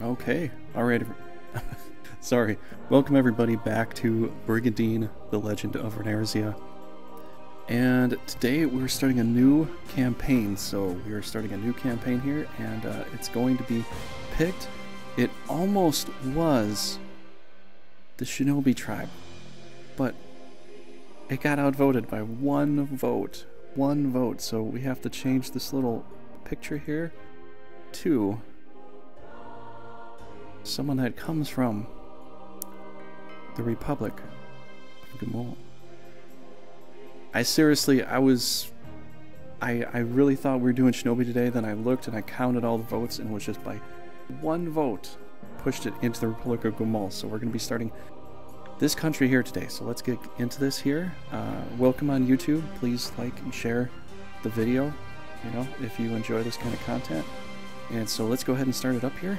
Okay, alright. Sorry. Welcome everybody back to Brigandine, the Legend of Runersia. And today we're starting a new campaign. So we are starting a new campaign here, and uh, it's going to be picked. It almost was the Shinobi tribe, but it got outvoted by one vote. One vote. So we have to change this little picture here to someone that comes from the Republic of Guimoule. I seriously, I was, I, I really thought we were doing Shinobi today, then I looked and I counted all the votes and it was just by one vote pushed it into the Republic of Guimoule. So we're going to be starting this country here today. So let's get into this here. Uh, welcome on YouTube. Please like and share the video, you know, if you enjoy this kind of content. And so let's go ahead and start it up here.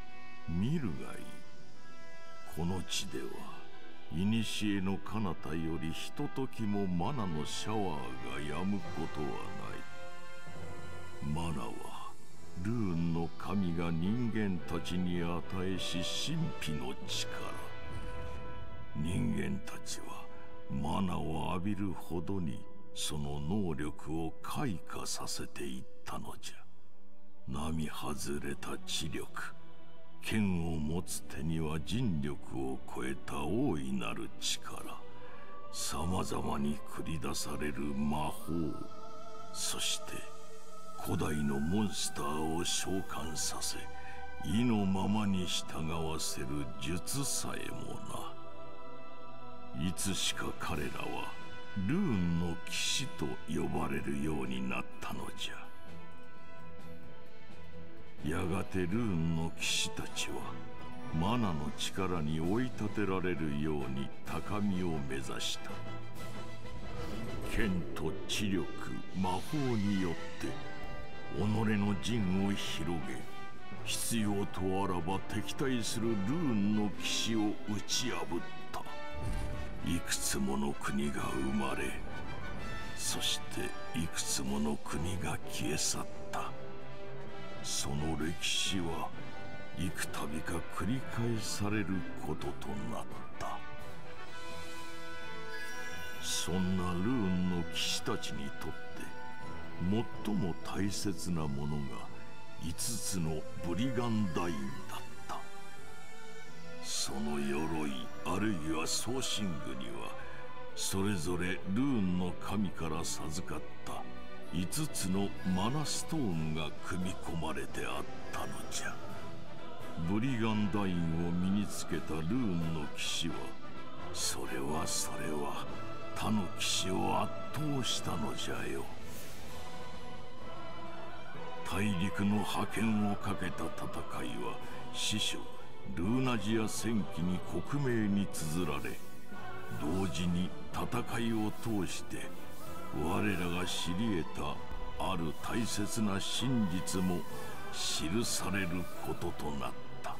見るがいい。この地では古の彼方よりひとときもマナのシャワーが止むことは。ないマナはルーンの神が人間たちに与えし神秘の力。人間たちはマナを浴びるほどにその能力を開花させていったのじゃ。並外れた知力。剣を持つ手には人力を超えた大いなる力。さまざまに繰り出される魔法。そして古代のモンスターを召喚させ意のままに従わせる術さえもな。いつしか彼らはルーンの騎士と呼ばれるようになったのじゃ。やがてルーンの騎士たちはマナの力に追い立てられるように高みを目指した。剣と知力魔法によって己の陣を広げ必要とあらば敵対するルーンの騎士を打ち破った。いくつもの国が生まれそしていくつもの国が消え去った。その歴史は幾度か繰り返されることとなった。そんなルーンの騎士たちにとって最も大切なものが5つのブリガンダインだった。その鎧あるいは装身具にはそれぞれルーンの神から授かった5つのマナストーンが組み込まれてあったのじゃ。ブリガンダインを身につけたルーンの騎士はそれはそれは他の騎士を圧倒したのじゃよ。大陸の覇権をかけた戦いは師匠ルーナジア戦記に克明に綴られ同時に戦いを通して我らが知り得たある大切な真実も記されることとなった。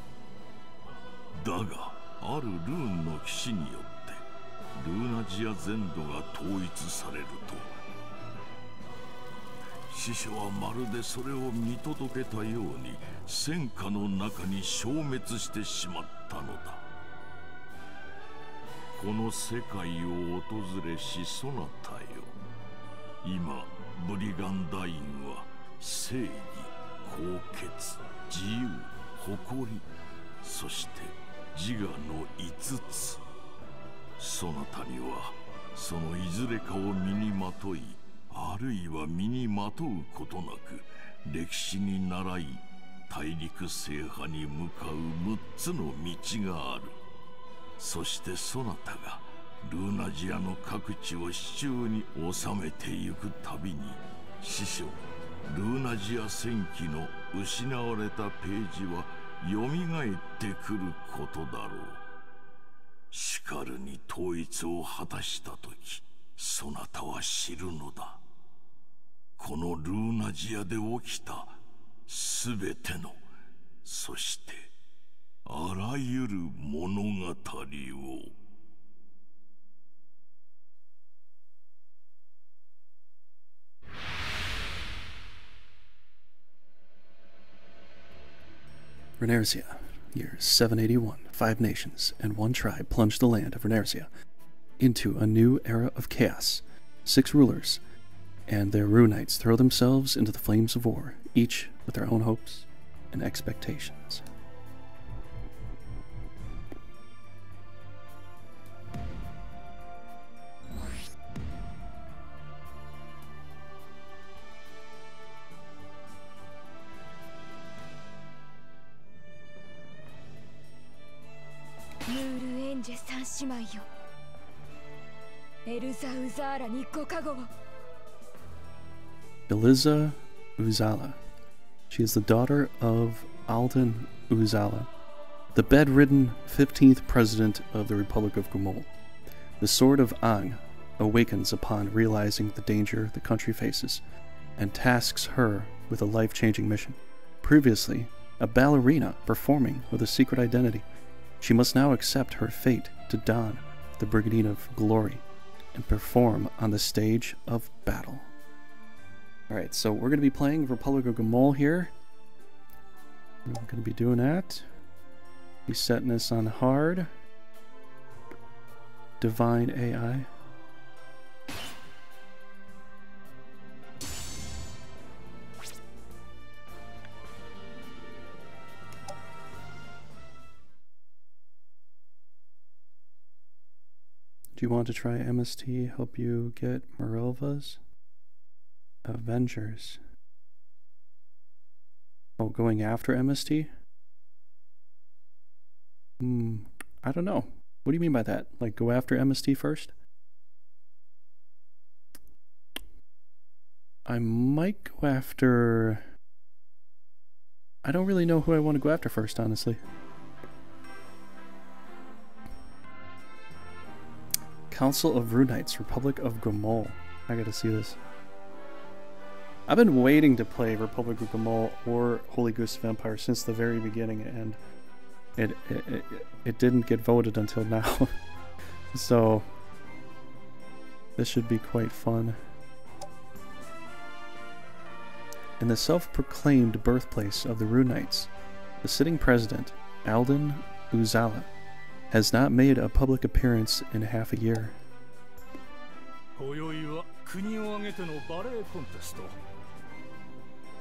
だがあるルーンの騎士によってルーナジア全土が統一されると師匠はまるでそれを見届けたように戦火の中に消滅してしまったのだ。この世界を訪れしそなたよ今ブリガンダインは正義高潔自由誇りそして自我の5つ。そなたにはそのいずれかを身にまといあるいは身にまとうことなく歴史に習い大陸制覇に向かう6つの道がある。そしてそなたがルーナジアの各地を手中に収めてゆくたびに師匠ルーナジア戦記の失われたページはよみがえってくることだろう。しかるに統一を果たした時そなたは知るのだ。このルーナジアで起きた全てのそしてあらゆる物語を Runersia, year 781. Five nations and one tribe plunged the land of Runersia into a new era of chaos. Six rulers and their Runites throw themselves into the flames of war, each with their own hopes and expectations. Eliza Uzala. She is the daughter of Alden Uzala, the bedridden 15th president of the Republic of Guimoule. The sword of Ang awakens upon realizing the danger the country faces and tasks her with a life changing mission. Previously, a ballerina performing with a secret identity, she must now accept her fate to don the Brigandine of Glory and perform on the stage of battle. Alright, so we're going to be playing Republic of Guimoule here. We're going to be doing that. Be setting this on hard. Divine AI. Do you want to try MST help you get Morelva's? Avengers. Oh, going after MST? Hmm, I don't know. What do you mean by that? Like, go after MST first? I might go after... I don't really know who I want to go after first, honestly. Council of Runites, Republic of Guimoule. I gotta see this. I've been waiting to play Republic of Guimoule or Holy Gustava Empire since the very beginning, and it it, it, it didn't get voted until now. so this should be quite fun. In the self-proclaimed birthplace of the Runites, the sitting president, Alden Uzala, has not made a public appearance in half a year. 今宵は国を挙げてのバレエコンテスト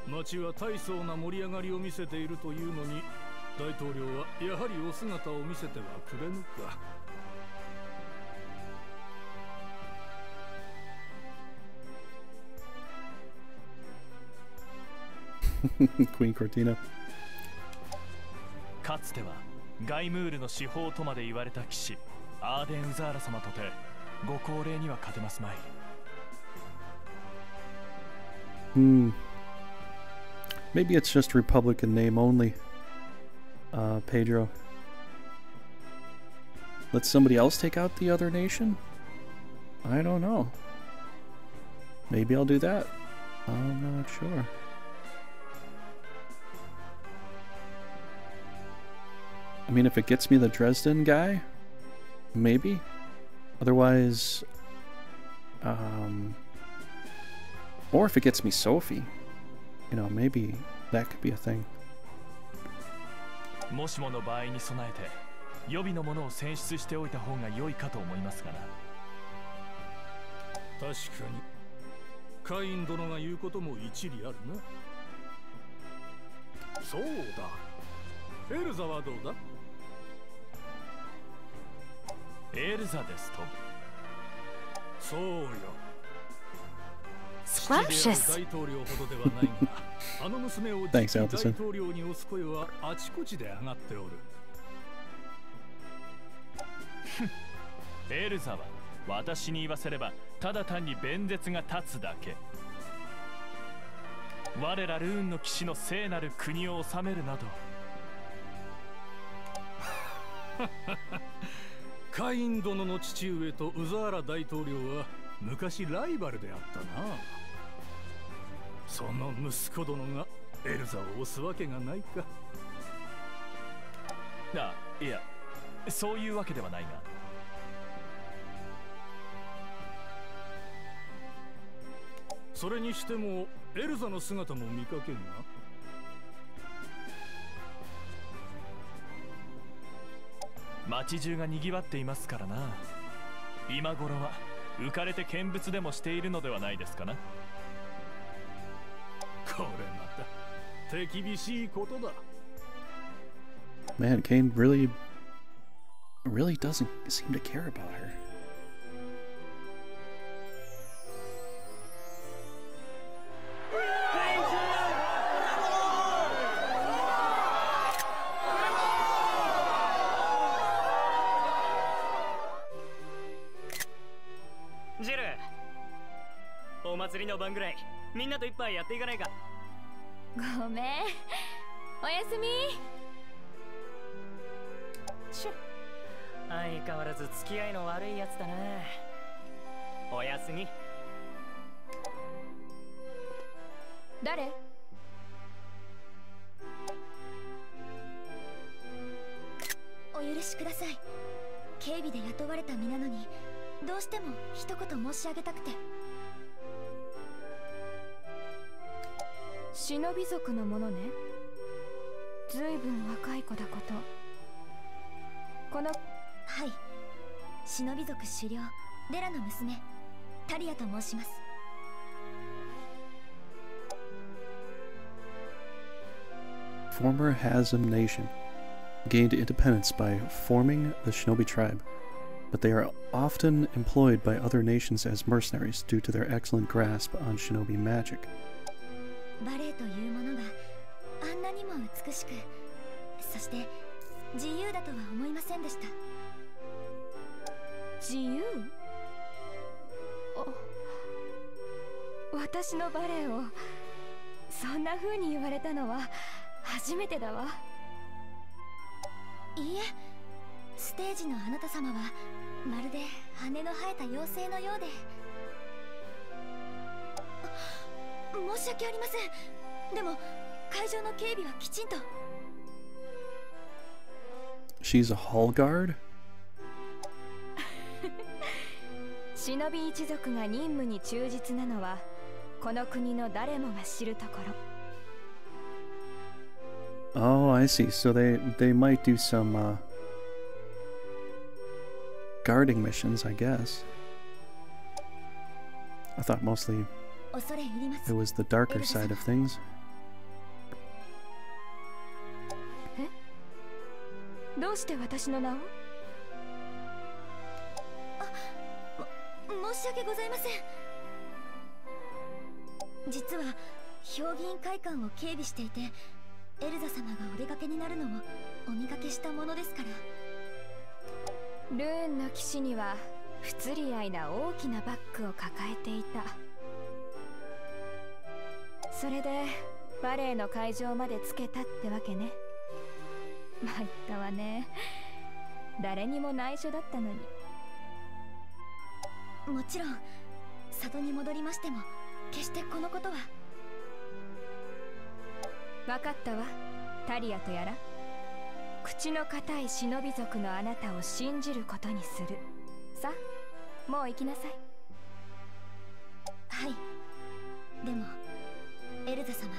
町は大層な盛り上がりを見せているというのに大統領はやはりお姿を見せてはくれぬか Queen Cortina かつては ガイムールの司法とまで言われた騎士アーデン・ウザーラ様とてご高齢には勝てますまい Hmm. Maybe it's just Republican name only. Uh, Pedro. Let somebody else take out the other nation? I don't know. Maybe I'll do that. I'm not sure. I mean, if it gets me the Dresden guy, maybe. Otherwise, um, or if it gets me Sophie, you know, maybe that could be a thing. もしもの場合に備えて予備のものを選出しておいた方が良いかと思いますがな確かにカイン殿が言うことも一理あるなそうだエルザはどうだ エルザですとそうよ。Scrumptious. Thanks, Alderson. エルザは私に言わせればただ単に弁舌が立つだけ。我らルーンの騎士の聖なる国を治めるなどカイン殿の父上とウザーラ大統領は昔ライバルであったな。その息子殿がエルザを押すわけがないか。あいやそういうわけではないが。それにしてもエルザの姿も見かけんな町中が賑わっていますからな。今頃は浮かれて見物でもしているのではないですかな。これまた手厳しいことだ。Man, Kane really, really doesn't seem to care about her. ぐらい。みんなと一杯やっていかないか。ごめん。おやすみ。ちゅ相変わらず付き合いの悪いやつだな。おやすみ。誰？お許しください。警備で雇われた身なのにどうしても一言申し上げたくて 忍び族のものねずいぶん若い子だことこのはい忍び族狩猟デラの娘タリアと申します Former Hazm Nation gained independence by forming the Shinobi tribe, but they are often employed by other nations as mercenaries due to their excellent grasp on shinobi magic. バレエというものがあんなにも美しくそして自由だとは思いませんでした。自由？お私のバレエをそんな風に言われたのは初めてだわ。いいえステージのあなた様はまるで羽の生えた妖精のようで申し訳ありませんでも会場の警備はきちんと She's a hall guard? 忍び一族が任務に忠実なのはこの国の誰もが知るところ Oh, I see. So they they might do some uh, guarding missions, I guess. I thought mostly 恐れ入ります。It was the darker side of things. どうして私の名を？申し訳ございません。実は評議員会館を警備していてエルザ様がお出かけになるのをお見かけしたものですから。ルーンの騎士には不釣り合いな大きなバッグを抱えていたそれでバレエの会場までつけたってわけね。参ったわね。誰にも内緒だったのに。もちろん里に戻りましても決してこのことは。分かったわ。タリアとやら。口の固い忍び族のあなたを信じることにする。さあもう行きなさい。はい。でもエルザ様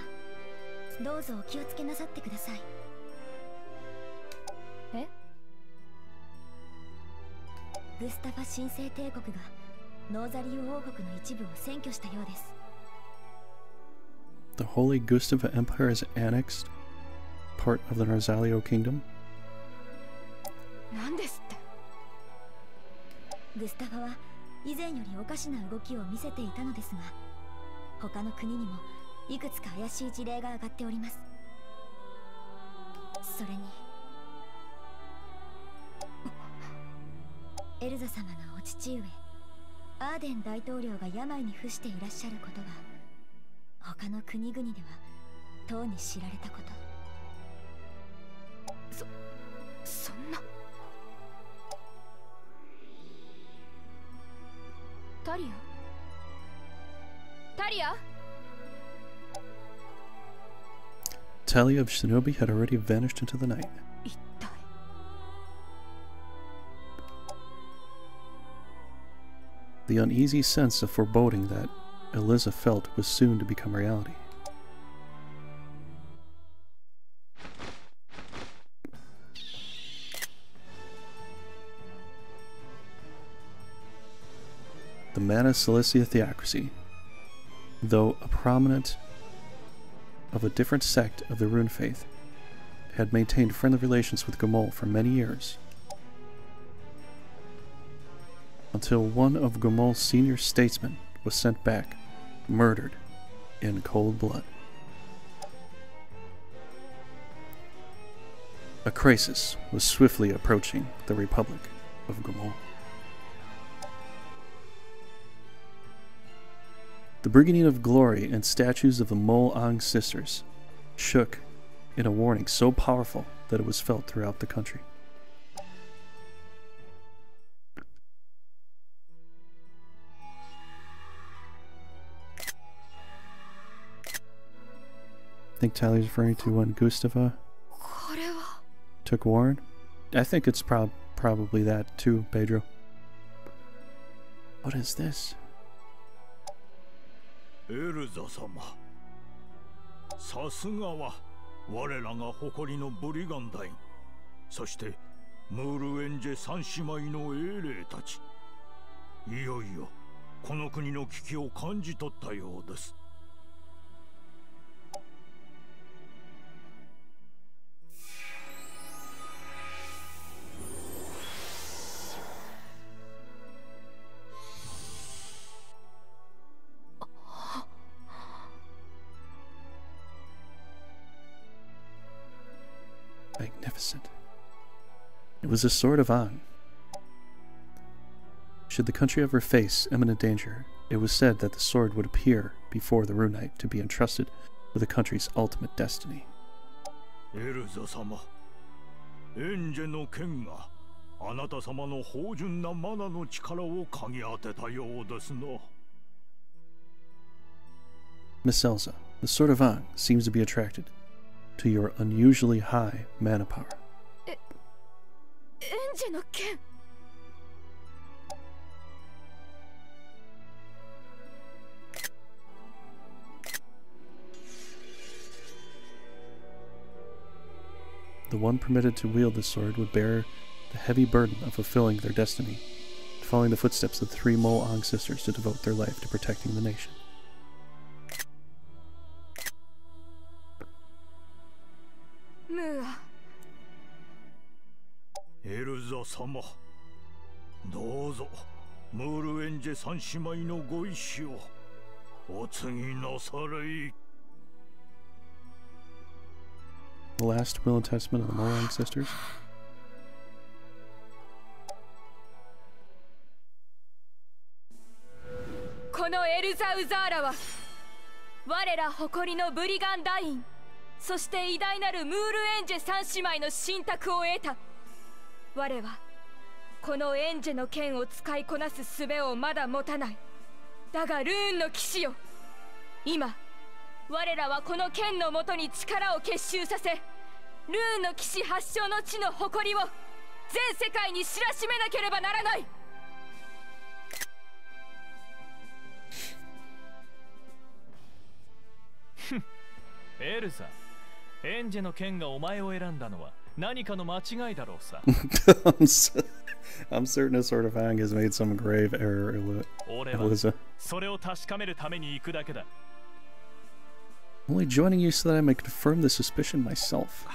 どうぞお気をつけなさってください。え？グスタファ神聖帝国がノーザリオ王国の一部を占拠したようです。The Holy Gustava Empire is annexed part of the Narzalio Kingdom? 何ですって？グスタファは以前よりおかしな動きを見せていたのですが他の国にもいくつか怪しい事例が上がっております。それにエルザ様のお父上アーデン大統領が病に伏していらっしゃることは他の国々ではとうに知られたこと。そそんな。タリア？タリア？Talia of Shinobi had already vanished into the night. The uneasy sense of foreboding that Eliza felt was soon to become reality. The Mana Saleesia Theocracy, though a prominent of a different sect of the Rune Faith, had maintained friendly relations with Guimoule for many years until one of Guimoule's senior statesmen was sent back, murdered in cold blood. A crisis was swiftly approaching the Republic of Gamol. The Brigandine of Glory and statues of the Mo Ang sisters shook in a warning so powerful that it was felt throughout the country. I think Tyler's referring to when Gustava took Warren. I think it's prob probably that too, Pedro. What is this? エルザ様。さすがは我らが誇りのブリガンダイン。そしてムールエンジェ三姉妹の英霊たち。いよいよこの国の危機を感じ取ったようです。was a sword of An. Should the country ever face imminent danger, it was said that the sword would appear before the Rune Knight to be entrusted with the country's ultimate destiny. エルザ様エンジェの剣があなた様の芳醇なマナの力を嗅ぎ当てたようですな Miss Elsa, the sword of An seems to be attracted to your unusually high mana power. エンジェの剣 The one permitted to wield the sword would bear the heavy burden of fulfilling their destiny, following the footsteps of the three Mol Ang sisters to devote their life to protecting the nation. ムーア エルザ様どうぞムールエンジェ三姉妹のご意志をお継ぎなされい The last will and testament of the Ang sisters. このエルザ・ウザーラは我ら誇りのブリガンダインそして偉大なるムールエンジェ三姉妹の信託を得た我はこのエンジェの剣を使いこなす術をまだ持たない。だがルーンの騎士よ。今我らはこの剣のもとに力を結集させルーンの騎士発祥の地の誇りを全世界に知らしめなければならない。エルザエンジェの剣がお前を選んだのは I'm, so, I'm certain a Sword of Ang has made some grave error, Eliza. Only joining you so that I may confirm the suspicion myself.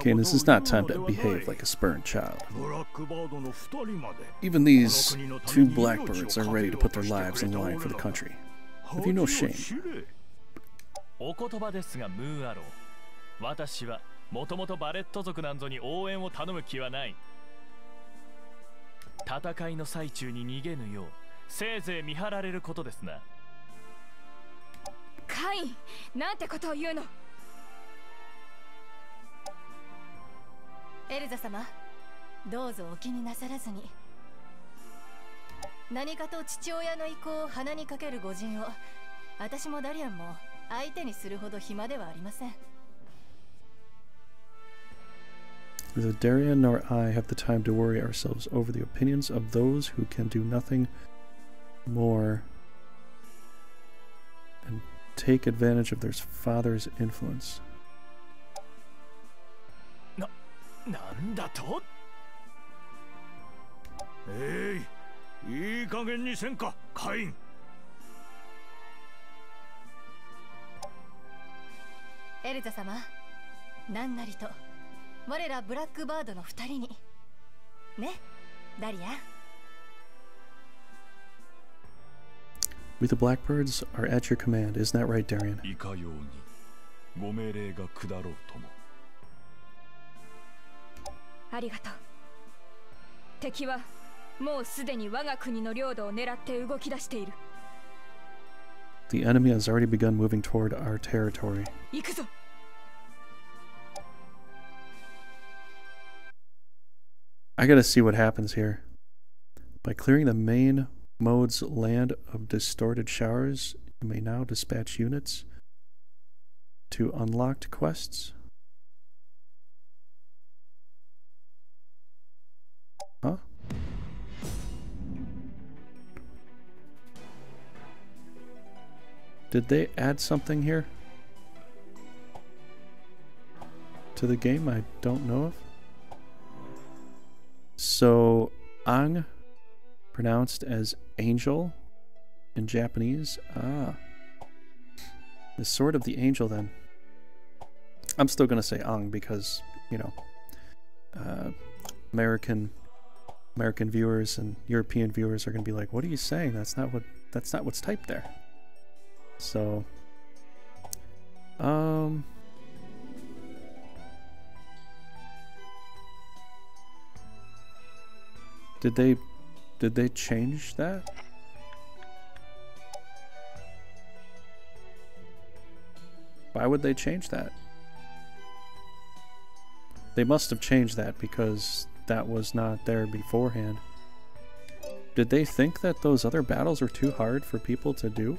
Okay, this is not time to behave like a spurned child. Even these two blackbirds are ready to put their lives in line for the country. Have you no shame? お言葉ですがムーアロー。私はもともとバレット族なんぞに応援を頼む気はない。戦いの最中に逃げぬようせいぜい見張られることですな。カインなんてことを言うの？エルザ様どうぞお気になさらずに。何かと父親の意向を鼻にかける御人を私もダリアンも相手にするほど暇ではありません Neither Darian nor I have the time to worry ourselves over the opinions of those who can do nothing more and take advantage of their father's influence. なんだとえいいい加減にせんかカイン エルザ様何なりと我らブラックバードの二人に。ねダリア。ン We the Blackbirds are at your command, isn't that right, Darian? いかようにご命令が下ろうとも。ありがとう。敵はもうすでに我が国の領土を狙って動き出している The enemy has already begun moving toward our territory. I gotta see what happens here. By clearing the main mode's land of distorted showers, you may now dispatch units to unlocked quests. Huh? Did they add something here? To the game I don't know of? So, Ang, pronounced as angel in Japanese. Ah. The sword of the angel, then. I'm still going to say Ang because, you know, uh, American American viewers and European viewers are going to be like, "What are you saying? That's not what that's not what's typed there." So, um Did they did they change that? Why would they change that? They must have changed that because that was not there beforehand. Did they think that those other battles were too hard for people to do?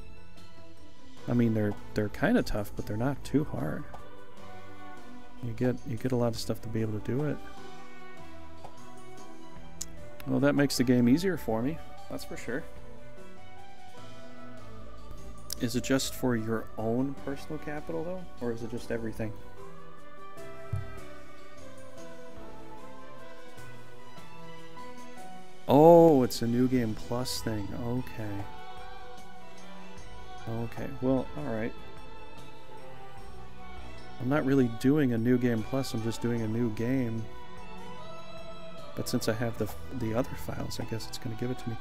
I mean, they're they're kind of tough, but they're not too hard. You get you get a lot of stuff to be able to do it. Well, that makes the game easier for me. That's for sure. Is it just for your own personal capital, though? Or is it just everything? Oh, it's a new game plus thing. Okay. Okay, well, alright. I'm not really doing a new game plus, I'm just doing a new game. But since I have the the other files, I guess it's going to give it to me.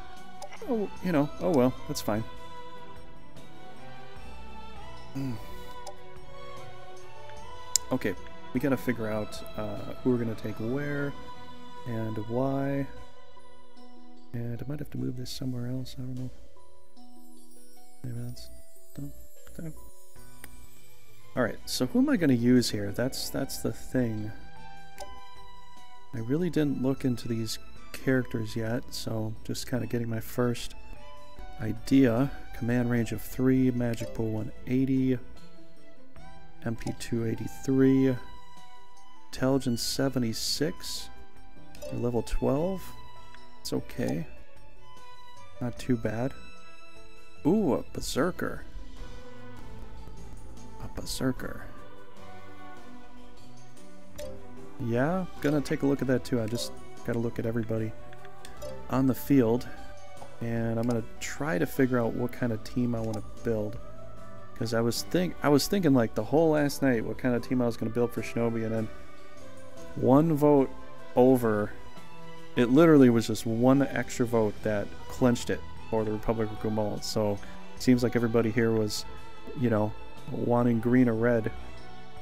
Oh, you know, oh well, that's fine. Mm. Okay, we got to figure out uh, who we're going to take where and why. And I might have to move this somewhere else. I don't know. Maybe that's done. All right. So who am I going to use here? That's that's the thing. I really didn't look into these characters yet, so just kind of getting my first idea. Command range of 3, Magic Pool 180, MP 283, Intelligence 76, level 12. It's okay. Not too bad. Ooh, a Berserker. Berserker. Yeah, gonna take a look at that too. I just gotta look at everybody on the field. And I'm gonna try to figure out what kind of team I want to build. Because I was think I was thinking like the whole last night what kind of team I was gonna build for Shinobi and then one vote over it literally was just one extra vote that clinched it for the Republic of Guimoule. So it seems like everybody here was, you know, wanting green or red.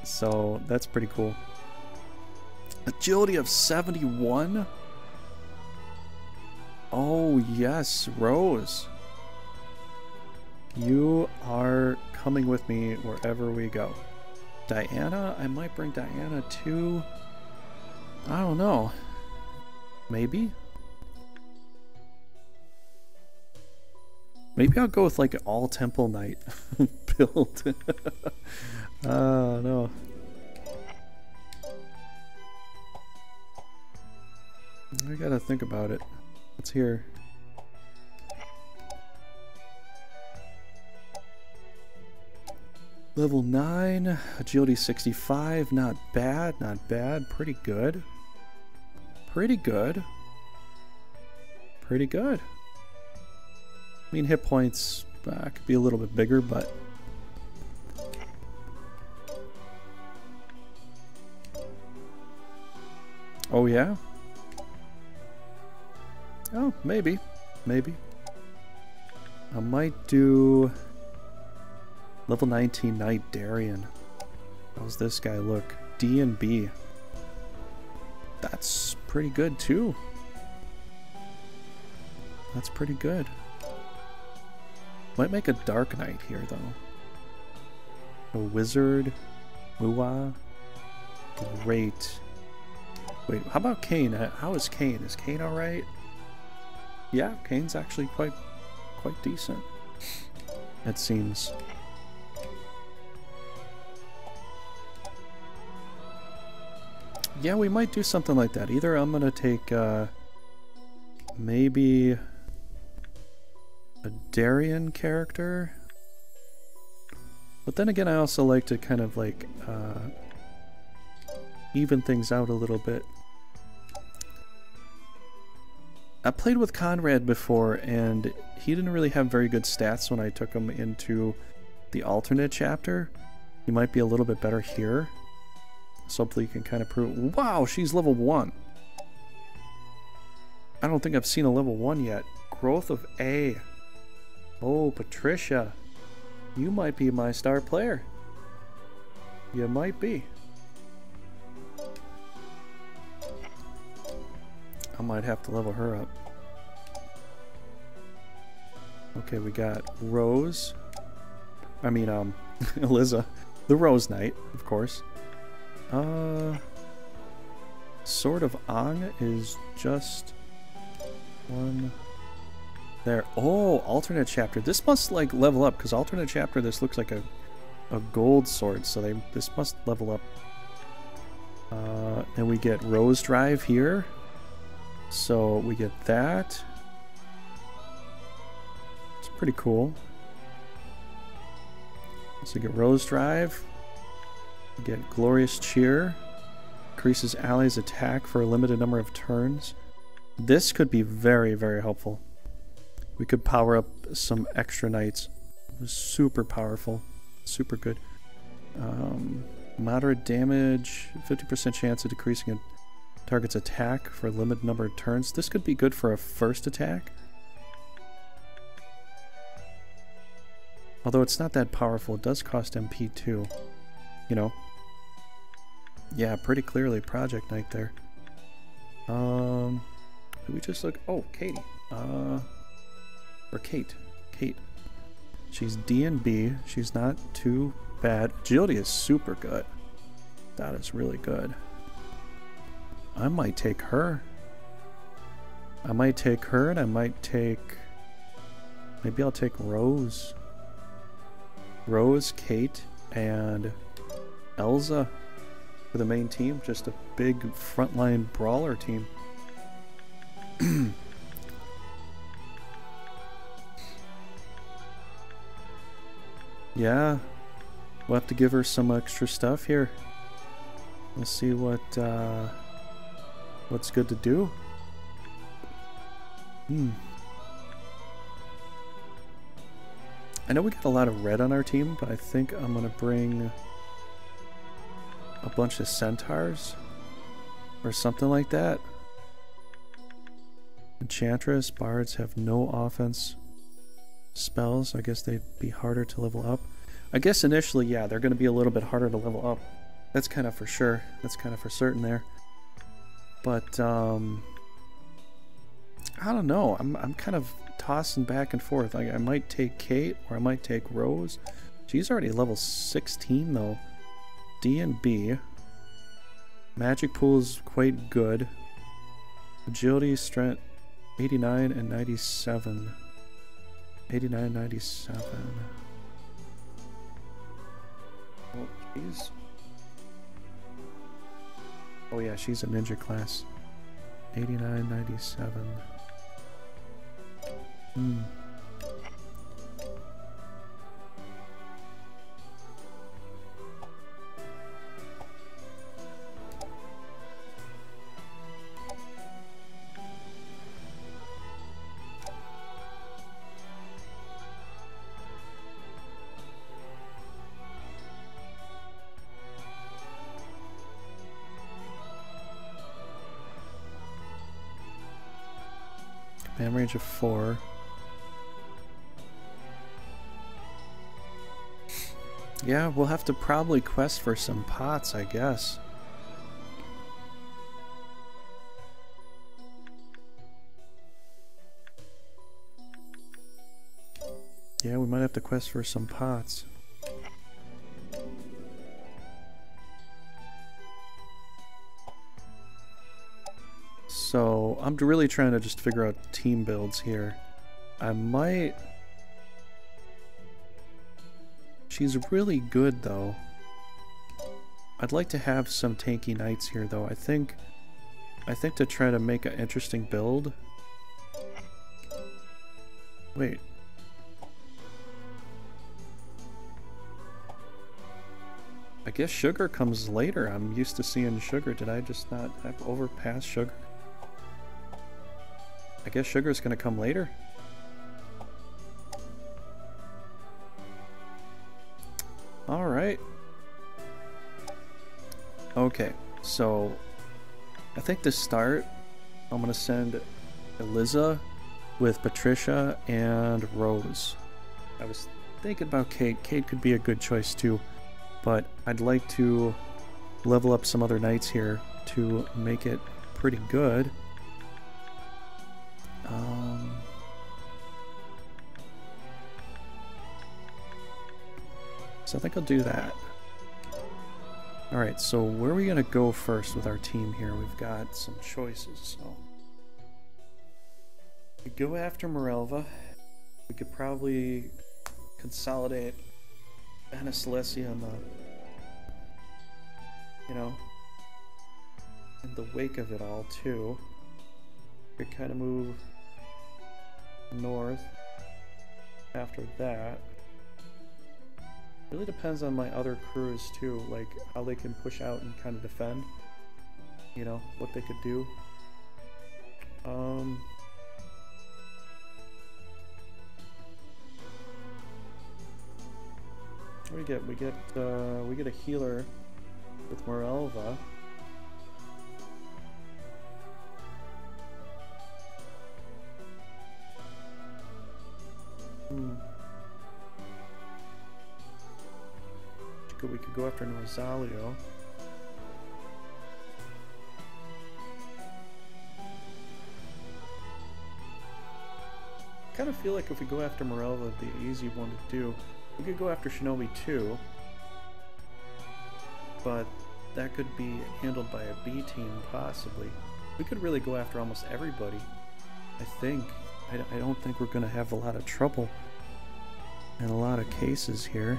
So that's pretty cool. Agility of 71? Oh, yes, Rose. You are coming with me wherever we go. Diana? I might bring Diana too. I don't know. Maybe? Maybe I'll go with like an all temple knight build. uh no. I gotta think about it. Let's hear. Level 9, agility 65, not bad, not bad, pretty good. Pretty good. Pretty good. Mean, hit points uh, could be a little bit bigger, but... Oh, yeah? Oh, maybe. Maybe. I might do... Level 19 Knight Darien. How's this guy look? D and B. That's pretty good too. That's pretty good. Might make a Dark Knight here though. A Wizard. Muwa. Great. Wait, how about Kane? Uh, how is Kane? Is Kane alright? Yeah, Kane's actually quite quite decent. It seems. Yeah, we might do something like that. Either I'm gonna take, uh, maybe a Darien character. But then again, I also like to kind of like, uh, even things out a little bit. I played with Conrad before, and he didn't really have very good stats when I took him into the alternate chapter. He might be a little bit better here. So hopefully you can kind of prove... Wow, she's level 1. I don't think I've seen a level 1 yet. Growth of A. Oh, Patricia. You might be my star player. You might be. I might have to level her up. Okay, we got Rose. I mean, um, Eliza. The Rose Knight, of course. Uh, Sword of Ang is just one there. Oh, alternate chapter. This must like level up because alternate chapter. This looks like a a gold sword, so they this must level up. Uh, and we get Rose Drive here, so we get that. It's pretty cool. So we get Rose Drive. We Get Glorious Cheer. Increases allies' attack for a limited number of turns. This could be very, very helpful. We could power up some extra knights. Super powerful. Super good. Um, moderate damage. 50% chance of decreasing a target's attack for a limited number of turns. This could be good for a first attack. Although it's not that powerful, it does cost MP too. You know, yeah, pretty clearly Project Knight there. Um, did we just look? Oh, Katie. Uh, or Kate. Kate. She's D and B. She's not too bad. Agility is super good. That is really good. I might take her. I might take her and I might take... Maybe I'll take Rose. Rose, Kate, and Elza for the main team. Just a big frontline brawler team. yeah, we'll have to give her some extra stuff here. Let's see what uh, what's good to do. Hmm. I know we got a lot of red on our team, but I think I'm gonna bring a bunch of centaurs or something like that. Enchantress, bards have no offense spells. I guess they'd be harder to level up. I guess initially, yeah, they're going to be a little bit harder to level up. That's kind of for sure. That's kind of for certain there. But, um, I don't know. I'm I'm kind of tossing back and forth. Like I might take Kate or I might take Rose. She's already level 16 though. D and B. Magic pool is quite good. Agility, strength, 89 and 97. 89, 97. Oh, she's. Oh, yeah, she's a ninja class. 89.97. Hmm. Command range of four. Yeah, we'll have to probably quest for some pots, I guess. Yeah, we might have to quest for some pots. Really trying to just figure out team builds here. I might... She's really good, though. I'd like to have some tanky knights here, though. I think... I think to try to make an interesting build... Wait. I guess sugar comes later. I'm used to seeing sugar. Did I just not have overpass sugar? I guess sugar's gonna come later. Alright. Okay, so I think to start, I'm gonna send Eliza with Patricia and Rose. I was thinking about Kate. Kate could be a good choice too, but I'd like to level up some other knights here to make it pretty good. So I think I'll do that. Alright, so where are we going to go first with our team here? We've got some choices, so... We go after Morelva. We could probably consolidate Anna Celestia in the... You know... In the wake of it all, too. We kind of move north after that. Really depends on my other crews too, like how they can push out and kind of defend. You know, what they could do. Um... What do we get? We get, uh, we get a healer with Morelva. Hmm. Could, we could go after an Norzaleo. kind of feel like if we go after Morelva, the easy one to do. We could go after Shinobi too, but that could be handled by a B team possibly. We could really go after almost everybody, I think. I, I don't think we're going to have a lot of trouble in a lot of cases here.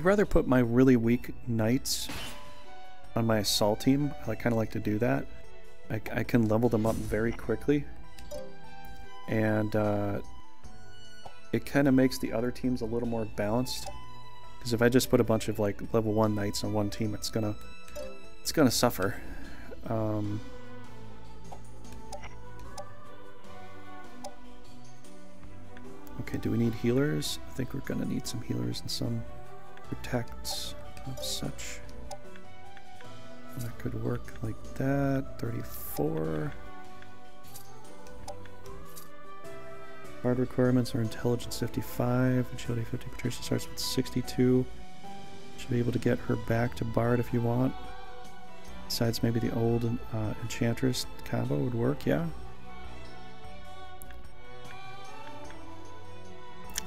I'd rather put my really weak knights on my assault team. I kind of like to do that. I, I, can level them up very quickly. And uh, it kind of makes the other teams a little more balanced. Because if I just put a bunch of like level 1 knights on one team, it's gonna it's gonna suffer. Um, okay, do we need healers? I think we're gonna need some healers and some protects of such. That could work like that. 34. Bard requirements are intelligence 55, agility 50. Patricia starts with 62. Should be able to get her back to Bard if you want. Besides, maybe the old uh, Enchantress combo would work, yeah.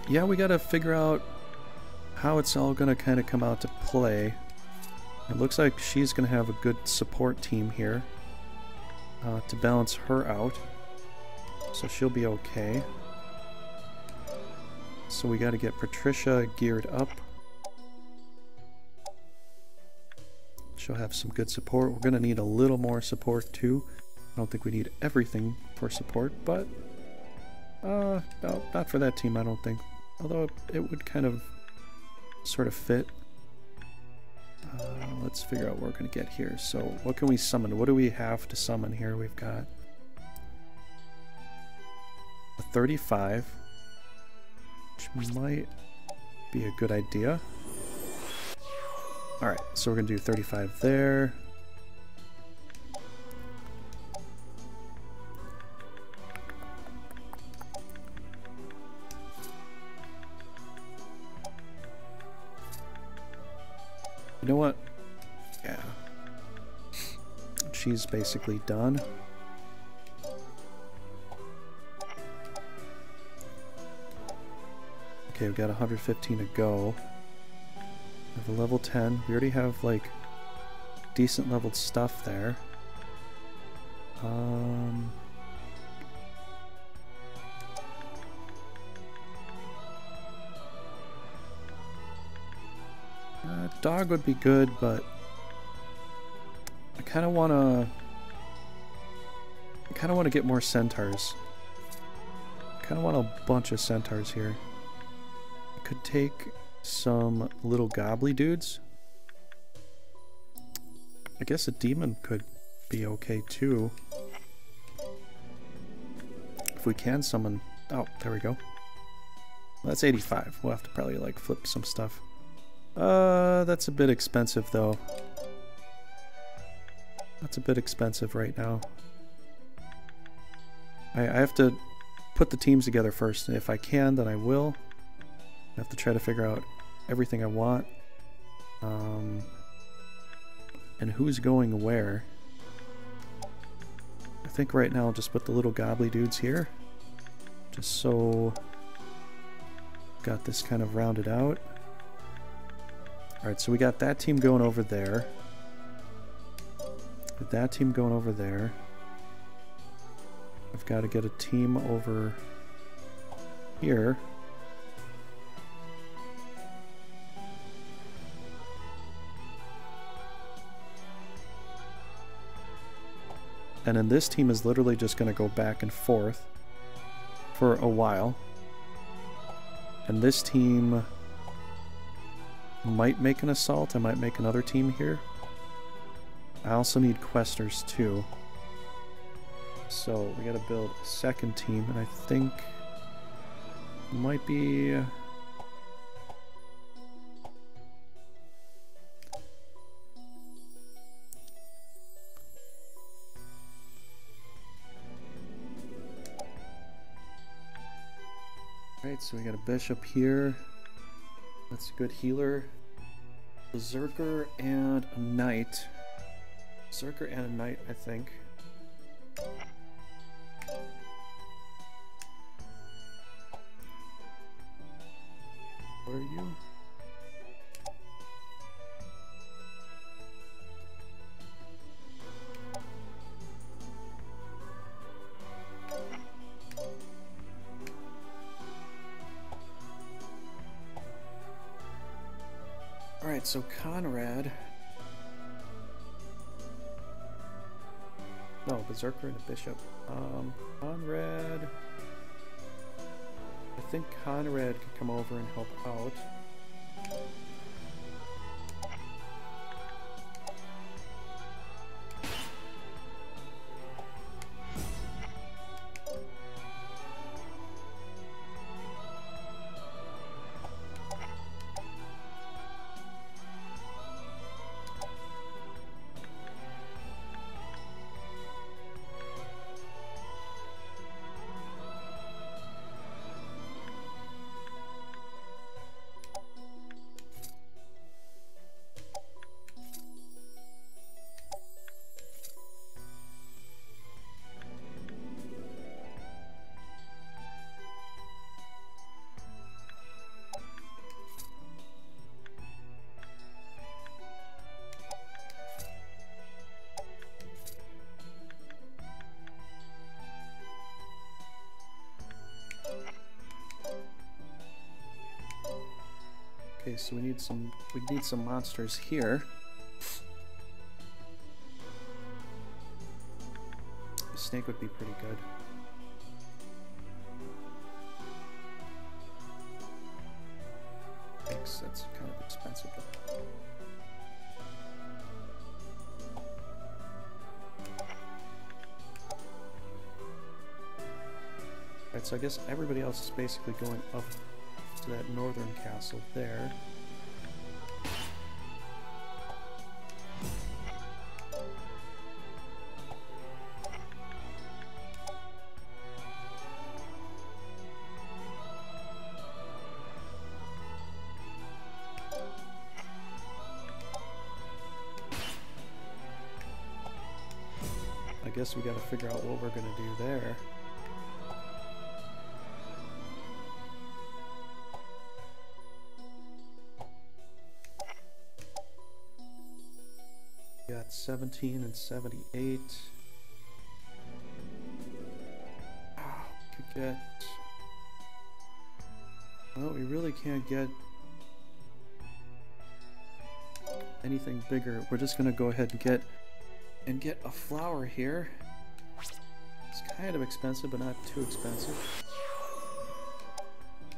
Yeah, we gotta figure out how it's all gonna kind of come out to play. It looks like she's gonna have a good support team here uh, to balance her out. So she'll be okay. So we got to get Patricia geared up. She'll have some good support. We're going to need a little more support too. I don't think we need everything for support, but uh, no, not for that team, I don't think. Although it would kind of sort of fit. Uh, let's figure out what we're going to get here. So what can we summon? What do we have to summon here? We've got a 35 which might be a good idea. Alright, so we're going to do 35 there. You know what? Yeah. She's basically done. Okay, we've got 115 to go. We have a level 10. We already have, like, decent leveled stuff there. Um... Uh, dog would be good, but I kind of want to. I kind of want to get more centaurs. Kind of want a bunch of centaurs here could take some little gobbly dudes. I guess a demon could be okay too. If we can summon... Oh, there we go. That's 85. We'll have to probably like flip some stuff. Uh, that's a bit expensive though. That's a bit expensive right now. I, I have to put the teams together first. If I can, then I will. I have to try to figure out everything I want. Um, and who's going where. I think right now I'll just put the little gobbly dudes here. Just so got this kind of rounded out. Alright, so we got that team going over there. With That team going over there. I've got to get a team over here. And then this team is literally just going to go back and forth for a while. And this team might make an assault. I might make another team here. I also need questers too. So we gotta build a second team, and I think might be uh, Alright, so we got a bishop here. That's a good healer. Berserker and a knight. Berserker and a knight, I think. So Conrad... No, Berserker and a Bishop. Um, Conrad... I think Conrad could come over and help out. So we need some we need some monsters here. Snake would be pretty good. Thanks, that's kind of expensive. Alright, so I guess everybody else is basically going up to that northern castle there. Guess we gotta figure out what we're gonna do there. We Got 17 and 78. Ah, Could get. Well, we really can't get anything bigger. We're just gonna go ahead and get and get a flower here. It's kind of expensive, but not too expensive.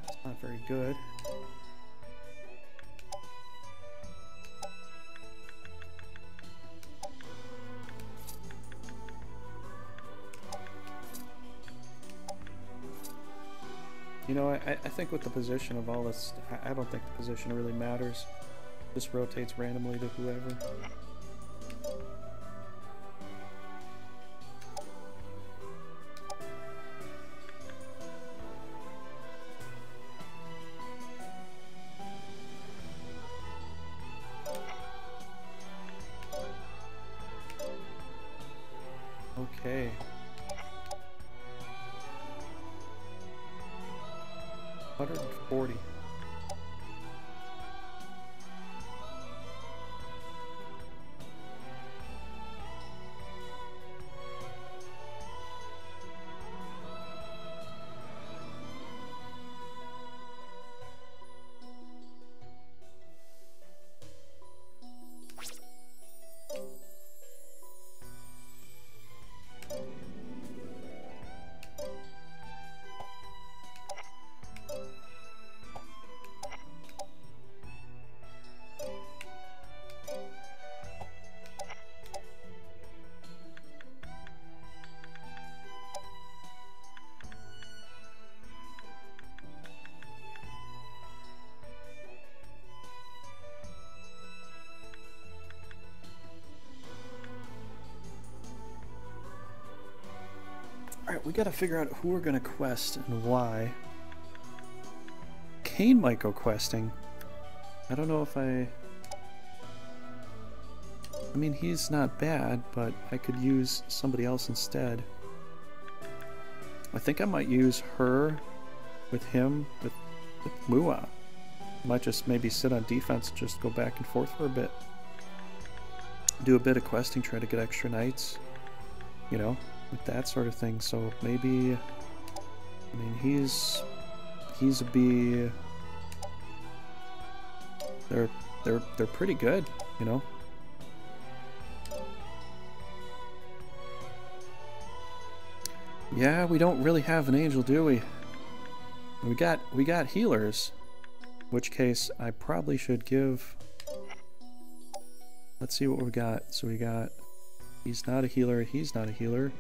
It's not very good. You know, I, I think with the position of all this, I, don't think the position really matters. Just rotates randomly to whoever. We gotta figure out who we're gonna quest and why. Kane might go questing. I don't know if I... I mean, he's not bad, but I could use somebody else instead. I think I might use her with him, with, with Mua. Might just maybe sit on defense, just go back and forth for a bit. Do a bit of questing, try to get extra knights. You know, with that sort of thing. So maybe, I mean, he's he's a B. They're they're they're pretty good, you know. Yeah, we don't really have an angel, do we? We got we got healers. Which case I probably should give Let's see what we got. So we got he's not a healer, he's not a healer.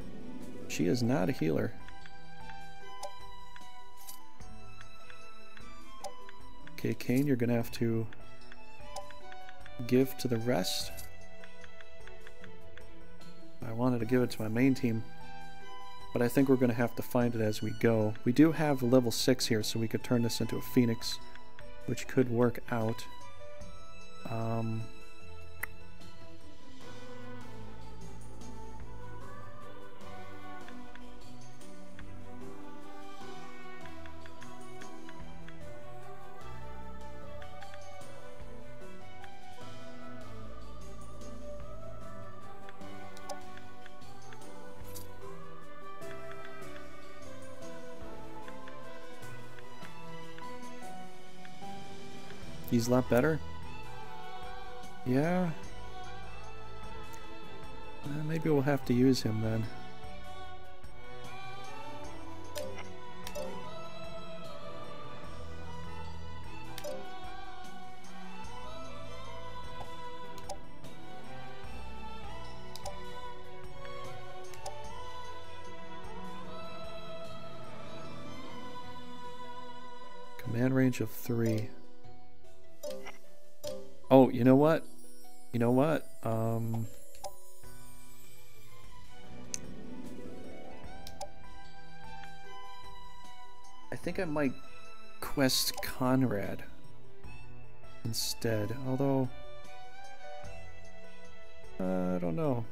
She is not a healer. Okay, Kane, you're gonna have to give to the rest. I wanted to give it to my main team, but I think we're gonna have to find it as we go. We do have level 6 here, so we could turn this into a phoenix, which could work out. Um, He's a lot better. Yeah. Uh, maybe we'll have to use him then. Command range of three. You know what? You know what? Um... I think I might quest Conrad instead, although... Uh, I don't know.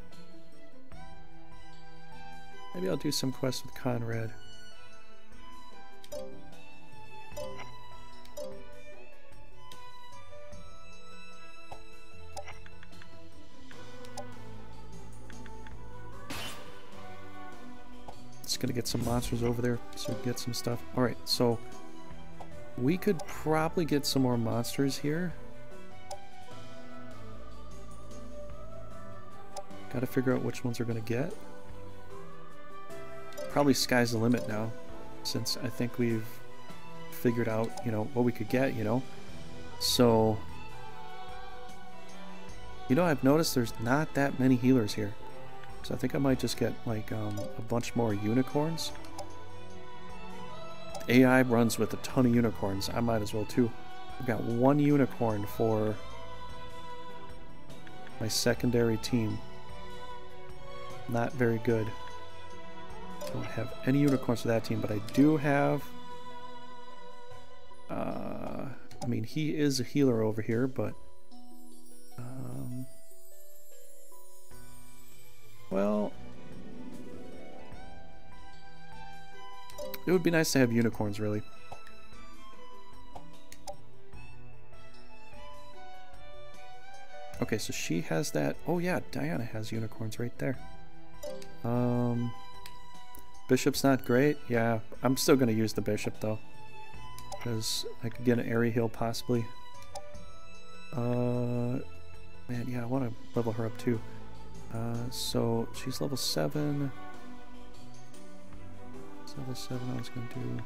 Maybe I'll do some quests with Conrad. Gonna get some monsters over there so get some stuff. Alright, so we could probably get some more monsters here. Gotta figure out which ones we're gonna get. Probably sky's the limit now, since I think we've figured out, you know, what we could get, you know. So, you know, I've noticed there's not that many healers here. So I think I might just get like um, a bunch more unicorns. AI runs with a ton of unicorns. I might as well too. I've got one unicorn for my secondary team. Not very good. Don't have any unicorns for that team, but I do have... Uh, I mean, he is a healer over here, but... It would be nice to have unicorns, really. Okay, so she has that. Oh yeah, Diana has unicorns right there. Um, Bishop's not great. Yeah, I'm still going to use the Bishop, though. Because I could get an area heal, possibly. Uh, man, yeah, I want to level her up, too. Uh, so she's level 7. It's level 7, I was going to do...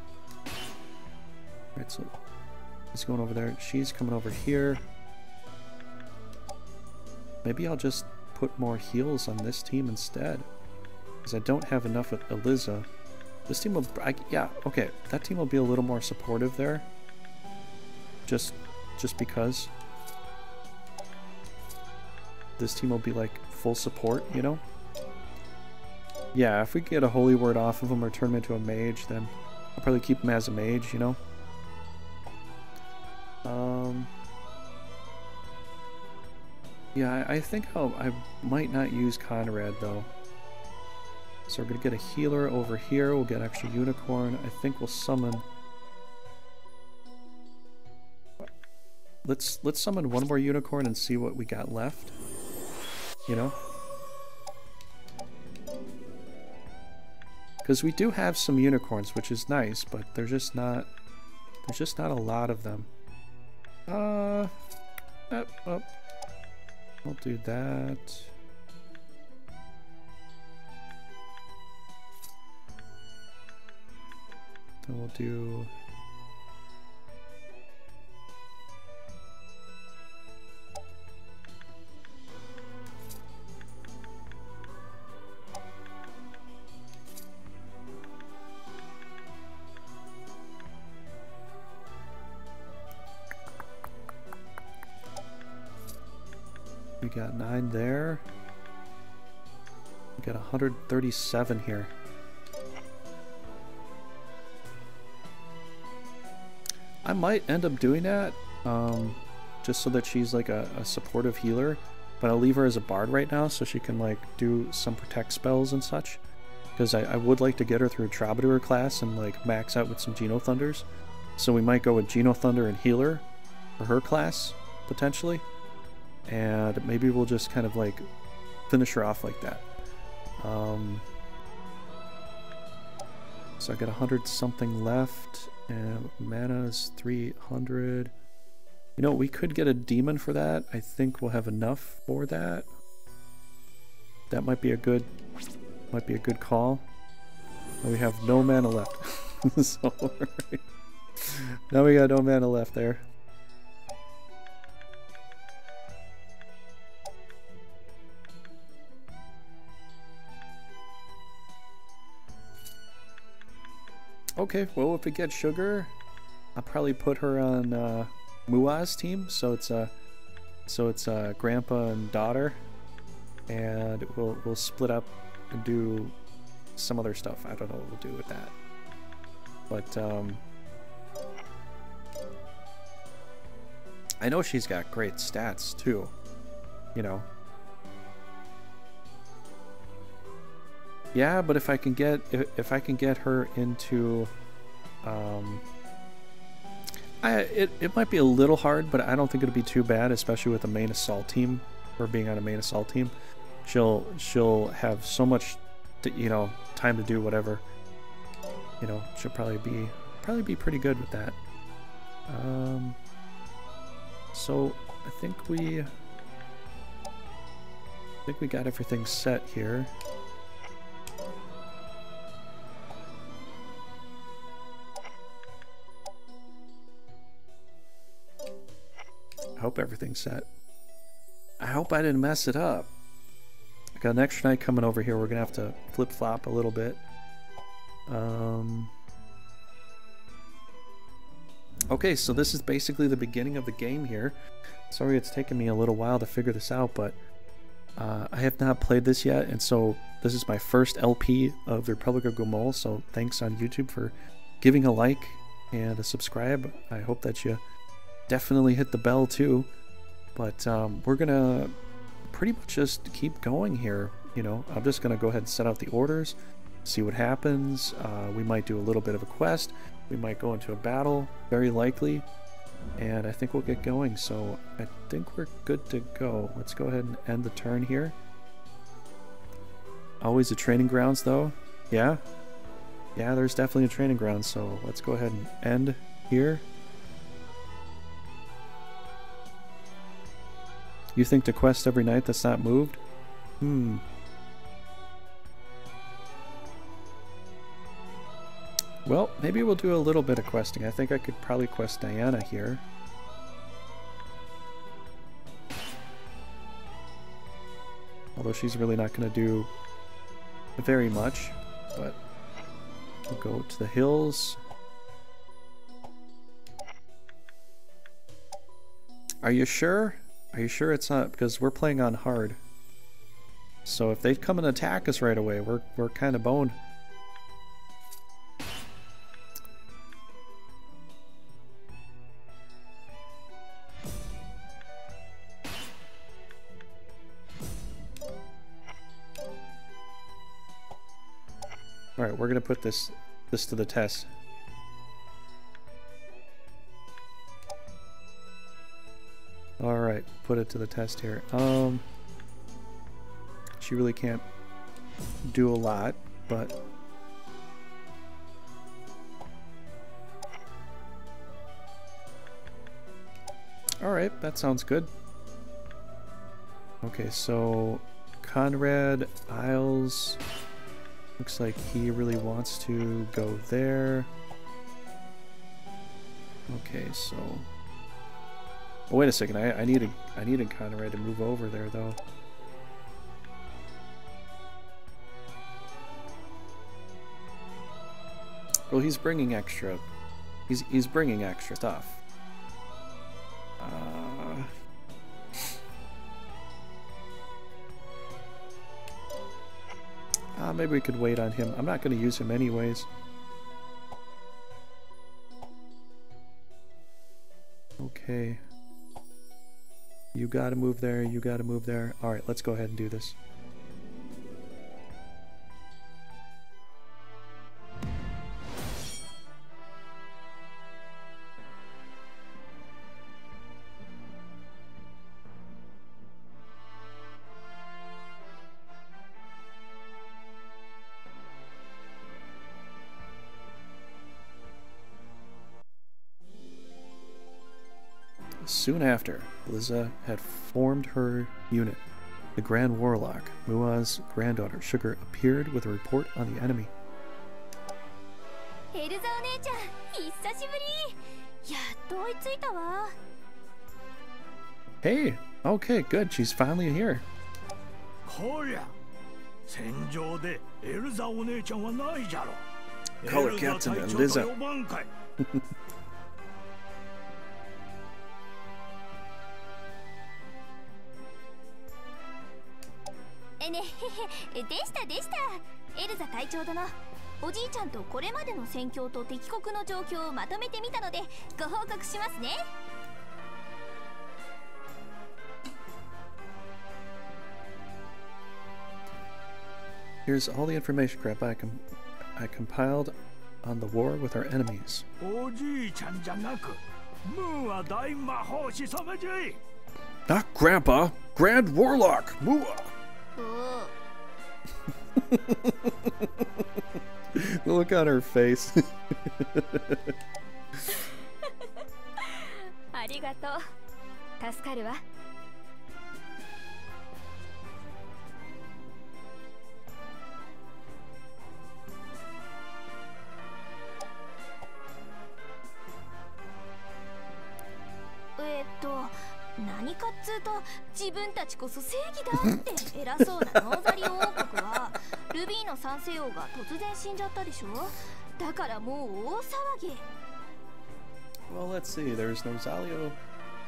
Alright, so he's going over there. She's coming over here. Maybe I'll just put more heals on this team instead. Because I don't have enough with Eliza. This team will... I, yeah, okay. That team will be a little more supportive there. Just, just because. This team will be like full support, you know? Yeah, if we get a holy word off of him or turn him into a mage, then I'll probably keep him as a mage, you know? Um... Yeah, I, I think I'll, I might not use Conrad, though. So we're going to get a healer over here. We'll get extra unicorn. I think we'll summon... Let's let's summon one more unicorn and see what we got left you know? Because we do have some unicorns, which is nice, but they're just not... There's just not a lot of them. Uh... Up, up. We'll do that. Then we'll do... We 9 there. Got 137 here. I might end up doing that, um, just so that she's like a, a, supportive healer. But I'll leave her as a bard right now so she can like do some protect spells and such. Because I, I, would like to get her through a Troubadour class and like max out with some Geno Thunders. So we might go with Geno Thunder and Healer for her class, potentially and maybe we'll just kind of like finish her off like that. Um, so I got a hundred something left, and mana is 300. You know, we could get a demon for that. I think we'll have enough for that. That might be a good might be a good call. We have no mana left. so, now we got no mana left there. Okay, well if we get sugar, I'll probably put her on uh, Mua's team. So it's a, uh, so it's uh, grandpa and daughter, and we'll we'll split up and do some other stuff. I don't know what we'll do with that, but um, I know she's got great stats too. You know, Yeah, but if I can get if, if I can get her into um I it, it might be a little hard, but I don't think it'll be too bad, especially with the main assault team or being on a main assault team. She'll she'll have so much to, you know, time to do whatever. You know, she'll probably be probably be pretty good with that. Um so I think we I think we got everything set here. I hope everything's set. I hope I didn't mess it up. I got an extra knight coming over here. We're going to have to flip-flop a little bit. Um, okay, so this is basically the beginning of the game here. Sorry it's taken me a little while to figure this out, but uh, I have not played this yet, and so this is my first LP of Republic of Guimoule, so thanks on YouTube for giving a like and a subscribe. I hope that you definitely hit the bell too. But um, we're gonna pretty much just keep going here. You know, I'm just gonna go ahead and set out the orders, see what happens. Uh, we might do a little bit of a quest. We might go into a battle, very likely. And I think we'll get going. So I think we're good to go. Let's go ahead and end the turn here. Always a training grounds though. Yeah. Yeah, there's definitely a training ground. So let's go ahead and end here. You think to quest every night that's not moved? Hmm. Well, maybe we'll do a little bit of questing. I think I could probably quest Diana here. Although she's really not going to do very much. But we'll go to the hills. Are you sure? Are you sure it's not? Because we're playing on hard. So if they come and attack us right away, we're, we're kind of boned. Alright, we're gonna put this this to the test. Alright, put it to the test here. Um, she really can't do a lot, but... Alright, that sounds good. Okay, so Conrad Isles looks like he really wants to go there. Okay, so Oh, wait a second. I, I needed I needed Conrad to move over there though. Well, he's bringing extra. He's he's bringing extra stuff. Uh, uh, maybe we could wait on him. I'm not going to use him anyways. Okay. You gotta move there, you gotta move there. Alright, let's go ahead and do this. Soon after, Liza had formed her unit. The Grand Warlock, Mua's granddaughter, Sugar, appeared with a report on the enemy. エルザお姉ちゃん久しぶりやっと追いついたわ Hey! Okay, good. She's finally here. こりゃ戦場でエルザお姉ちゃんはないじゃろ Call her エルザ Captain 隊長 でしたでしたエルザ隊長殿おじいちゃんとこれまでの戦況と敵国の状況をまとめてみたのでご報告しますね Here's all the information crap I, com- I compiled on the war with our enemies. おじいちゃんじゃなくムーア大魔法師様じゃい Not Grandpa! Grand Warlock! Mua! お The Look on her face. 何かっつうと自分たちこそ正義だって。偉そうなノーザリオ王国はルビーの三世王が突然死んじゃったでしょ。だからもう大騒ぎ。Well, let's see. There's Nosalio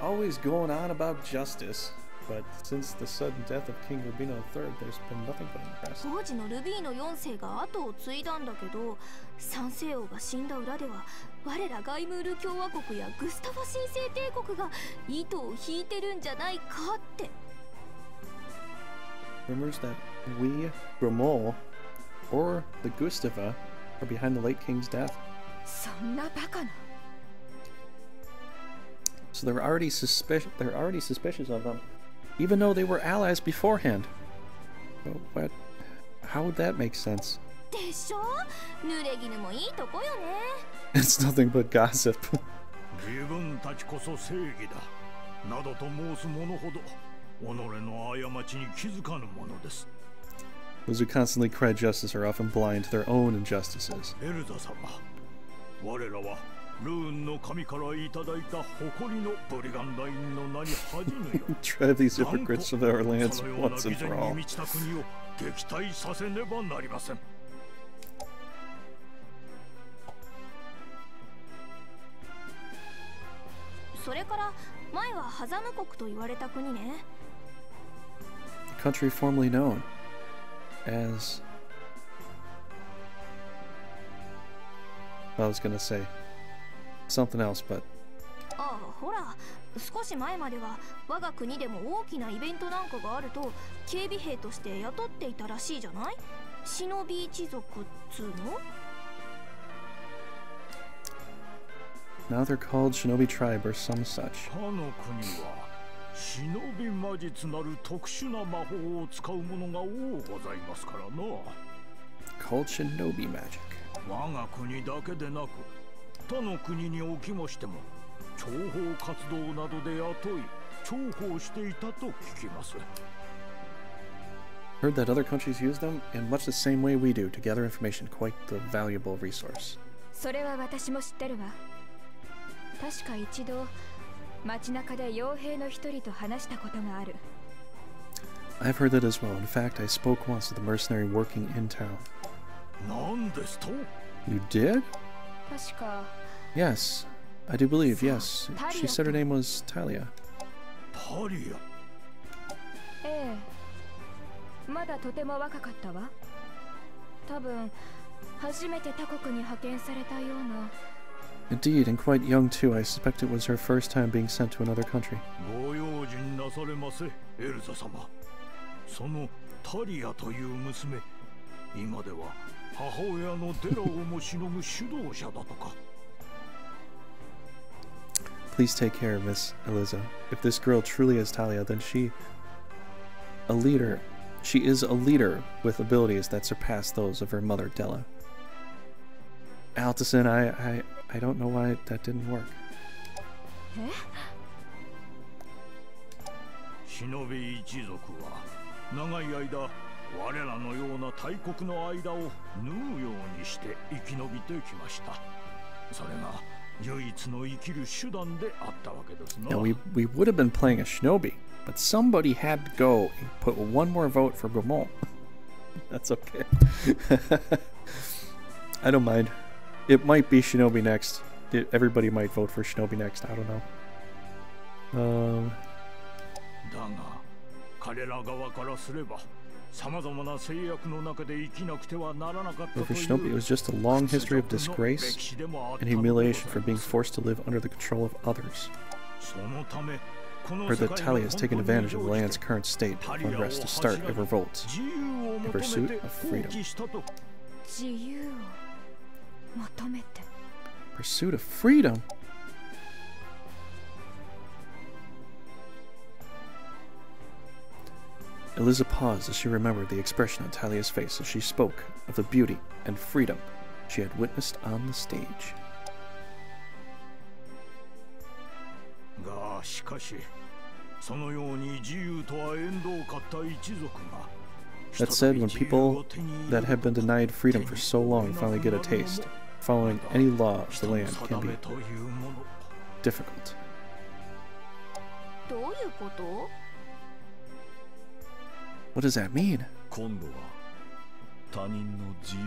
always going on about justice, but since the sudden death of King Rubino III, there's been nothing but unrest. 当時のルビーの4世が後を継いだんだけど、三世王が死んだ裏では、我らガイムール共和国やグスタファ神聖帝国が糸を引いてるんじゃないかって。Rumors that we, Guimoule, or the Gustava, are behind the late king's death. So they're already suspicious. They're already suspicious of them even though they were allies beforehand. But what? How would that make sense? でしょ濡れ衣もいいとこよね It's nothing but gossip. 自分たちこそ正義だなどと申す者ほど己の過ちに気づかぬものです Those who constantly cry justice are often blind to their own injustices. エルザ様我らは ルーンの神からいただいた誇りのブリガンダインの名に恥じぬよ Drive these hypocrites from our lands そのような once 偽 and for 善に all. 満ちた国を撃退させねばなりませんそれから前はハザム国と言われた国ね The country formerly known as. I was gonna say something else, but ああほら少し前までは我が国でも大きなイベントなんかがあると警備兵として雇っていたらしいじゃない忍び一族っつうの now they're called Shinobi Tribe or some such. 他の国は忍び魔術なる特殊な魔法を使う者が多ございますからな Called Shinobi magic. 我が国だけでなく 他の国におきましても諜報活動などで雇い重宝していたと聞きます Heard that other countries use them in much the same way we do to gather information, quite the valuable resource. それは私も知ってるわ確か一度街中で傭兵の一人と話したことがある I've heard that as well. In fact, I spoke once to the mercenary working in town. 何ですと You did? 確か Yes, I do believe, So, yes. She said her Talia. name was Talia. タリアええまだとても若かったわ多分初めて他国に派遣されたような Indeed, and quite young too. I suspect it was her first time being sent to another country. ご用心なされませエルザ様そのタリアという娘今では母親のデラをもしのぐ主導者だとか Please take care, Miss Eliza. If this girl truly is Talia, then she a leader. She is a leader with abilities that surpass those of her mother, Della. Altison, I, I, I don't know why that didn't work. 忍び一族は長い間我らのような大国の間を縫うようにして生き延びてきましたそれが now we, we would have been playing a shinobi, but somebody had to go and put one more vote for Beaumont. That's okay. I don't mind. It might be Shinobi next. It, everybody might vote for Shinobi next. I don't know. Um. For Shinobi, it was just a long history of disgrace and humiliation for being forced to live under the control of others. Heard that Talia has taken advantage of the land's current state of unrest to start a revolt in pursuit of freedom. Pursuit of freedom? Eliza paused as she remembered the expression on Talia's face as she spoke of the beauty and freedom she had witnessed on the stage. がしかしそのように自由とは縁遠かった一族が That said, when people that have been denied freedom for so long finally get a taste, following any law of the land can be というもの difficult. どういうこと What does that mean? 今度は他人の自由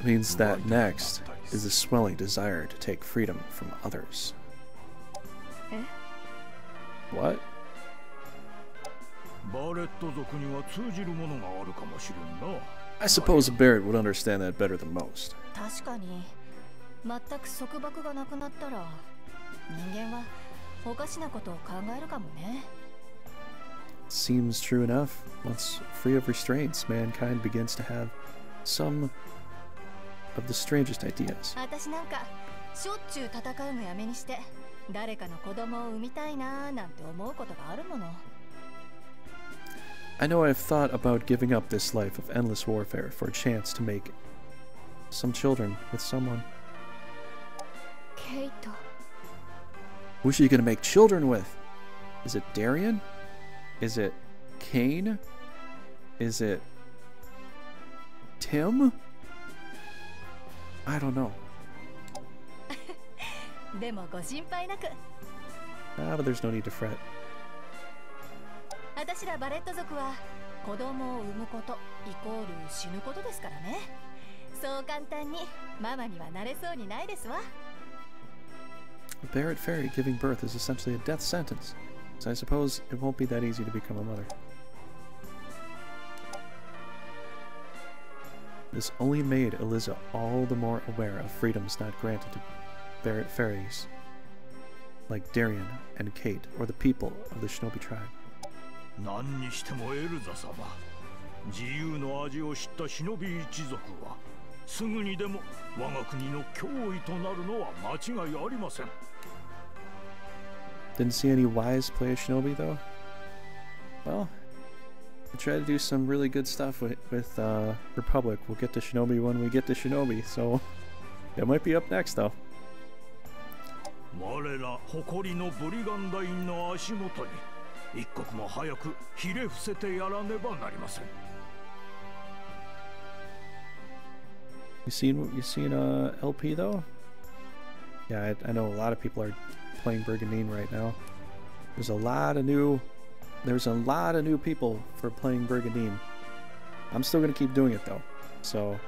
It means that next is the swelling desire to take freedom from others. Eh? What? バレット族には通じるものがあるかもしれんな I suppose a Barrett would understand that better than most. 確かに全く束縛がなくなったら人間はおかしなことを考えるかもね Seems true enough. Once free of restraints, mankind begins to have some of the strangest ideas. 私なんかしょっちゅう戦うのやめにして誰かの子供を産みたいなーなんて思うことがあるもの I know I've thought about giving up this life of endless warfare for a chance to make some children with someone. ケイト Who's she gonna make children with? Is it Darian? Is it Kane? Is it Tim? I don't know. でもご心配なく Ah, but there's no need to fret. 私らバレット族は子供を産むことイコール死ぬことですからねそう簡単にママにはなれそうにないですわ A Barrett fairy giving birth is essentially a death sentence, so I suppose it won't be that easy to become a mother. This only made Eliza all the more aware of freedoms not granted to Barrett fairies, like Darian and Kate, or the people of the Shinobi tribe. 何にしてもエルザ様自由の味を知った忍び一族はすぐにでも我が国の脅威となるのは間違いありません Didn't see any wise play a shinobi though. Well, we try to do some really good stuff with, with uh, Republic. We'll get to shinobi when we get to shinobi, so it might be up next though. 我ら誇りのブリガンダインの足元に一刻も早くひれ伏せてやらねばなりません You seen you seen uh, LP though? Yeah, I, I know a lot of people are playing Brigandine right now. There's a lot of new there's a lot of new people for playing Brigandine. I'm still gonna keep doing it though. So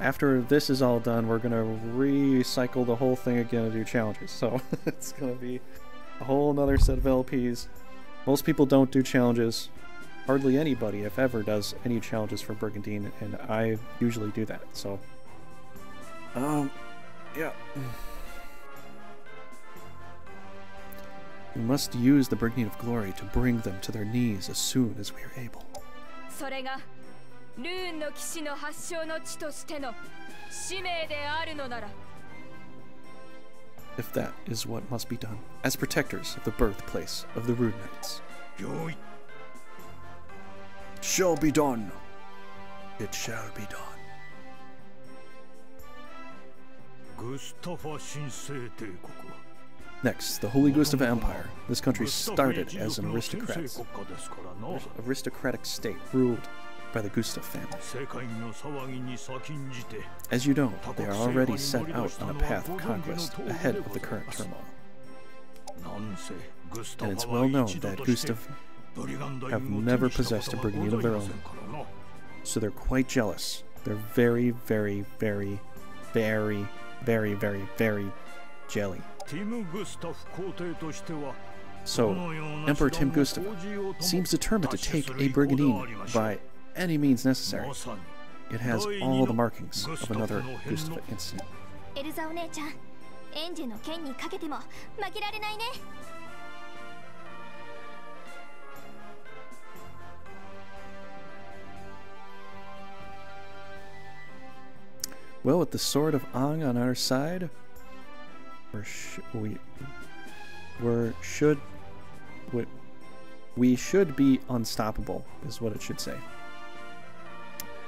after this is all done, we're gonna recycle the whole thing again and do challenges. So it's gonna be a whole another set of LPs. Most people don't do challenges. Hardly anybody, if ever, does any challenges for Brigandine, and I usually do that. So um, yeah. We must use the Brigade of Glory to bring them to their knees as soon as we are able. If that is what must be done, as protectors of the birthplace of the Rune Knights. Joy. Shall be done. It shall be done. グスタファ神聖帝国は Next, the Holy Ghost of Empire. This country started as an aristocratic, aristocratic state ruled by the Gustav family. As you know, they are already set out on a path of conquest ahead of the current turmoil. And it's well known that Gustav have never possessed a brigandine of their own, so they're quite jealous. They're very, very, very, very, very, very, very jelly. ティム・グスタフ皇帝としては So, Emperor Tim Gustav seems determined to take a brigandine by any means necessary. まさに It has all the markings of another Gustav incident. エルザお姉ちゃんエンジェの剣にかけても負けられないね Well, with the sword of Ang on our side, we're sh- we should we, we should be unstoppable is what it should say.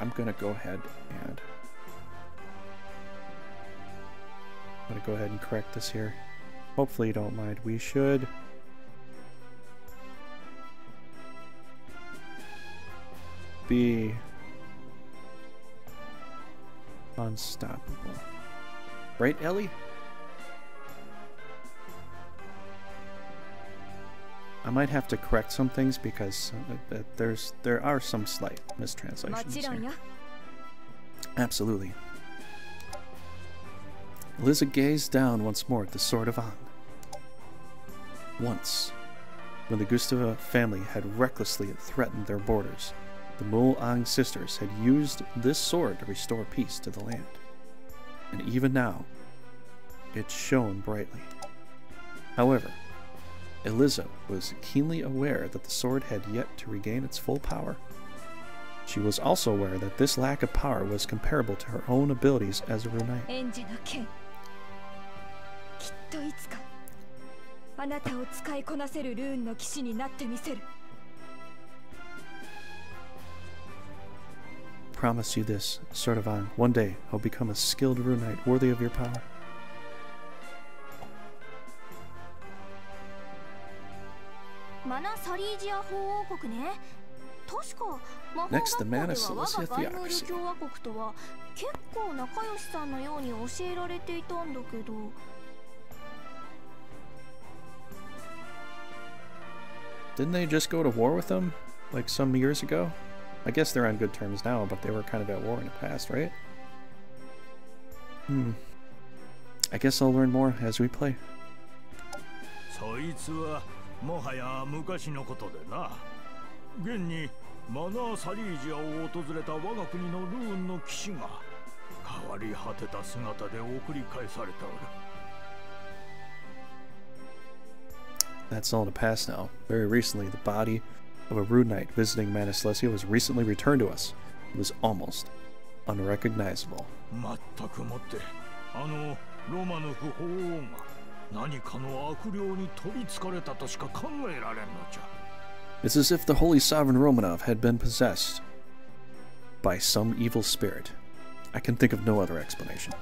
I'm gonna go ahead and I'm gonna go ahead and correct this here. Hopefully you don't mind. We should be unstoppable. Right, Ellie? I might have to correct some things because uh, there's there are some slight mistranslations here. Absolutely. Liza gazed down once more at the sword of Ang. Once, when the Gustava family had recklessly threatened their borders, the Mul Ang sisters had used this sword to restore peace to the land. And even now, it shone brightly. However, Eliza was keenly aware that the sword had yet to regain its full power. She was also aware that this lack of power was comparable to her own abilities as a knight. Promise you this, Sertavan. One day, I'll become a skilled rune knight worthy of your power. Next, 学 the 校で Mana は Celestia 我がガイムール Theocracy. 共和国とは結構仲良しさんのように教えられていたんだけど Didn't they just go to war with them, like some years ago? I guess they're on good terms now, but they were kind of at war in the past, right? Hmm. I guess I'll learn more as we play. そいつは もはや昔のことでな現にマナーサリージアを訪れた我が国のルーンの騎士が変わり果てた姿で送り返されておる That's all in the past now. Very recently, the body of a rune knight visiting Mana Saleesia was recently returned to us. It was almost unrecognizable. まったくもって、あのロマノフ法王が何かの悪霊に取りつかれたとしか考えられんのじゃ It's as if the Holy Sovereign Romanov had been possessed by some evil spirit. I can think of no other explanation.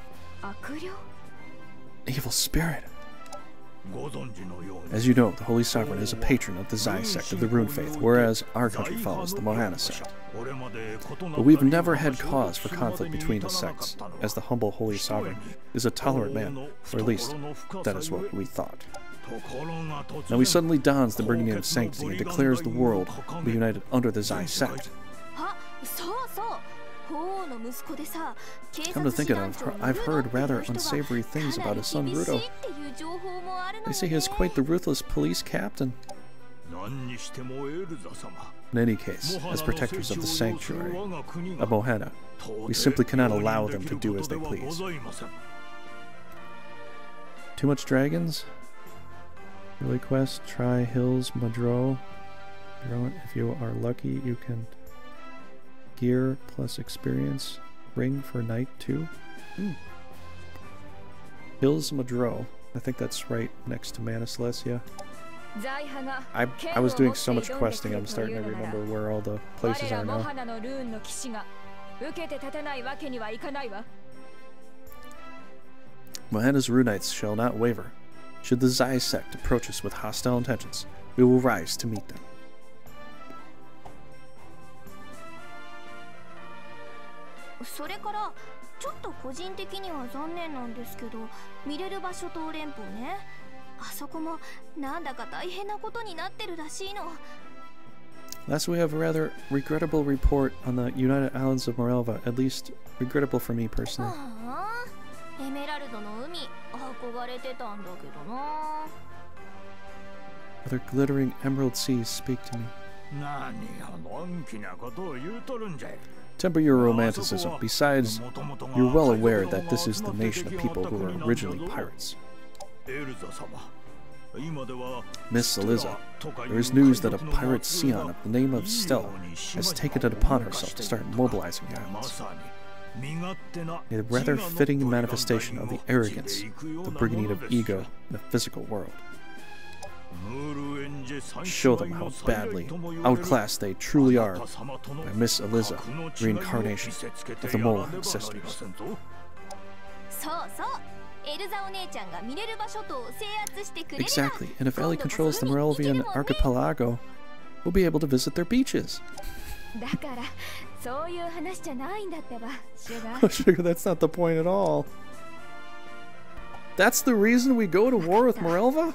悪霊 Evil spirit. As you know, the Holy Sovereign is a patron of the Zai sect of the Rune Faith, whereas our country follows the Mohana sect. But we've never had cause for conflict between the sects, as the humble Holy Sovereign is a tolerant man, or at least, that is what we thought. Now he suddenly dons the brigandine of Sanctity and declares the world be united under the Zai sect. Come to think of it, I've heard rather unsavory things about his son Ruto. They say he is quite the ruthless police captain. In any case, as protectors of the sanctuary of Mohana, we simply cannot allow them to do as they please. Too much dragons? Really quest, try Hills Madro. If you are lucky, you can gear plus experience ring for night two. Hmm. Hills Madro. I think that's right next to Mana Saleesia. I, I was doing so much questing, I'm starting to remember where all the places are now. Mohana's runites shall not waver. Should the Zai sect approach us with hostile intentions, we will rise to meet them. それからちょっと個人的には残念なんですけどミレルバ諸島連邦ねあそこもなんだか大変なことになってるらしいの Last, we have a rather regrettable report on the United Islands of Morelva, at least regrettable for me personally. ああエメラルドの海憧れてたんだけどな Other glittering emerald seas speak to me. 何をのんきなことを言うとるんじゃい Temper your romanticism. Besides, you're well aware that this is the nation of people who were originally pirates. Miss Eliza, there is news that a pirate scion of the name of Stella has taken it upon herself to start mobilizing the islands. A rather fitting manifestation of the arrogance, the brigandine of ego in the physical world. Show them how badly outclassed they truly are by Miss Eliza, reincarnation of the Molan sisters. そうそうエルザお姉ちゃんがミレルバ諸島を制圧してくれるな Exactly, and if Ellie controls the Moravian archipelago, we'll be able to visit their beaches. だからそういう話じゃないんだってばシュガ Oh, ー sugar, that's not the point at all. That's the reason we go to war with Morelva?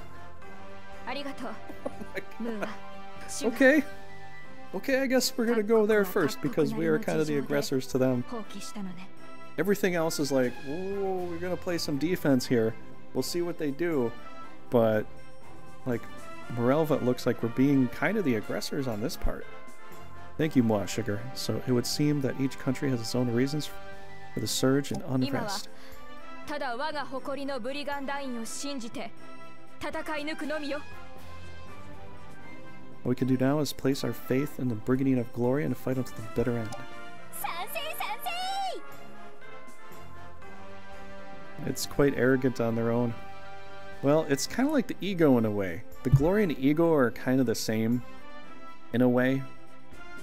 okay. Okay, I guess we're gonna go there first because we are kind of the aggressors to them. Everything else is like, whoa, we're gonna play some defense here. We'll see what they do. But, like, Morelva, looks like we're being kind of the aggressors on this part. Thank you, Moa Sugar. So it would seem that each country has its own reasons for the surge and unrest. ただ我が誇りのブリガンダインを信じて戦い抜くのみよ What we can do now is place our faith in the Brigandine of Glory and fight until the bitter end. 賛成賛成 It's quite arrogant on their own. Well, it's kind of like the ego in a way. The glory and ego are kind of the same in a way.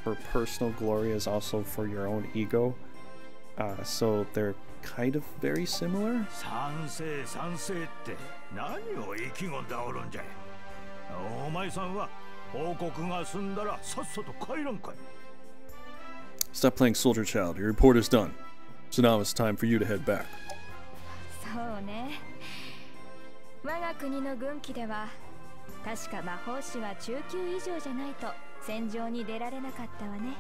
For personal glory is also for your own ego. Uh, so they're kind of very similar. 賛成賛成って 何を意気込んでおるんじゃお前さんは報告が済んだらさっさと帰らんかい Stop playing soldier child. Your report is done. So now it's time for you to head back. そうね。我が国の軍機では確か魔法士は中級以上じゃないと戦場に出られなかったわね。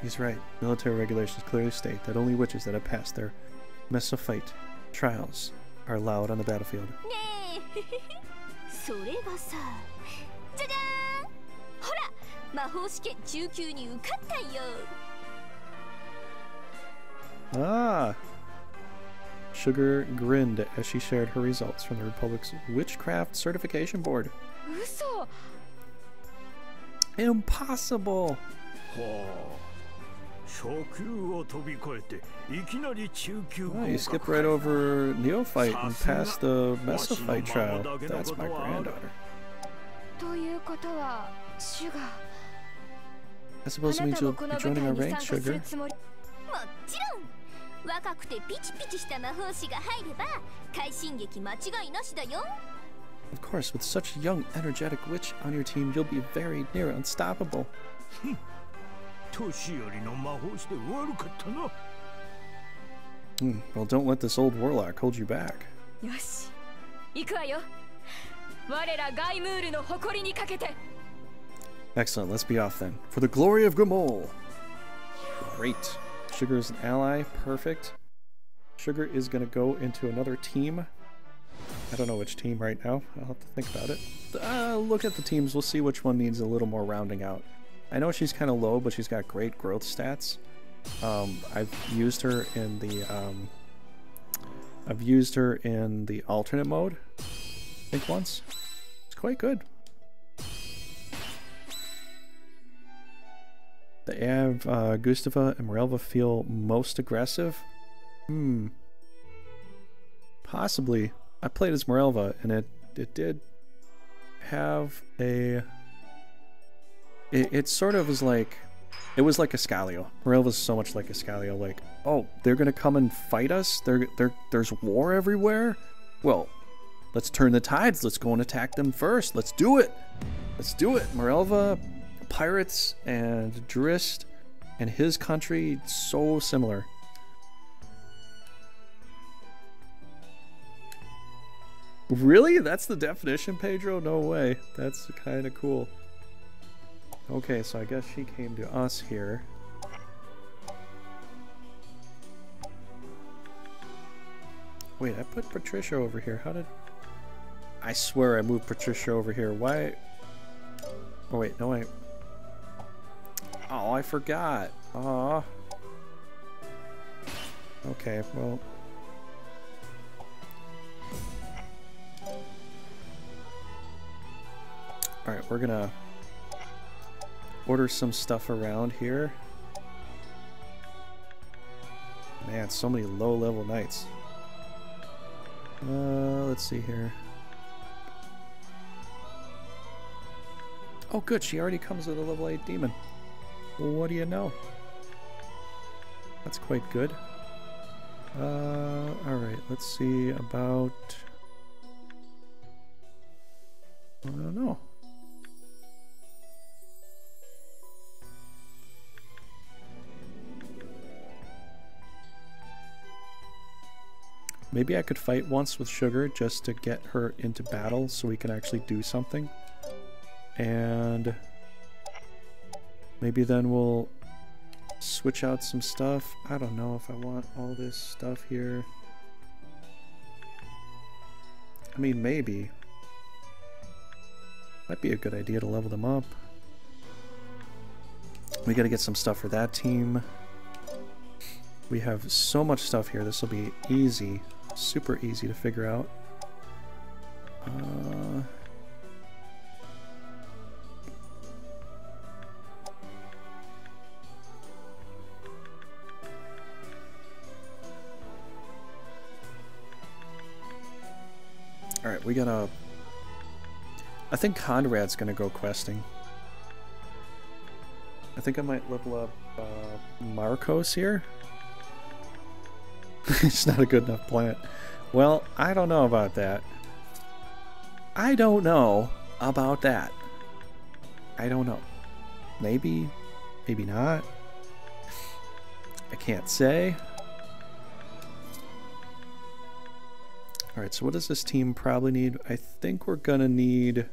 He's right. Military regulations clearly state that only witches that have passed their Mesophyte trials are loud on the battlefield. ah! Sugar grinned as she shared her results from the Republic's Witchcraft Certification Board. Impossible! Oh. Oh, 合 you 格 skipped か right いな over Neophyte and passed the Mesophyte trial. That's my granddaughter. ということはシュガー I suppose it means you'll こ be の joining 舞 our 台に ranks, 参加する Sugar. つもりもちろん若くてピチピチした魔法師が入れば快進撃間違いなしだよ Of course, with such a young, energetic witch on your team, you'll be very near unstoppable. hmm. Well, don't let this old warlock hold you back. Excellent. Let's be off then. For the glory of Guimoule. Great. Sugar is an ally. Perfect. Sugar is going to go into another team. I don't know which team right now. I'll have to think about it. Uh, look at the teams. We'll see which one needs a little more rounding out. I know she's kind of low, but she's got great growth stats. Um, I've used her in the um, I've used her in the alternate mode. I think once. It's quite good. The Av, uh, Gustava and Morelva feel most aggressive. Hmm. Possibly. I played as Morelva, and it it did have a. It, it sort of was like, it was like Escalio. Morelva's so much like Escalio. Like, oh, they're gonna come and fight us. There, there, there's war everywhere. Well, Let's turn the tides. Let's go and attack them first. Let's do it. Let's do it. Morelva, pirates, and Drist and his country so similar. Really? That's the definition, Pedro? No way. That's kind of cool. Okay, so I guess she came to us here. Wait, I put Patricia over here. How did... I swear I moved Patricia over here. Why... Oh, wait, no, I... Oh, I forgot. Aw. Okay, well... Alright, we're gonna order some stuff around here. Man, so many low-level knights. Uh, let's see here. Oh good, she already comes with a level 8 demon. Well, what do you know? That's quite good. Uh, alright, let's see about... I don't know. Maybe I could fight once with Sugar just to get her into battle so we can actually do something. And maybe then we'll switch out some stuff. I don't know if I want all this stuff here. I mean, maybe. Might be a good idea to level them up. We gotta get some stuff for that team. We have so much stuff here, this will be easy super easy to figure out. Uh, Alright, we gotta... I think Conrad's gonna go questing. I think I might level up uh, Marcos here. it's not a good enough plant. Well, I don't know about that. I don't know about that. I don't know. Maybe, maybe not. I can't say. Alright, so what does this team probably need? I think we're gonna need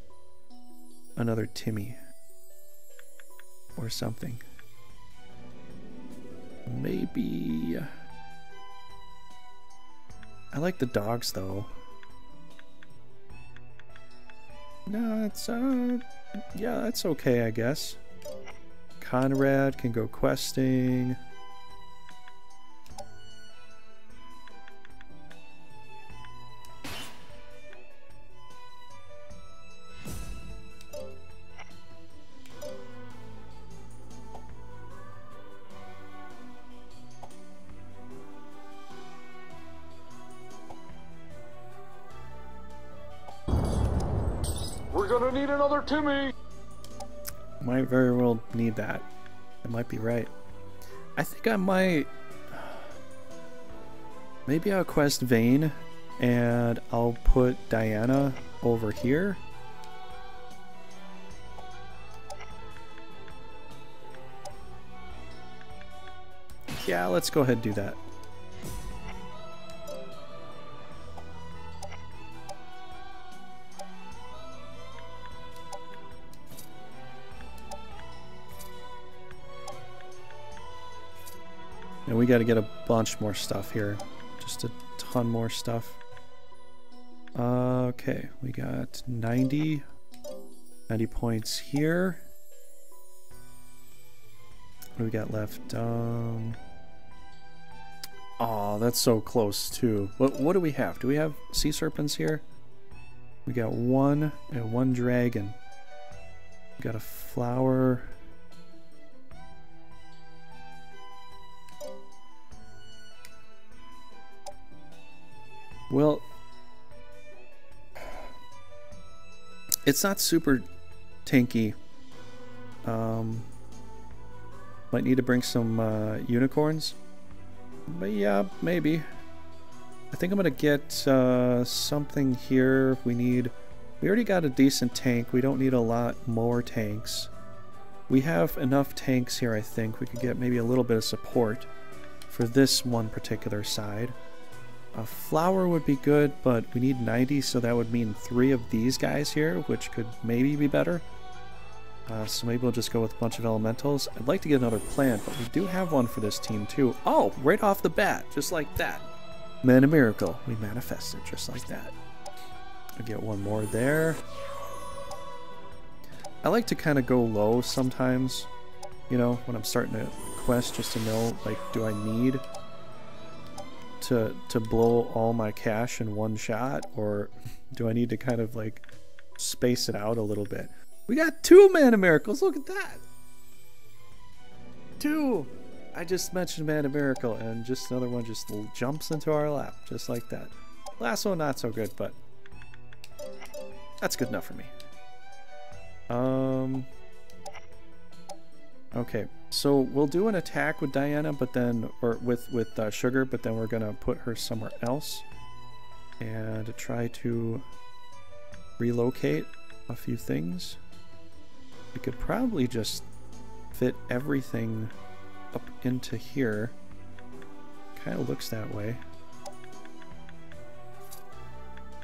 another Timmy. Or something. Maybe... I like the dogs though. No, it's uh yeah, that's okay, I guess. Conrad can go questing. Timmy! Might very well need that. It might be right. I think I might... Maybe I'll quest Vayne and I'll put Diana over here. Yeah, let's go ahead and do that. We got to get a bunch more stuff here. Just a ton more stuff. Uh, okay, we got 90. 90 points here. What do we got left? Um... Oh, that's so close too. What what do we have? Do we have sea serpents here? We got one and one dragon. We got a flower. Well, it's not super tanky. Um, might need to bring some uh, unicorns. But yeah, maybe. I think I'm going to get uh, something here. We need... We already got a decent tank. We don't need a lot more tanks. We have enough tanks here, I think. We could get maybe a little bit of support for this one particular side. A flower would be good, but we need 90, so that would mean three of these guys here, which could maybe be better. Uh, so maybe we'll just go with a bunch of elementals. I'd like to get another plant, but we do have one for this team too. Oh, right off the bat, just like that. Mana Miracle. We manifested just like that. I get one more there. I like to kind of go low sometimes, you know, when I'm starting a quest just to know, like, do I need to to blow all my cash in one shot, or do I need to kind of, like, space it out a little bit? We got two Mana Miracles, look at that! Two! I just mentioned Mana Miracle, and just another one just jumps into our lap, just like that. Last one, not so good, but that's good enough for me. Um. Okay, so we'll do an attack with Diana, but then, or with with uh, Sugar, but then we're gonna put her somewhere else, and try to relocate a few things. We could probably just fit everything up into here. Kind of looks that way.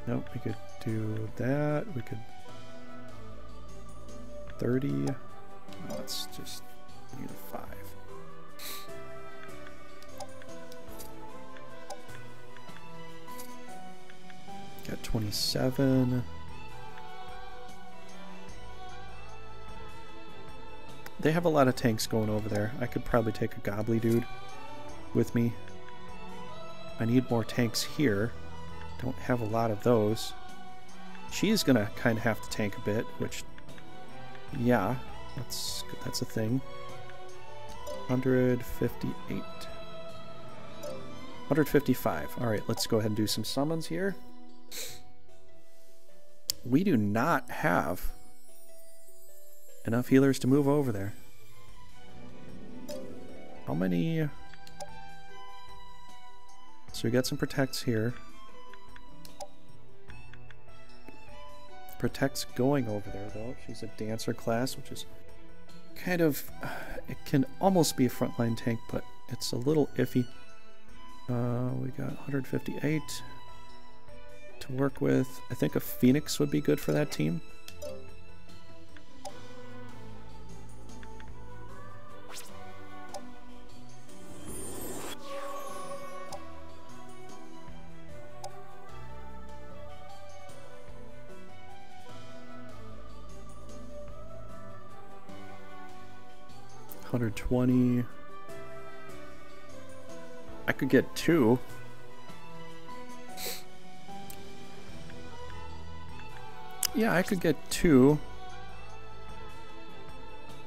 Nope, we could do that. We could 30. Oh, let's just a 5. Got 27. They have a lot of tanks going over there. I could probably take a Gobbly dude with me. I need more tanks here. Don't have a lot of those. She's gonna kind of have to tank a bit, which, yeah, that's that's a thing. 158. 155. All right, let's go ahead and do some summons here. We do not have enough healers to move over there. How many... So we got some protects here. Protects going over there though. She's a dancer class, which is kind of... It can almost be a frontline tank, but it's a little iffy. Uh, we got 158 to work with. I think a Phoenix would be good for that team. Hundred twenty. I could get two. Yeah, I could get two.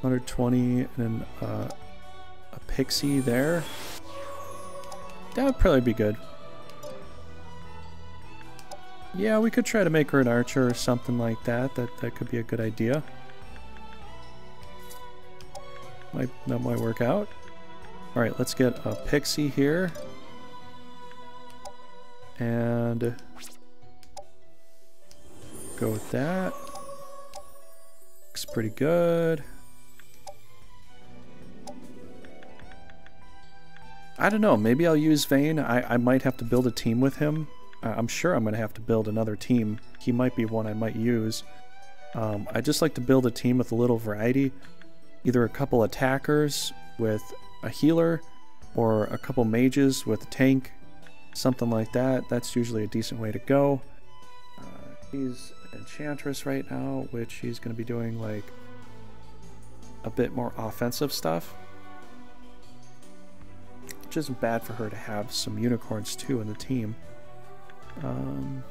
120 and uh, a pixie there. That would probably be good. Yeah, we could try to make her an archer or something like that. That that could be a good idea. Might that might work out. All right, let's get a pixie here. And go with that. Looks pretty good. I don't know, maybe I'll use Vayne. I, I might have to build a team with him. I'm sure I'm going to have to build another team. He might be one I might use. Um, I just like to build a team with a little variety. Either a couple attackers with a healer, or a couple mages with a tank, something like that. That's usually a decent way to go. Uh, he's Enchantress right now, which he's going to be doing like a bit more offensive stuff. Which isn't bad for her to have some unicorns too in the team. Um,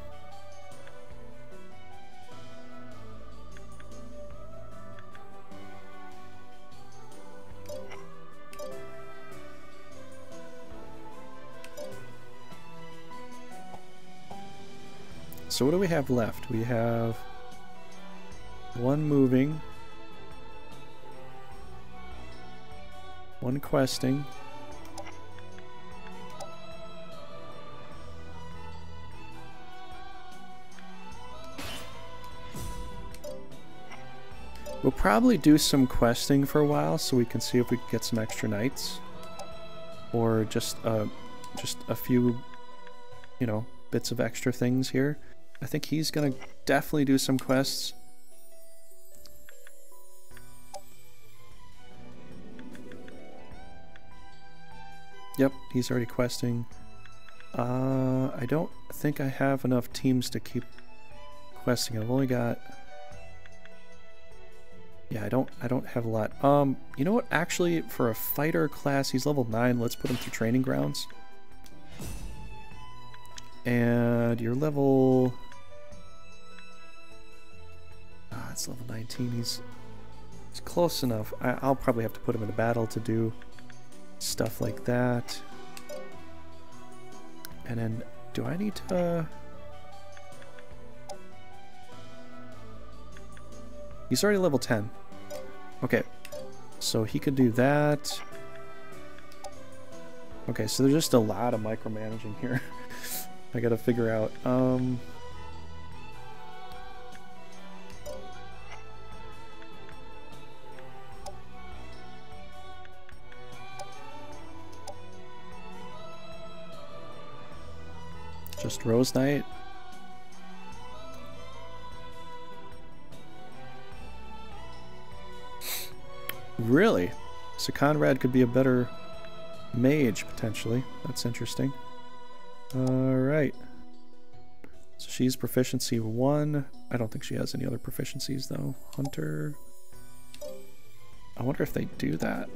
So what do we have left? We have one moving, one questing, We'll probably do some questing for a while so we can see if we can get some extra knights. Or just, uh, just a few, you know, bits of extra things here. I think he's gonna definitely do some quests. Yep, he's already questing. Uh, I don't think I have enough teams to keep questing. I've only got... Yeah, I don't I don't have a lot. Um, you know what? Actually, for a fighter class, he's level 9. Let's put him through training grounds. And you're level... It's level 19. He's, he's close enough. I, I'll probably have to put him in a battle to do stuff like that. And then, do I need to... He's already level 10. Okay, so he could do that. Okay, so there's just a lot of micromanaging here. I gotta figure out. Um... Just Rose Knight. Really? So Conrad could be a better mage, potentially. That's interesting. Alright. So she's proficiency 1. I don't think she has any other proficiencies, though. Hunter. I wonder if they do that.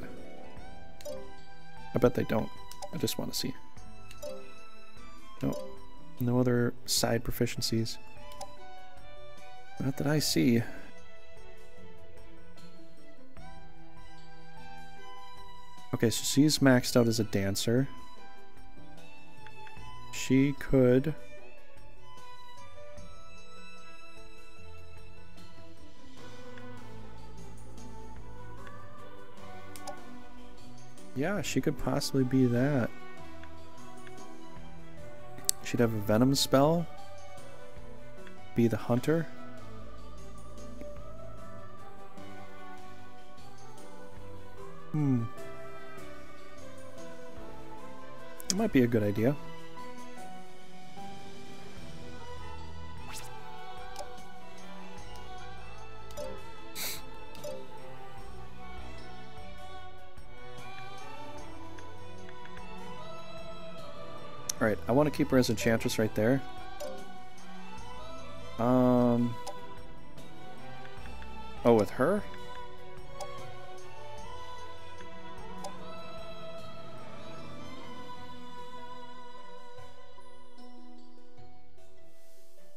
I bet they don't. I just want to see. Nope. No other side proficiencies. Not that I see. Okay, so she's maxed out as a dancer. She could... Yeah, she could possibly be that. She'd have a venom spell. Be the hunter. Hmm. It might be a good idea. I want to keep her as Enchantress right there. Um... Oh, with her?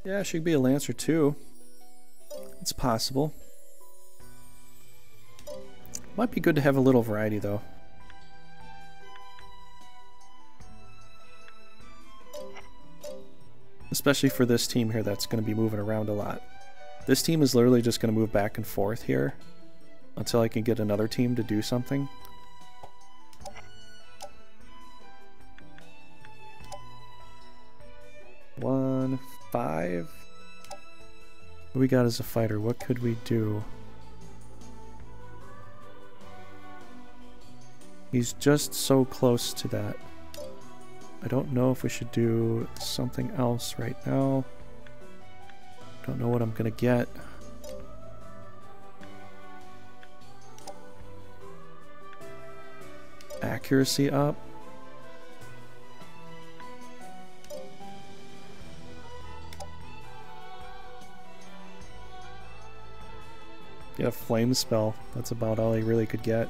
Yeah, she could be a Lancer too. It's possible. Might be good to have a little variety though. Especially for this team here that's going to be moving around a lot. This team is literally just going to move back and forth here until I can get another team to do something. One, five. What we got as a fighter? What could we do? He's just so close to that. I don't know if we should do something else right now. Don't know what I'm gonna get. Accuracy up. Get a flame spell. That's about all he really could get.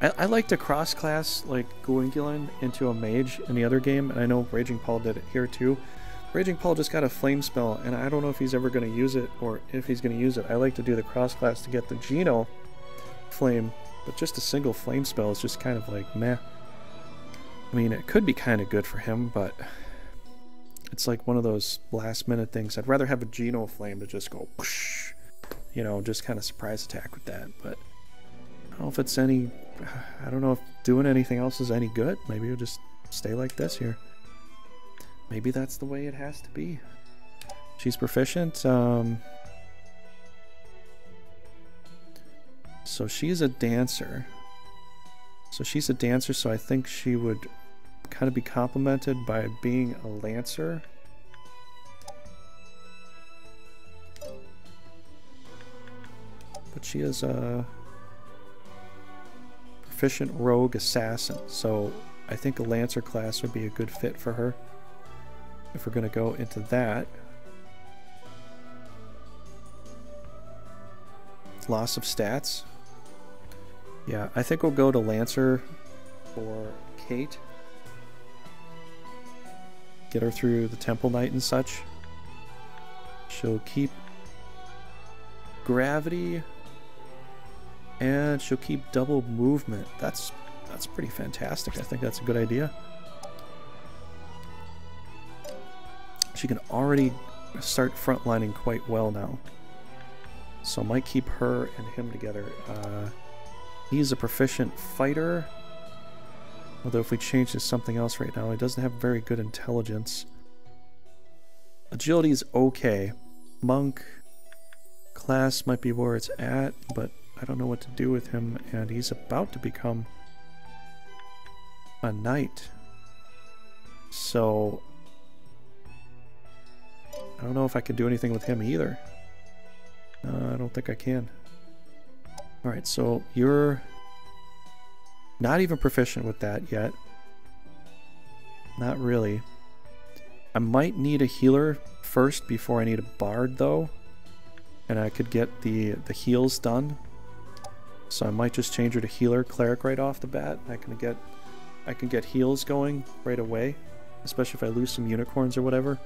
I, I like to cross class like Gwendolyn into a mage in the other game, and I know Raging Paul did it here too. Raging Paul just got a flame spell, and I don't know if he's ever going to use it or if he's going to use it. I like to do the cross class to get the Geno flame, but just a single flame spell is just kind of like meh. I mean, it could be kind of good for him, but it's like one of those last minute things. I'd rather have a Geno flame to just go, whoosh, you know, just kind of surprise attack with that, but I don't know if it's any I don't know if doing anything else is any good. Maybe you'll just stay like this here. Maybe that's the way it has to be. She's proficient. Um, So she's a dancer. So she's a dancer, so I think she would kind of be complemented by being a lancer. But she is a proficient rogue assassin, so I think a lancer class would be a good fit for her. If we're going to go into that. Loss of stats. Yeah, I think we'll go to Lancer for Kate. Get her through the Temple Knight and such. She'll keep gravity and she'll keep double movement. That's that's pretty fantastic. I think that's a good idea. She can already start frontlining quite well now. So might keep her and him together. Uh, he's a proficient fighter. Although if we change to something else right now, he doesn't have very good intelligence. Agility is okay. Monk class might be where it's at, but I don't know what to do with him, and he's about to become a knight. So I don't know if I can do anything with him either. Uh, I don't think I can. Alright, so you're not even proficient with that yet. Not really. I might need a healer first before I need a bard though. And I could get the, the heals done. So I might just change her to healer cleric right off the bat. I can get I can get heals going right away. Especially if I lose some unicorns or whatever.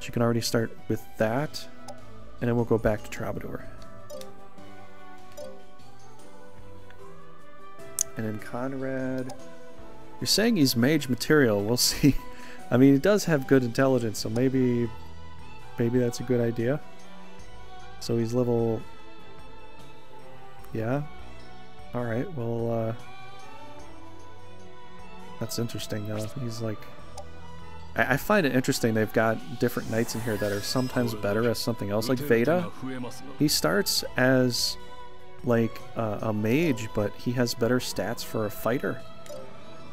She can already start with that. And then we'll go back to Troubadour. And then Conrad... You're saying he's mage material. We'll see. I mean, he does have good intelligence, so maybe... Maybe that's a good idea. So he's level... Yeah? Alright, well, uh... That's interesting. Uh, he's like... I, I find it interesting they've got different knights in here that are sometimes better as something else. Like Veda, he starts as like uh, a mage, but he has better stats for a fighter.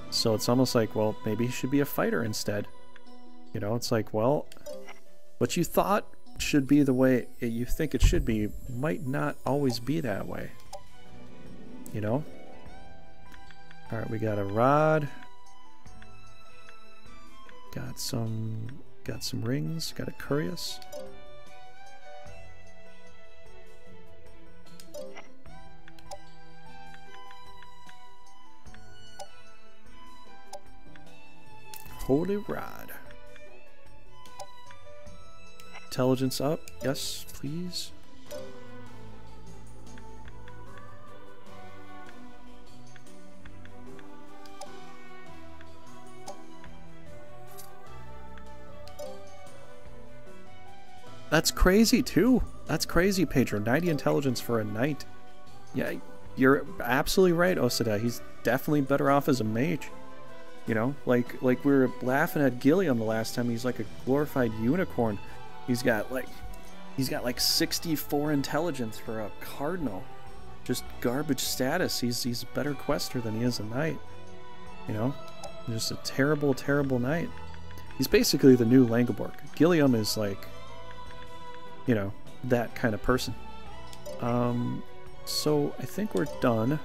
So it's almost like, well, maybe he should be a fighter instead. You know, it's like, well, what you thought should be the way you think it should be might not always be that way. You know? Alright, we got a rod. Got some got some rings, got a curious. Holy rod. Intelligence up. Yes, please. That's crazy too. That's crazy, Pedro. 90 intelligence for a knight. Yeah, you're absolutely right, Osada. He's definitely better off as a mage. You know, like like we were laughing at Gilliam the last time. He's like a glorified unicorn. He's got like he's got like 64 intelligence for a cardinal. Just garbage status. He's he's a better quester than he is a knight. You know, just a terrible, terrible knight. He's basically the new Langeborg. Gilliam is like you know, that kind of person. Um, so I think we're done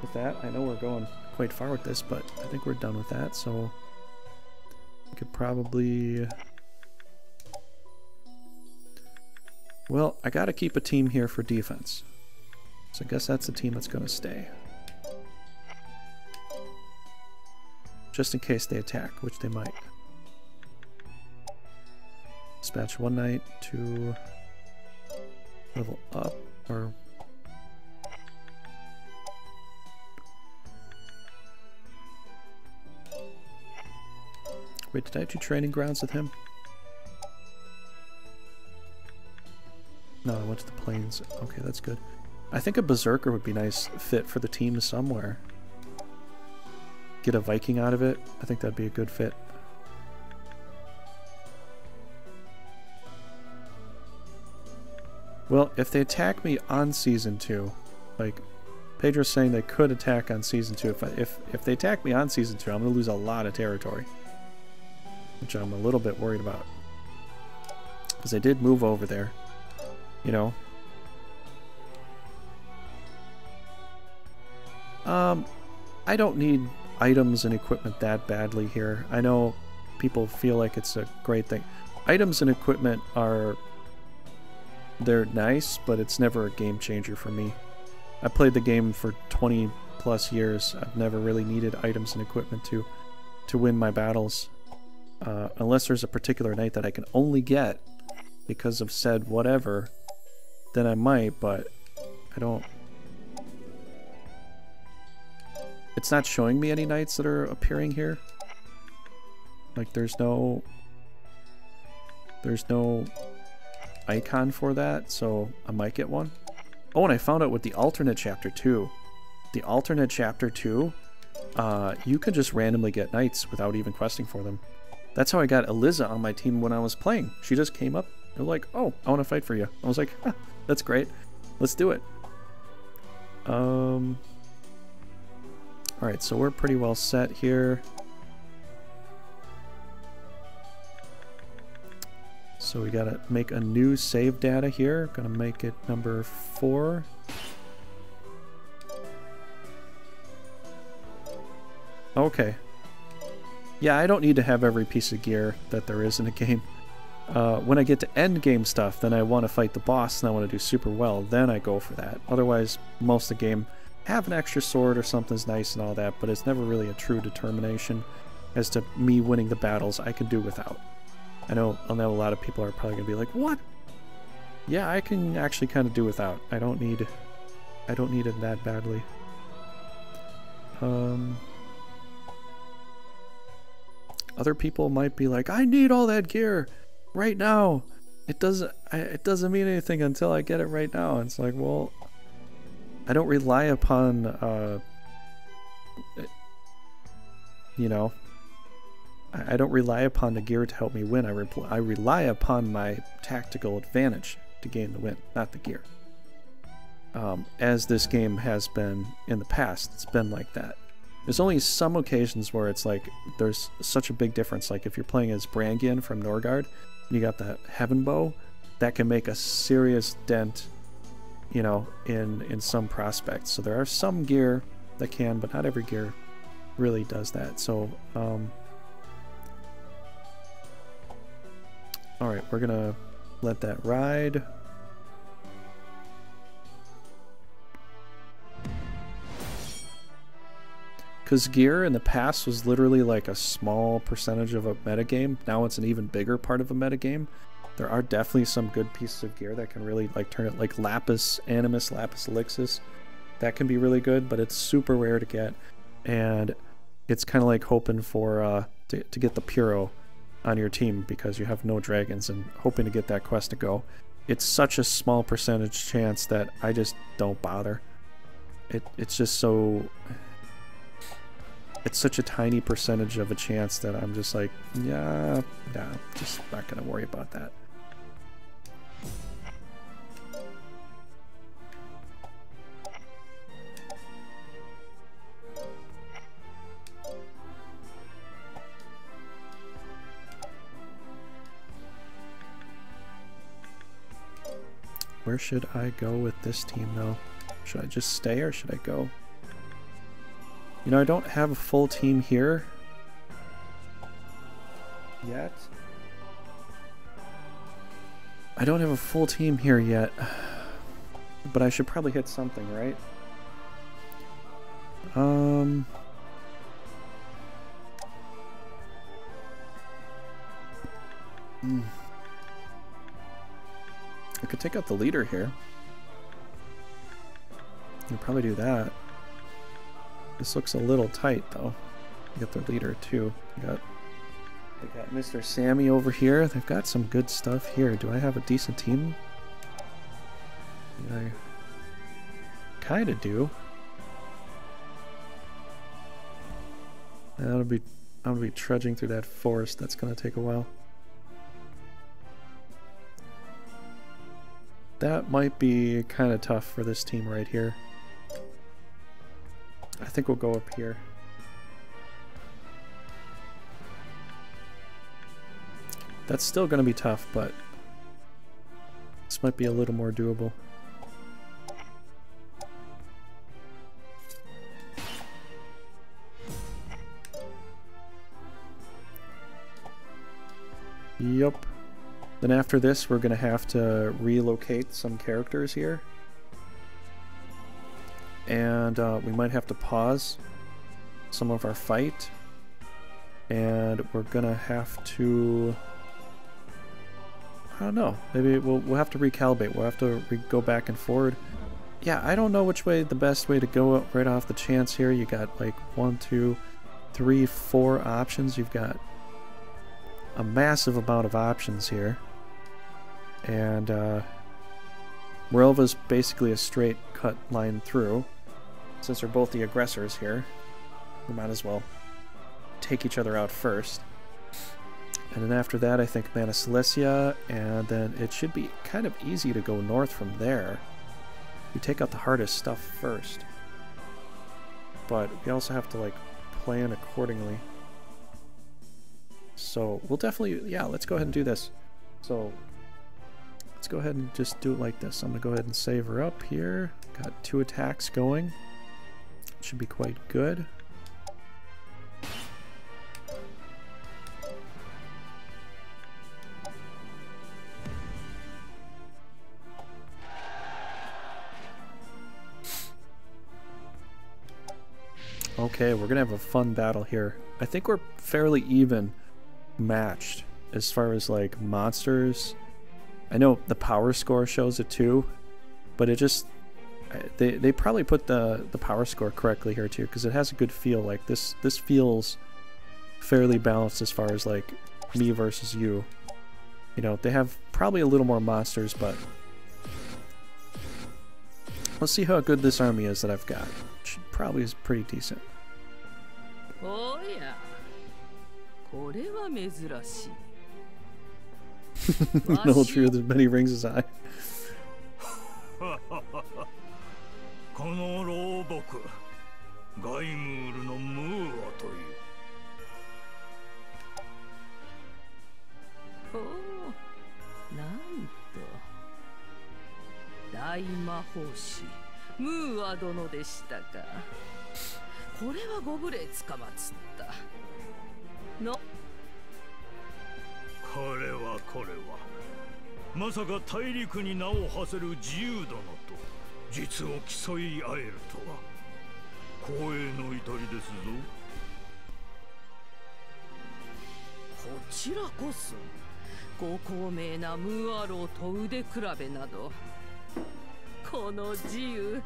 with that. I know we're going quite far with this, but I think we're done with that. So we could probably... Well, I got to keep a team here for defense. So I guess that's the team that's going to stay. Just in case they attack, which they might. Dispatch one knight to level up, or... Wait, did I do training grounds with him? No, I went to the plains. Okay, that's good. I think a berserker would be nice fit for the team somewhere. Get a Viking out of it. I think that'd be a good fit. Well, if they attack me on Season 2, like, Pedro's saying they could attack on season two. If I, if if they attack me on season two, I'm gonna lose a lot of territory, which I'm a little bit worried about. Because they did move over there, you know. Um, I don't need items and equipment that badly here. I know people feel like it's a great thing. Items and equipment are they're nice, but it's never a game changer for me. I played the game for 20 plus years. I've never really needed items and equipment to to win my battles. Uh, unless there's a particular knight that I can only get because of said whatever, then I might, but I don't... It's not showing me any knights that are appearing here. Like there's no... There's no icon for that, so I might get one. Oh, and I found out with the alternate chapter 2. The alternate chapter 2, uh, you can just randomly get knights without even questing for them. That's how I got Eliza on my team when I was playing. She just came up and like, oh, I want to fight for you. I was like, that's great. Let's do it. Um, Alright, so we're pretty well set here. So we gotta make a new save data here. Gonna make it number four. Okay. Yeah, I don't need to have every piece of gear that there is in a game. Uh, when I get to end game stuff, then I want to fight the boss and I want to do super well, then I go for that. Otherwise, most of the game, have an extra sword or something's nice and all that, but it's never really a true determination as to me winning the battles I can do without. I know I know a lot of people are probably gonna be like, what? Yeah, I can actually kind of do without. I don't need I don't need it that badly. Um other people might be like, I need all that gear right now. It doesn't it doesn't mean anything until I get it right now. it's like, well, I don't rely upon uh you know, I don't rely upon the gear to help me win. I, I rely upon my tactical advantage to gain the win, not the gear. Um, as this game has been in the past, it's been like that. There's only some occasions where it's like there's such a big difference. Like if you're playing as Brangian from Norgard, you got that Heaven Bow, that can make a serious dent, you know, in in some prospects. So there are some gear that can, but not every gear really does that. So um, Alright, we're gonna let that ride. Because gear in the past was literally like a small percentage of a metagame. Now it's an even bigger part of a metagame. There are definitely some good pieces of gear that can really like turn it like Lapis Animus, Lapis Elixis. That can be really good, but it's super rare to get. And it's kind of like hoping for uh, to, to get the Puro on your team because you have no dragons and hoping to get that quest to go. It's such a small percentage chance that I just don't bother. It it's just so it's such a tiny percentage of a chance that I'm just like, yeah, yeah, just not gonna worry about that. Where should I go with this team, though? Should I just stay or should I go? You know, I don't have a full team here yet. I don't have a full team here yet. But I should probably hit something, right? Um... Hmm. I could take out the leader here. I'll probably do that. This looks a little tight though. You got the leader too. You got they got Mr. Sammy over here. They've got some good stuff here. Do I have a decent team? I kinda do. That'll be I'll be trudging through that forest. That's gonna take a while. That might be kind of tough for this team right here. I think we'll go up here. That's still going to be tough, but this might be a little more doable. Then after this, we're going to have to relocate some characters here. And uh, we might have to pause some of our fight. And we're going to have to... I don't know. Maybe we'll, we'll have to recalibrate. We'll have to go back and forward. Yeah, I don't know which way the best way to go right off the chance here. You got like one, two, three, four options. You've got a massive amount of options here. And uh, Morelva's basically a straight cut line through. Since they're both the aggressors here, we might as well take each other out first. And then after that, I think Mana Saleesia, and then it should be kind of easy to go north from there. We take out the hardest stuff first. But we also have to, like, plan accordingly. So we'll definitely, yeah, let's go ahead and do this. So let's go ahead and just do it like this. I'm going to go ahead and save her up here. Got two attacks going. Should be quite good. Okay, we're gonna have a fun battle here. I think we're fairly even matched as far as like monsters. I know the power score shows it too, but it just they they probably put the the power score correctly here too because it has a good feel. Like this this feels fairly balanced as far as like me versus you. You know, they have probably a little more monsters, but let's see how good this army is that I've got. Which probably is pretty decent. Oh yeah. これは珍しい。 no true, there's many rings as I. この老木ガイムールのムーアというおお、なんと大魔法師ムーア殿でしたか。これはご無礼つかまつった。のこれはこれは。まさか大陸に名を馳せる自由殿と実を競い合えるとは。光栄の至りですぞ。こちらこそご高名なムーアローと腕比べなどこの自由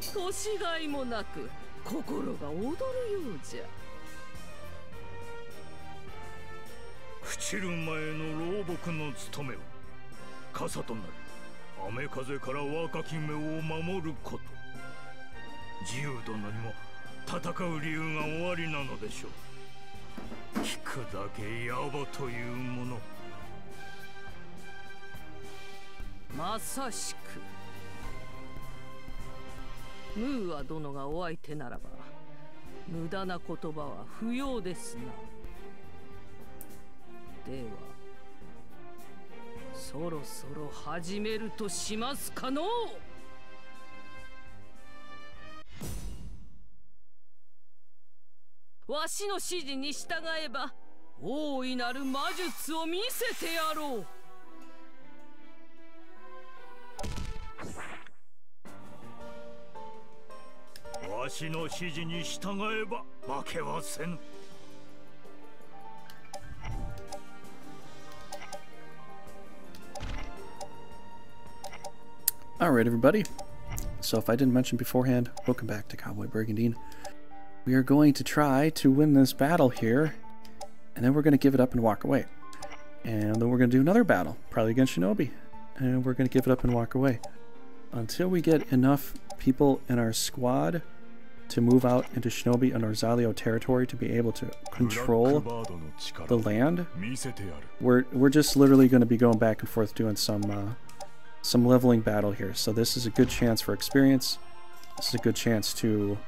年がいもなく心が躍るようじゃ。朽ちる前の老木の務めは傘となり雨風から若き目を守ること。自由殿にも戦う理由が終わりなのでしょう。聞くだけ野暮というもの。まさしく。ムーア殿がお相手ならば無駄な言葉は不要ですな。ではそろそろ始めるとしますかのわしの指示に従えば大いなる魔術を見せてやろう。わしの指示に従えば負けはせぬ Alright, everybody. So, if I didn't mention beforehand, welcome back to Cowboy Brigandine. We are going to try to win this battle here, and then we're going to give it up and walk away. And then we're going to do another battle, probably against Shinobi, and we're going to give it up and walk away. Until we get enough people in our squad to move out into Shinobi and Norzaleo territory to be able to control the land, we're, we're just literally going to be going back and forth doing some uh, some leveling battle here. So this is a good chance for experience. This is a good chance to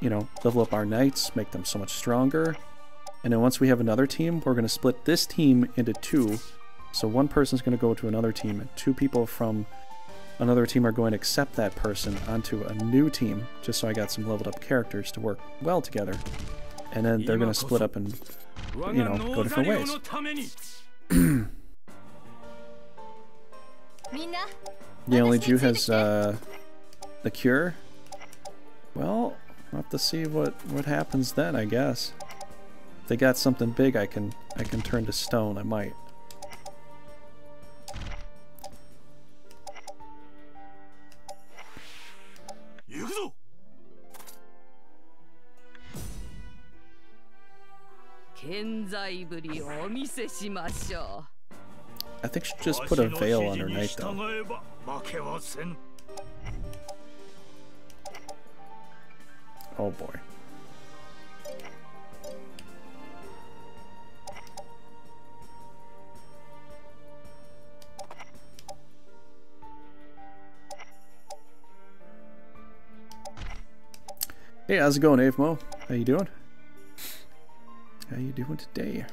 you know, level up our knights, make them so much stronger. And then once we have another team, we're going to split this team into two. So one person's going to go to another team, and two people from another team are going to accept that person onto a new team, just so I got some leveled up characters to work well together. And then they're going to split up and, you know, go different ways. the only Jew has uh, the cure. Well, we'll have to see what, what happens then, I guess. If they got something big I can I can turn to stone, I might. I think she just put a veil on her knight though. Oh boy. Hey, how's it going, Avemo? How you doing? How you doing today?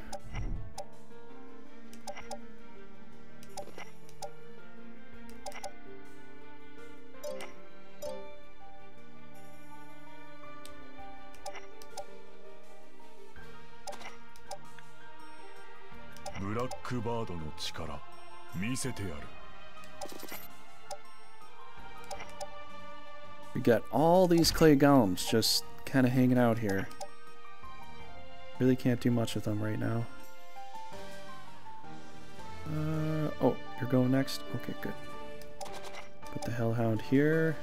We got all these clay golems just kind of hanging out here. Really can't do much with them right now. Uh, oh, you're going next? Okay, good. Put the Hellhound here.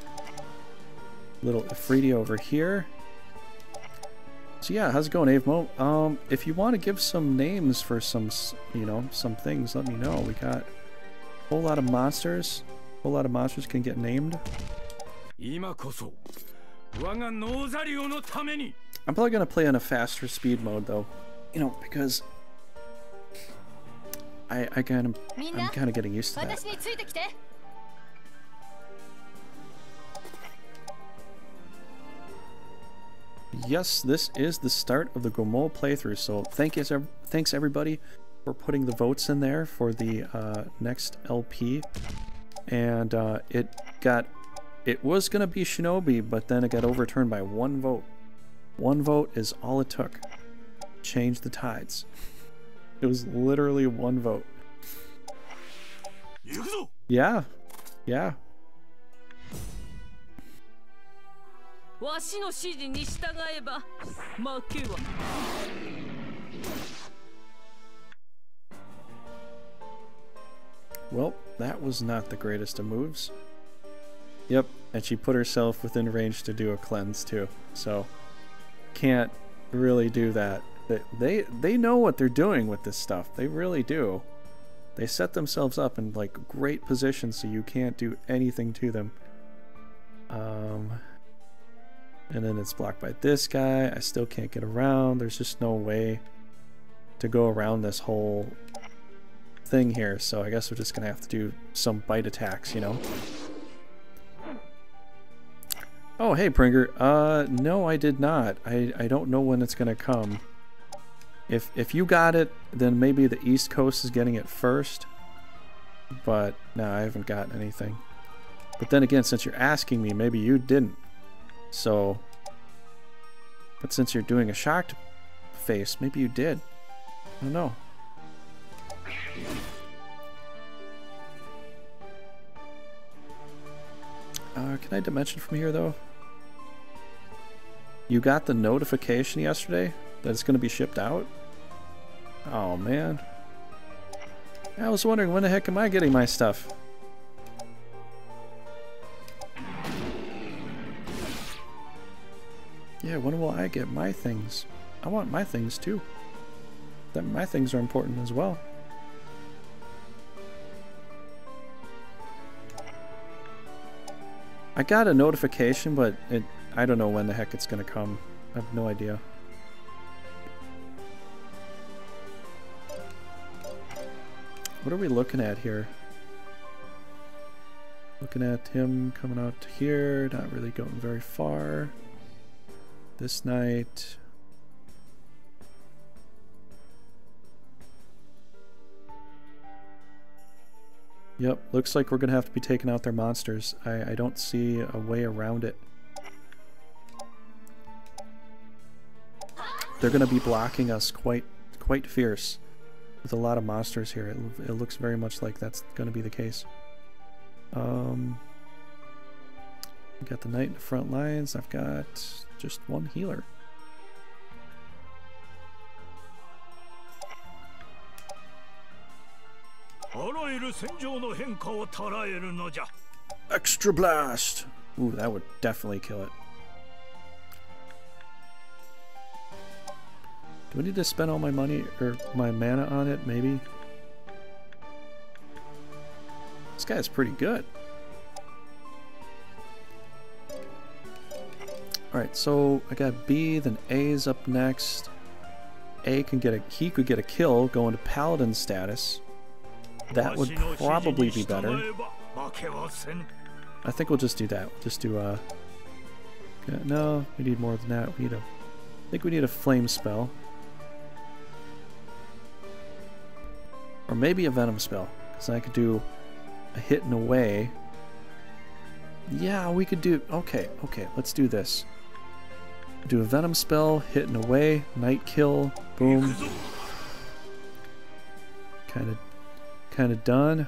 Little Ifriti over here. So yeah, how's it going, Avemo? Um, if you want to give some names for some, you know, some things, let me know. We got a whole lot of monsters. A whole lot of monsters can get named. I'm probably gonna play on a faster speed mode though, you know, because I I kind of I'm kind of getting used to that. Yes, this is the start of the Guimoule playthrough. So thank you, thanks everybody for putting the votes in there for the uh, next LP. And uh, it got, it was gonna be Shinobi, but then it got overturned by one vote. One vote is all it took. Change the tides. It was literally one vote. Yeah, yeah. わしの指示に従えば負けは Well, that was not the greatest of moves. Yep, and she put herself within range to do a cleanse too. So, can't really do that. They they know what they're doing with this stuff. They really do. They set themselves up in like great positions so you can't do anything to them. Um and then it's blocked by this guy. I still can't get around. There's just no way to go around this whole thing here. So I guess we're just going to have to do some bite attacks, you know? Oh, hey, Pringer. Uh, no, I did not. I, I don't know when it's going to come. If, if you got it, then maybe the East Coast is getting it first. But, no, I haven't gotten anything. But then again, since you're asking me, maybe you didn't. So, but since you're doing a shocked face, maybe you did. I don't know. Uh, can I dimension from here, though? You got the notification yesterday that it's going to be shipped out? Oh, man. I was wondering when the heck am I getting my stuff? Yeah, when will I get my things? I want my things too. That my things are important as well. I got a notification, but it I don't know when the heck it's gonna come. I have no idea. What are we looking at here? Looking at him coming out here, not really going very far. This night. Yep, looks like we're gonna have to be taking out their monsters. I, I don't see a way around it. They're gonna be blocking us quite quite fierce with a lot of monsters here. It, it looks very much like that's gonna be the case. Um, got the knight in the front lines. I've got just one healer. Extra blast! Ooh, that would definitely kill it. Do I need to spend all my money or my mana on it? Maybe. This guy's pretty good. Alright, so I got B, then A's up next. A can get a he could get a kill going to paladin status. That would probably be better. I think we'll just do that. We'll just do uh no, we need more than that. We need a I think we need a flame spell. Or maybe a venom spell. Because I could do a hit and away. Yeah, we could do okay, okay, let's do this. Do a venom spell, hit and away, night kill, boom. Kinda kinda done.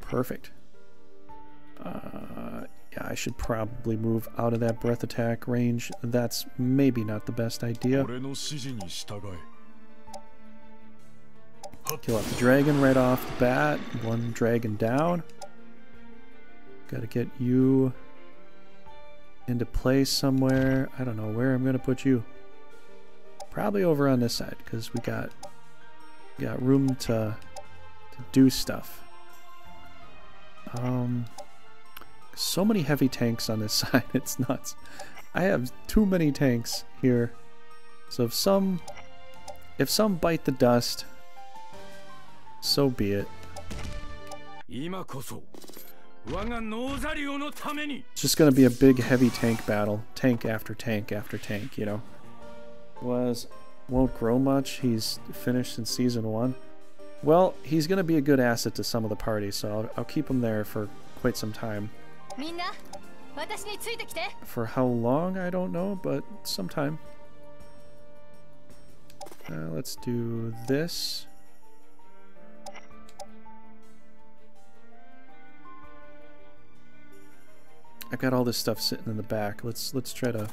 Perfect. Uh, yeah, I should probably move out of that breath attack range. That's maybe not the best idea. Kill off the dragon right off the bat. One dragon down. Gotta get you into place somewhere. I don't know where I'm gonna put you. Probably over on this side, because we got got room to to do stuff. Um so many heavy tanks on this side, it's nuts. I have too many tanks here. So if some if some bite the dust, so be it. It's just gonna be a big heavy tank battle. Tank after tank after tank, you know. Was won't grow much. He's finished in season one. Well, he's gonna be a good asset to some of the party, so I'll, I'll keep him there for quite some time. For how long, I don't know, but sometime. Uh, let's do this. I got all this stuff sitting in the back. Let's let's try to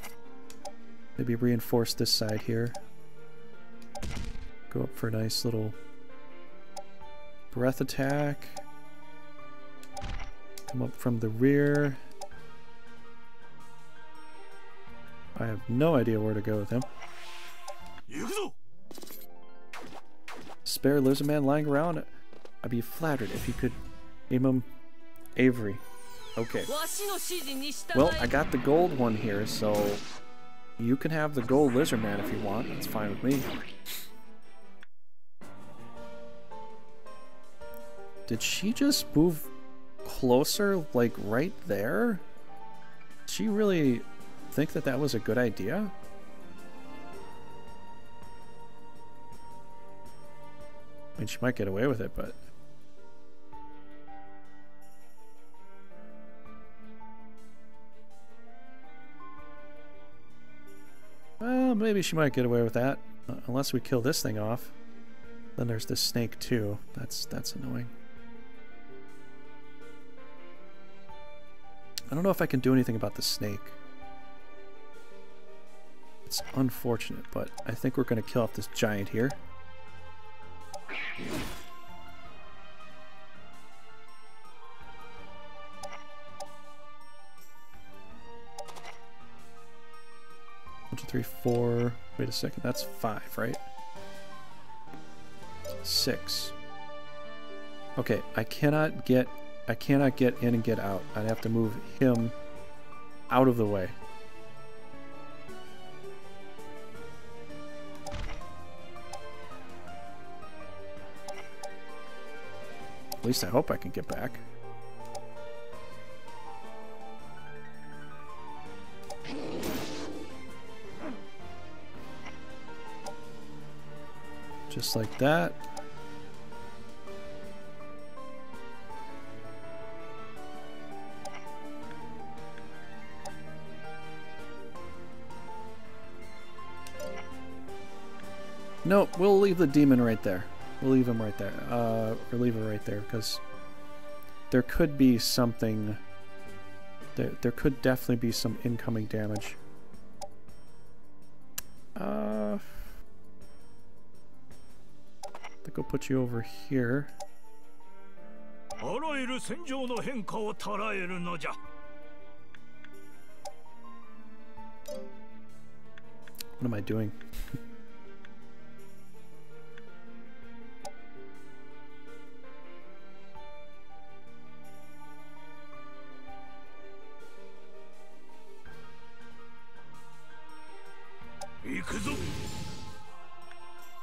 maybe reinforce this side here. Go up for a nice little breath attack. Come up from the rear. I have no idea where to go with him. Spare lives a man lying around? I'd be flattered if you could name him Avery. Okay. Well, I got the gold one here, so you can have the gold lizard man if you want. That's fine with me. Did she just move closer, like right there? Did she really think that that was a good idea? I mean, she might get away with it, but... Well, maybe she might get away with that. Uh, unless we kill this thing off. Then there's this snake too. That's that's annoying. I don't know if I can do anything about the snake. It's unfortunate, but I think we're going to kill off this giant here. One, two, three, four. Wait a second, that's five, right? Six. Okay, I cannot get I cannot get in and get out. I'd have to move him out of the way. At least I hope I can get back. Just like that. Nope, we'll leave the demon right there. We'll leave him right there. Uh, or leave it right there, because there could be something... There, there could definitely be some incoming damage. put you over here. What am I doing?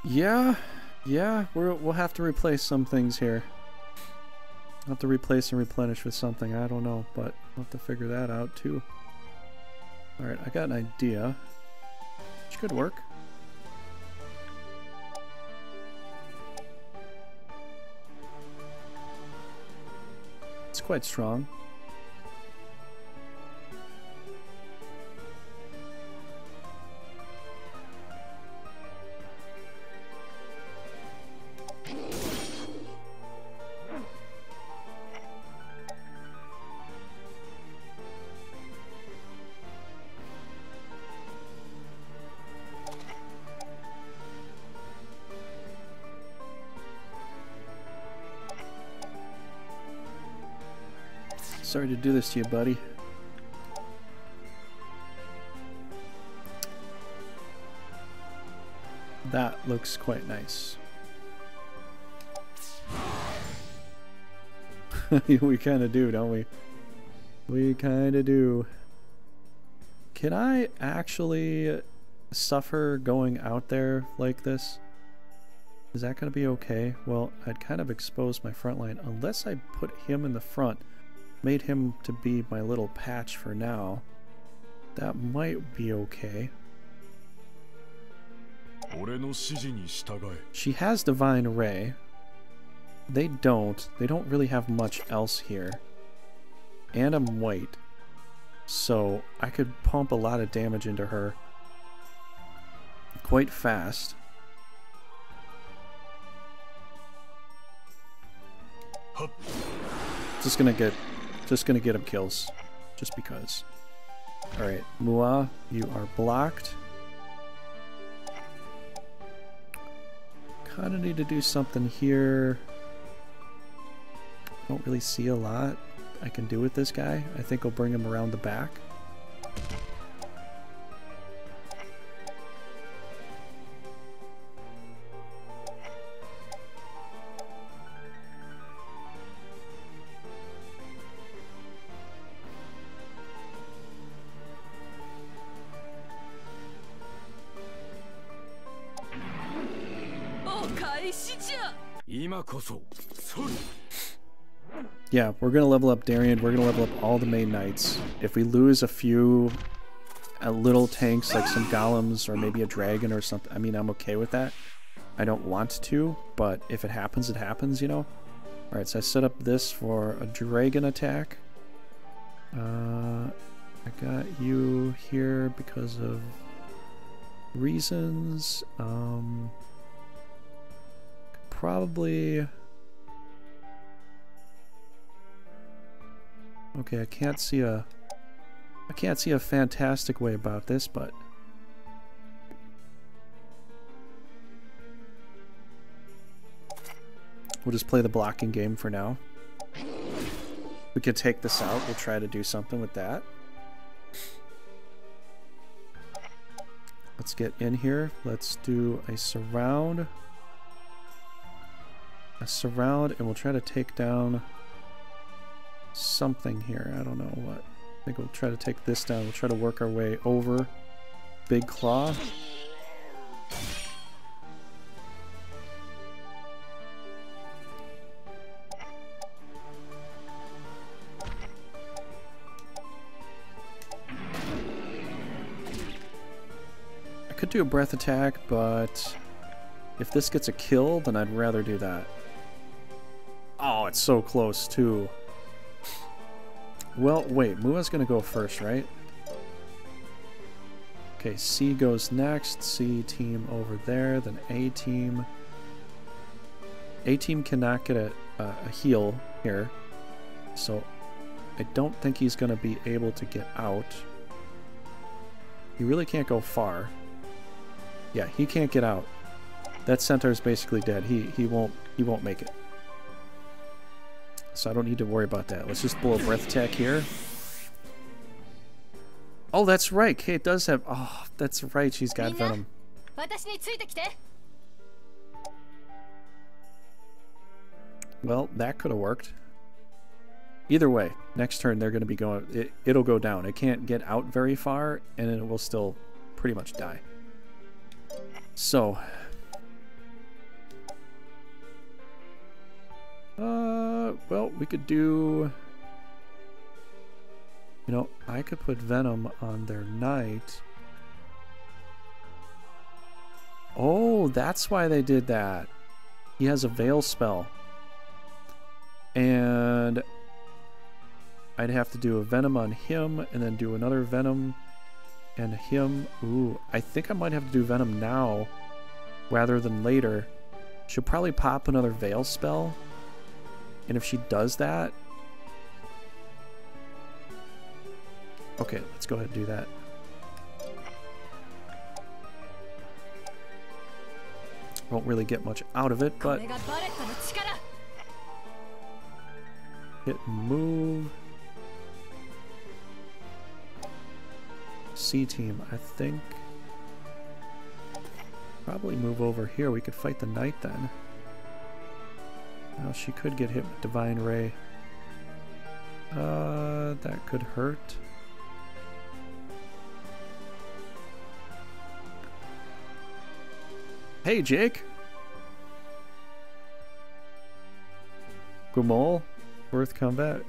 yeah yeah, we're, we'll have to replace some things here. I'll have to replace and replenish with something, I don't know, but I'll have to figure that out too. Alright, I got an idea. Which could work. It's quite strong. Do this to you, buddy. That looks quite nice. we kind of do, don't we? We kind of do. Can I actually suffer going out there like this? Is that going to be okay? Well, I'd kind of expose my front line unless I put him in the front made him to be my little patch for now. That might be okay. She has Divine Ray. They don't. They don't really have much else here. And I'm white. So I could pump a lot of damage into her quite fast. Just gonna get just gonna get him kills. Just because. Alright, Mua, you are blocked. Kinda need to do something here. Don't really see a lot I can do with this guy. I think I'll bring him around the back. Yeah, we're gonna level up Darien. We're gonna level up all the main knights. If we lose a few little tanks like some golems or maybe a dragon or something, I mean, I'm okay with that. I don't want to, but if it happens, it happens, you know? Alright, so I set up this for a dragon attack. Uh, I got you here because of reasons. Um, probably... Okay, I can't see a... I can't see a fantastic way about this, but... We'll just play the blocking game for now. We can take this out. We'll try to do something with that. Let's get in here. Let's do a surround. A surround, and we'll try to take down something here. I don't know what. I think we'll try to take this down. We'll try to work our way over. Big Claw. I could do a breath attack, but if this gets a kill, then I'd rather do that. Oh, it's so close, too. Well, wait, Mua's gonna go first, right? Okay, C goes next, C team over there, then A team. A team cannot get a, uh, a heal here, so I don't think he's gonna be able to get out. He really can't go far. Yeah, he can't get out. That centaur is basically dead. He he won't he won't make it. So I don't need to worry about that. Let's just blow a breath attack here. Oh, that's right. Kate does have. Oh, that's right. She's got venom. Well, that could have worked. Either way, next turn they're going to be going. It, it'll go down. It can't get out very far, and it will still pretty much die. So. Uh, well, we could do. You know, I could put Venom on their knight. Oh, that's why they did that. He has a Veil spell. And I'd have to do a Venom on him and then do another Venom and him. Ooh, I think I might have to do Venom now rather than later. She'll probably pop another Veil spell. And if she does that, Okay, let's go ahead and do that. Won't really get much out of it, but... Hit move. C team, I think. Probably move over here. We could fight the knight then. Well, she could get hit with Divine Ray. Uh, that could hurt. Hey, Jake. Guimoule, worth combat.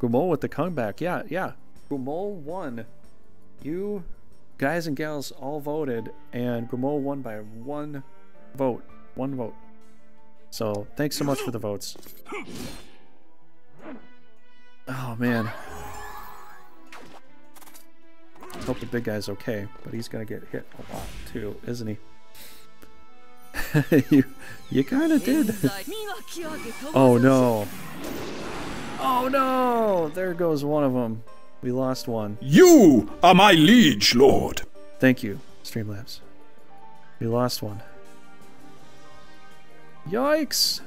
Guimoule with the comeback. Yeah, yeah. Guimoule won. You guys and gals all voted, and Guimoule won by one vote. One vote. So, thanks so much for the votes. Oh, man. Hope the big guy's okay, but he's gonna get hit a lot too, isn't he? you you kind of did. oh no. Oh no! There goes one of them. We lost one. You are my liege, lord. Thank you, Streamlabs. We lost one. Yikes!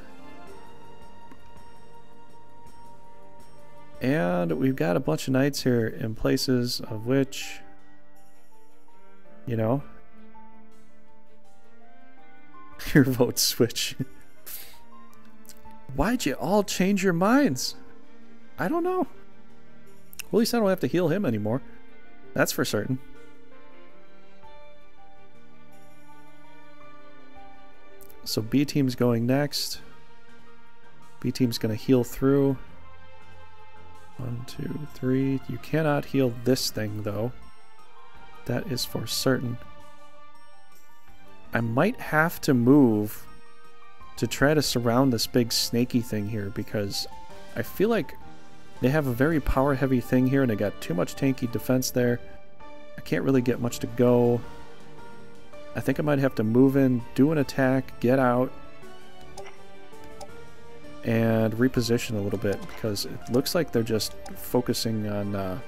And we've got a bunch of knights here in places of which, you know, your vote switch. Why'd you all change your minds? I don't know. Well, at least I don't have to heal him anymore. That's for certain. So B team's going next. B team's going to heal through. One, two, three. You cannot heal this thing, though. That is for certain. I might have to move to try to surround this big snaky thing here because I feel like they have a very power heavy thing here and they got too much tanky defense there. I can't really get much to go. I think I might have to move in, do an attack, get out, and reposition a little bit because it looks like they're just focusing on uh,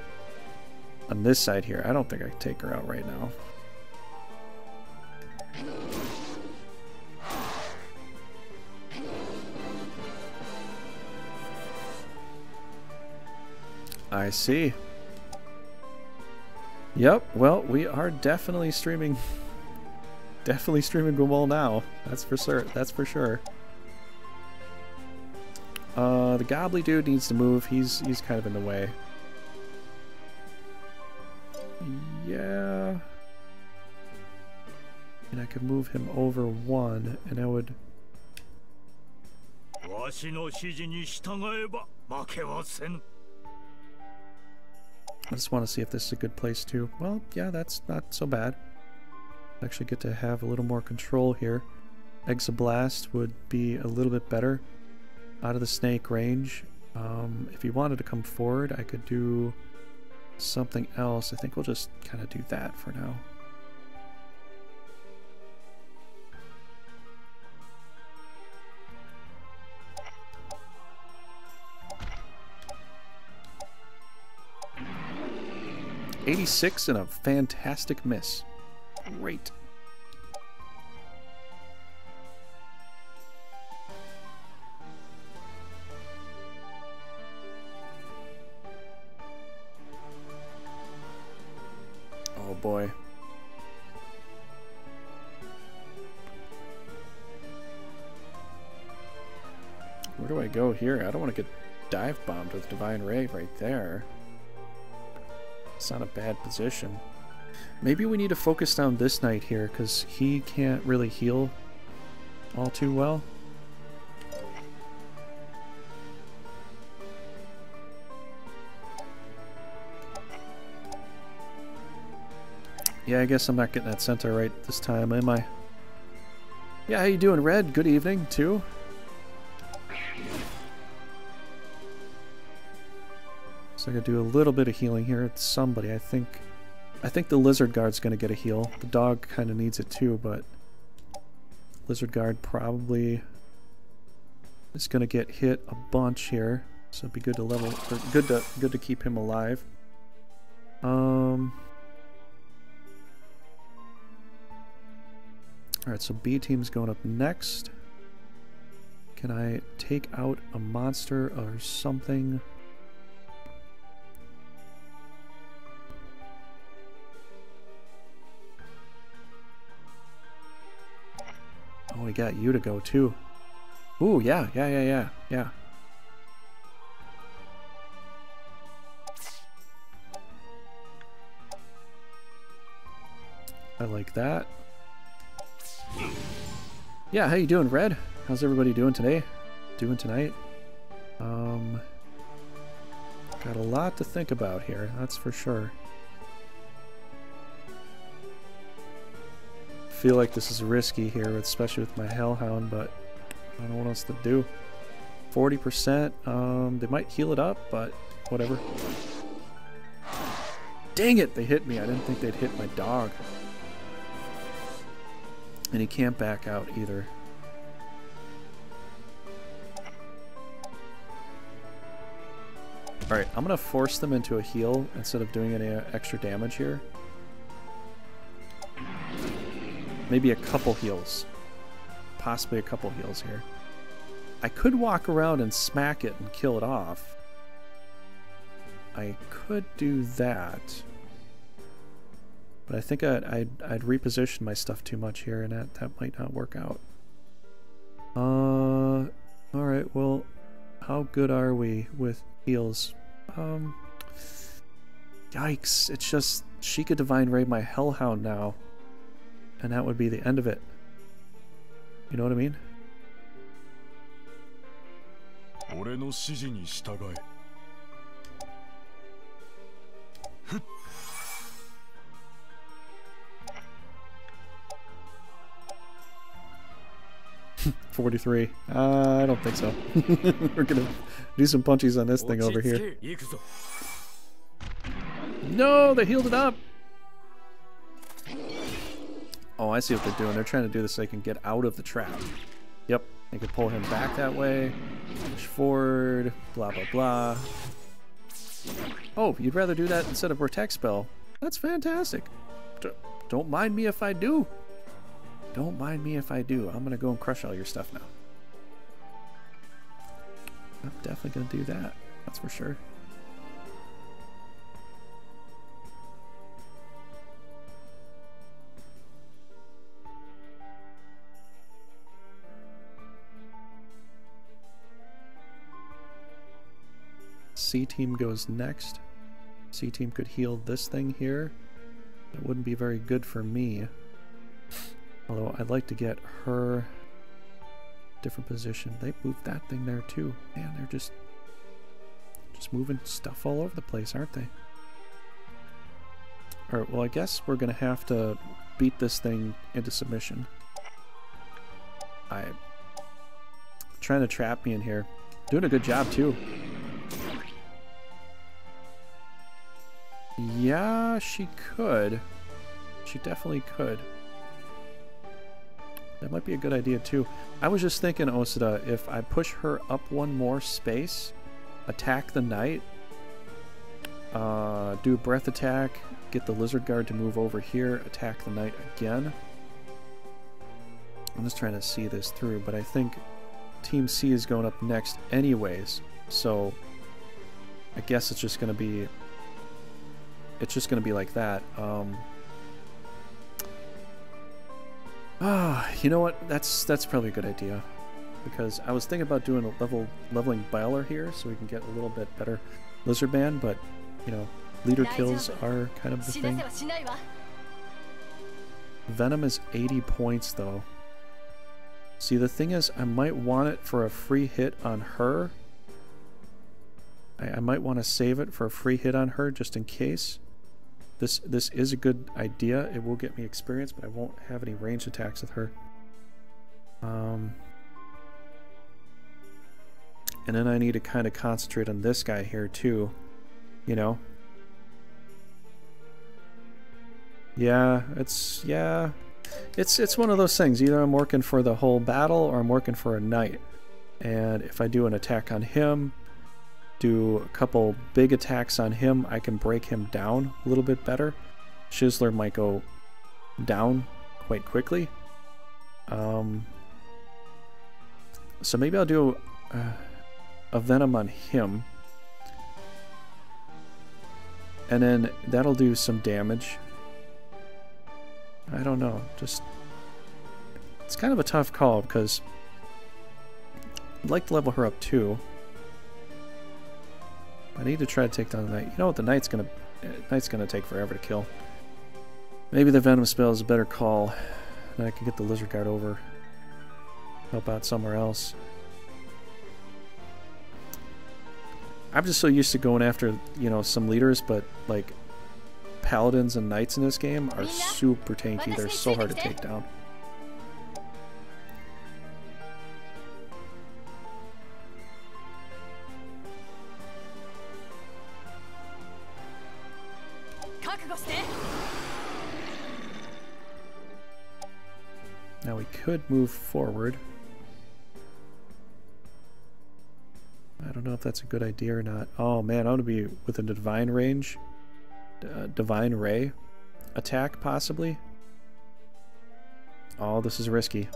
on this side here. I don't think I can take her out right now. I see. Yep, well, we are definitely streaming definitely streaming Guimoule now. That's for sure. That's for sure. Uh, the Gobbly dude needs to move. He's he's kind of in the way. Yeah. And I could move him over one, and I would... I just want to see if this is a good place to... Well, yeah, that's not so bad. Actually get to have a little more control here. Exoblast would be a little bit better out of the snake range. Um, if he wanted to come forward, I could do something else. I think we'll just kind of do that for now. Eighty-six and a fantastic miss. Great. Oh boy. Where do I go here? I don't want to get dive bombed with Divine Ray right there. It's not a bad position. Maybe we need to focus down this knight here, because he can't really heal all too well. Yeah, I guess I'm not getting that center right this time, am I? Yeah, how you doing, Red? Good evening, too. So I gotta do a little bit of healing here. It's somebody, I think. I think the Lizard Guard's gonna get a heal. The dog kind of needs it too, but Lizard Guard probably is gonna get hit a bunch here. So it'd be good to level, good to good to keep him alive. Um. Alright, so B team's going up next. Can I take out a monster or something? Oh, we got you to go too. Ooh, yeah, yeah, yeah, yeah, yeah. I like that. Yeah, how you doing, Red? How's everybody doing today? Doing tonight? Um, got a lot to think about here, that's for sure. Feel like this is risky here, especially with my Hellhound, but I don't know what else to do. 40%, um, they might heal it up, but whatever. Dang it, they hit me. I didn't think they'd hit my dog. And he can't back out either. Alright, I'm going to force them into a heal instead of doing any extra damage here. Maybe a couple heals. Possibly a couple heals here. I could walk around and smack it and kill it off. I could do that. But I think I'd, I'd, I'd reposition my stuff too much here and that, that might not work out. Uh, alright, well, how good are we with heals? Um, yikes, it's just, she could Divine Ray my Hellhound now and that would be the end of it. You know what I mean? Forty-three. Uh, I don't think so. We're gonna do some punches on this thing over here. No, they healed it up. Oh, I see what they're doing. They're trying to do this so they can get out of the trap. Yep, they could pull him back that way, push forward, blah, blah, blah. Oh, you'd rather do that instead of Protect Spell. That's fantastic. D don't mind me if I do. Don't mind me if I do. I'm going to go and crush all your stuff now. I'm definitely going to do that. That's for sure. C team goes next. C team could heal this thing here. That wouldn't be very good for me. Although I'd like to get her different position. They moved that thing there too. Man, they're just just moving stuff all over the place, aren't they? Alright, well I guess we're gonna have to beat this thing into submission. I trying to trap me in here. Doing a good job too. Yeah, she could. She definitely could. That might be a good idea too. I was just thinking, Osada, if I push her up one more space, attack the knight, uh, do a breath attack, get the lizard guard to move over here, attack the knight again. I'm just trying to see this through, but I think Team C is going up next anyways, so I guess it's just going to be it's just going to be like that. Um, ah, you know what? That's that's probably a good idea because I was thinking about doing a level leveling Biler here so we can get a little bit better Lizard Man, but you know, leader kills are kind of the thing. Venom is 80 points though. See, the thing is, I might want it for a free hit on her. I, I might want to save it for a free hit on her just in case. This this is a good idea. It will get me experience, but I won't have any ranged attacks with her. Um, and then I need to kind of concentrate on this guy here too. You know? Yeah, it's yeah. It's it's one of those things. Either I'm working for the whole battle or I'm working for a knight. And if I do an attack on him, do a couple big attacks on him, I can break him down a little bit better. Shizler might go down quite quickly. Um, so maybe I'll do uh, a Venom on him. And then that'll do some damage. I don't know, just... It's kind of a tough call because I'd like to level her up too. I need to try to take down the knight. You know what? The knight's gonna knight's gonna take forever to kill. Maybe the venom spell is a better call. Then I can get the lizard guard over. Help out somewhere else. I'm just so used to going after, you know, some leaders, but like paladins and knights in this game are super tanky. They're so hard to take down. Could move forward. I don't know if that's a good idea or not. Oh man, I want to be within the divine range. Uh, divine ray attack, possibly. Oh, this is risky.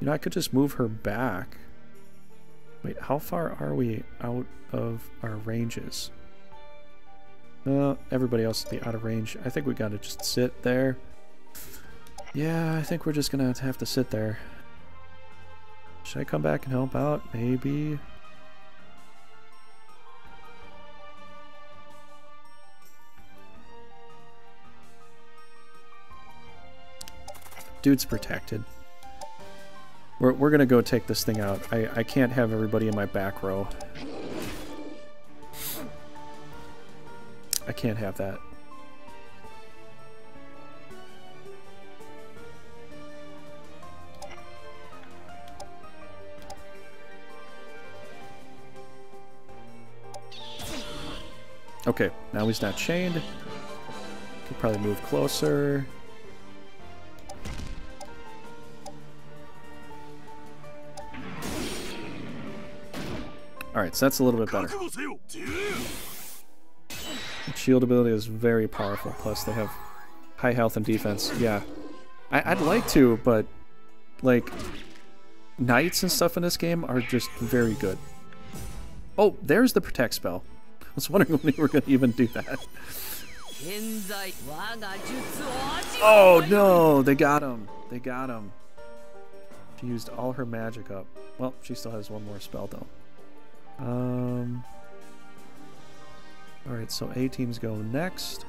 You know, I could just move her back. Wait, how far are we out of our ranges? Uh, everybody else will be out of range. I think we gotta just sit there. Yeah, I think we're just gonna have to sit there. Should I come back and help out? Maybe. Dude's protected. We're, we're gonna go take this thing out. I, I can't have everybody in my back row. I can't have that. Okay, now he's not chained. Could probably move closer. Alright, so that's a little bit better. Shield ability is very powerful, plus they have high health and defense. Yeah. I would like to, but, like, knights and stuff in this game are just very good. Oh, there's the protect spell. I was wondering when we were going to even do that. Oh no, they got him. They got him. She used all her magic up. Well, she still has one more spell though. Um. Alright, so A team's go next.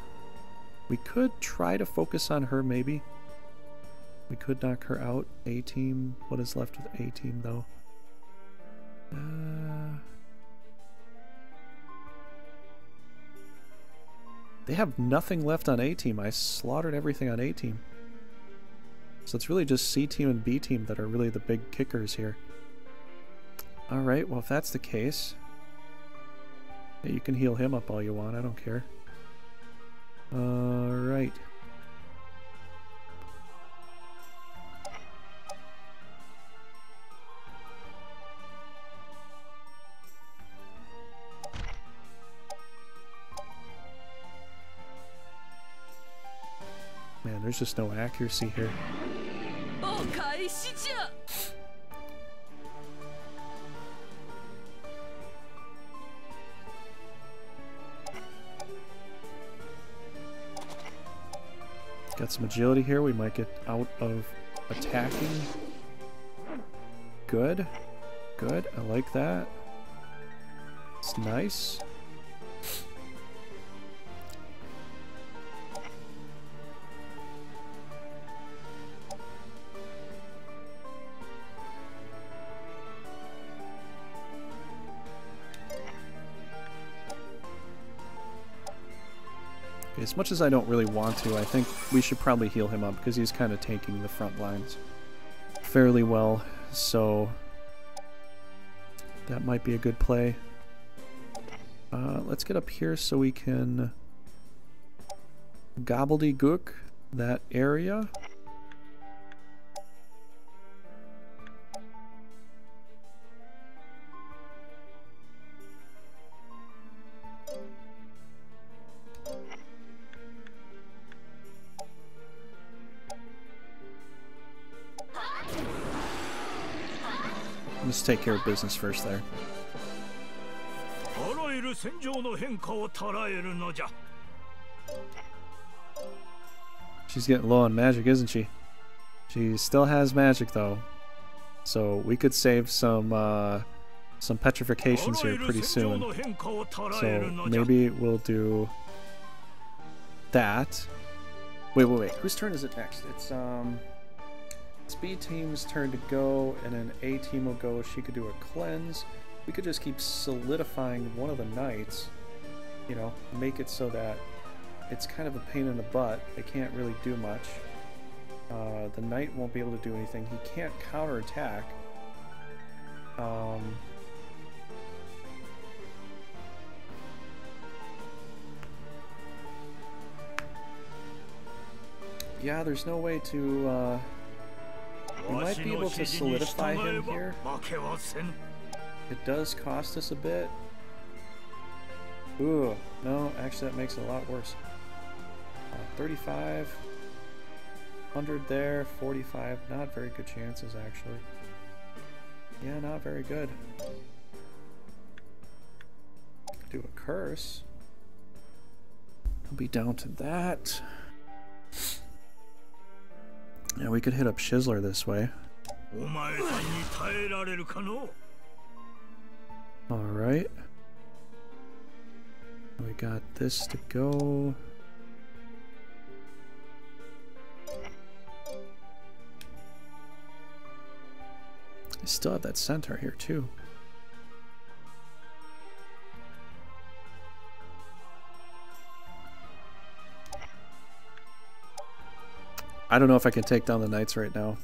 We could try to focus on her, maybe. We could knock her out. A team. What is left with A team, though? Uh. They have nothing left on A team. I slaughtered everything on A team. So it's really just C team and B team that are really the big kickers here. Alright, well if that's the case... You can heal him up all you want, I don't care. Alright. Man, there's just no accuracy here. Got some agility here. We might get out of attacking. Good. Good. I like that. It's nice. As much as I don't really want to, I think we should probably heal him up because he's kind of taking the front lines fairly well. So that might be a good play. Uh, let's get up here so we can gobbledygook that area. Let's take care of business first there. あらゆる戦場の変化を捉えるのじゃ She's getting low on magic, isn't she? She still has magic though. So we could save some uh, some petrifications here pretty soon. So maybe we'll do that. Wait, wait, wait. Whose turn is it next? It's um B team's turn to go, and then A team will go. She could do a cleanse. We could just keep solidifying one of the knights. You know, make it so that it's kind of a pain in the butt. They can't really do much. Uh, the knight won't be able to do anything. He can't counterattack. Um, yeah, there's no way to. Uh, we might be able to solidify him here. It does cost us a bit. Ooh, no, actually that makes it a lot worse. Uh, 35, 100 there, 45, not very good chances actually. Yeah, not very good. Do a curse. I'll be down to that. Yeah, we could hit up Shizzler this way. Alright. We got this to go. I still have that centaur here too. I don't know if I can take down the knights right now.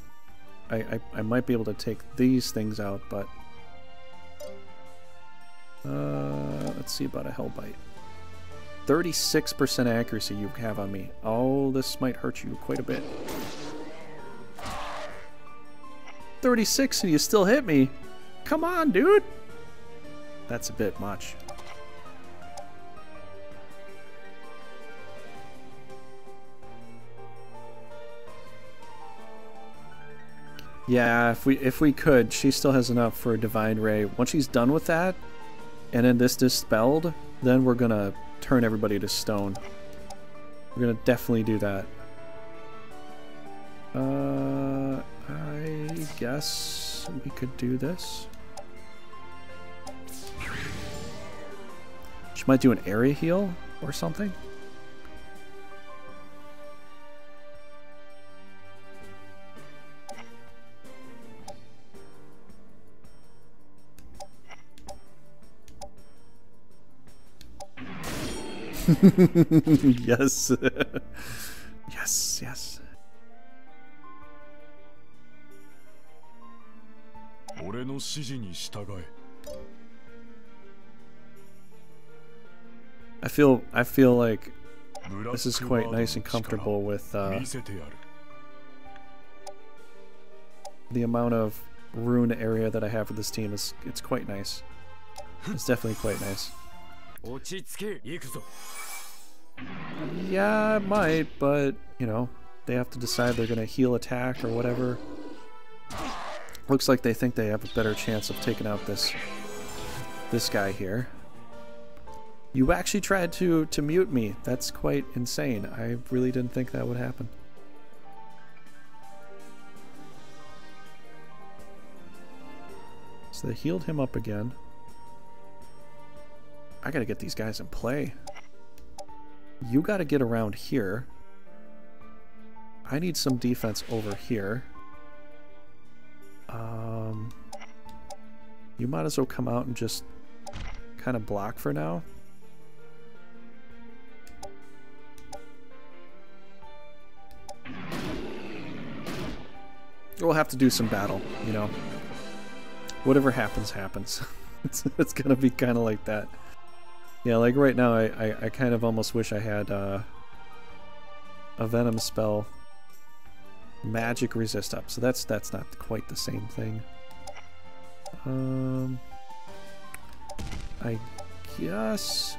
I, I, I might be able to take these things out, but... Uh, let's see about a Hellbite. 36% accuracy you have on me. Oh, this might hurt you quite a bit. 36 and you still hit me. Come on, dude. That's a bit much. Yeah, if we if we could, she still has enough for a Divine Ray. Once she's done with that, and then this dispelled, then we're gonna turn everybody to stone. We're gonna definitely do that. Uh, I guess we could do this. She might do an area heal or something. yes. yes, yes. I feel I feel like this is quite nice and comfortable with uh, the amount of rune area that I have for this team is it's quite nice. It's definitely quite nice. Yeah, it might, but, you know, they have to decide they're going to heal attack or whatever. Looks like they think they have a better chance of taking out this this guy here. You actually tried to, to mute me. That's quite insane. I really didn't think that would happen. So they healed him up again. I gotta get these guys in play. You gotta get around here. I need some defense over here. Um, you might as well come out and just kind of block for now. We'll have to do some battle, you know. Whatever happens, happens. it's, it's gonna be kind of like that. Yeah, like right now, I, I, I kind of almost wish I had uh, a Venom spell magic resist up. So that's that's not quite the same thing. Um, I guess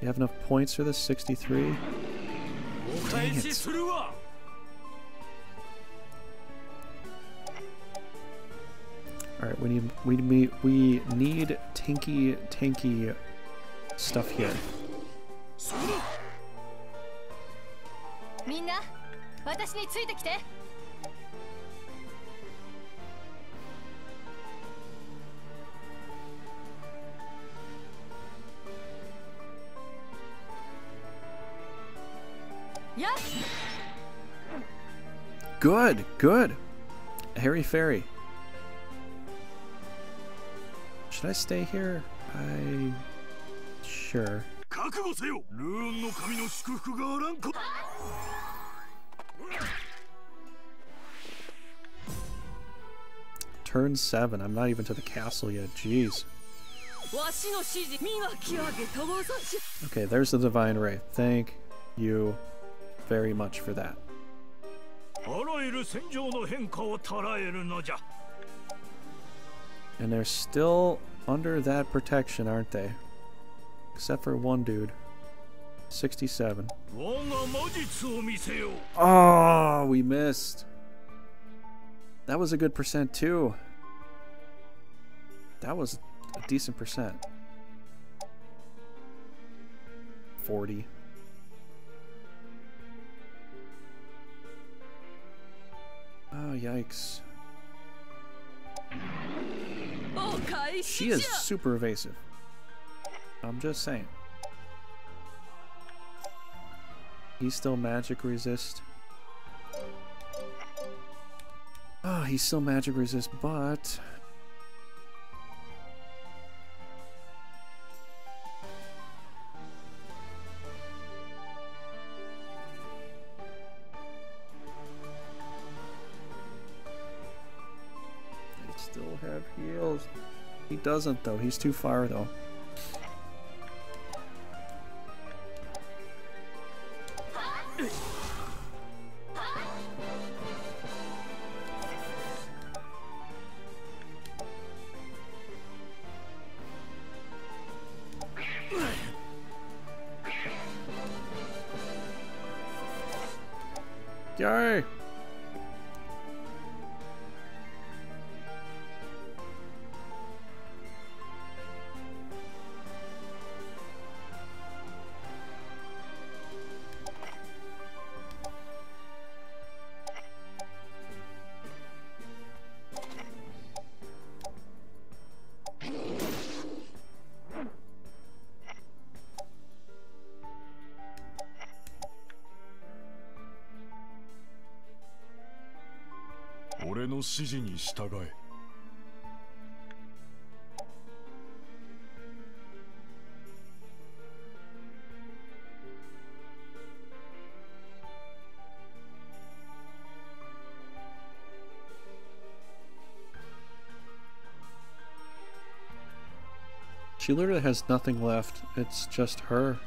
you have enough points for this 63. お返 All right, we need we need we need tanky tanky stuff here. Good, good. Harry Fairy. Should I stay here? I... Sure. Turn 7. I'm not even to the castle yet. Jeez. Okay, there's the Divine Ray. Thank you very much for that. And they're still under that protection, aren't they? Except for one dude. 67. Oh, we missed. That was a good percent too. That was a decent percent. 40. Oh, yikes. She is super evasive. I'm just saying. He's still magic resist. Ah, oh, he's still magic resist, but He doesn't though. He's too far though. 従え She literally has nothing left. It's just her.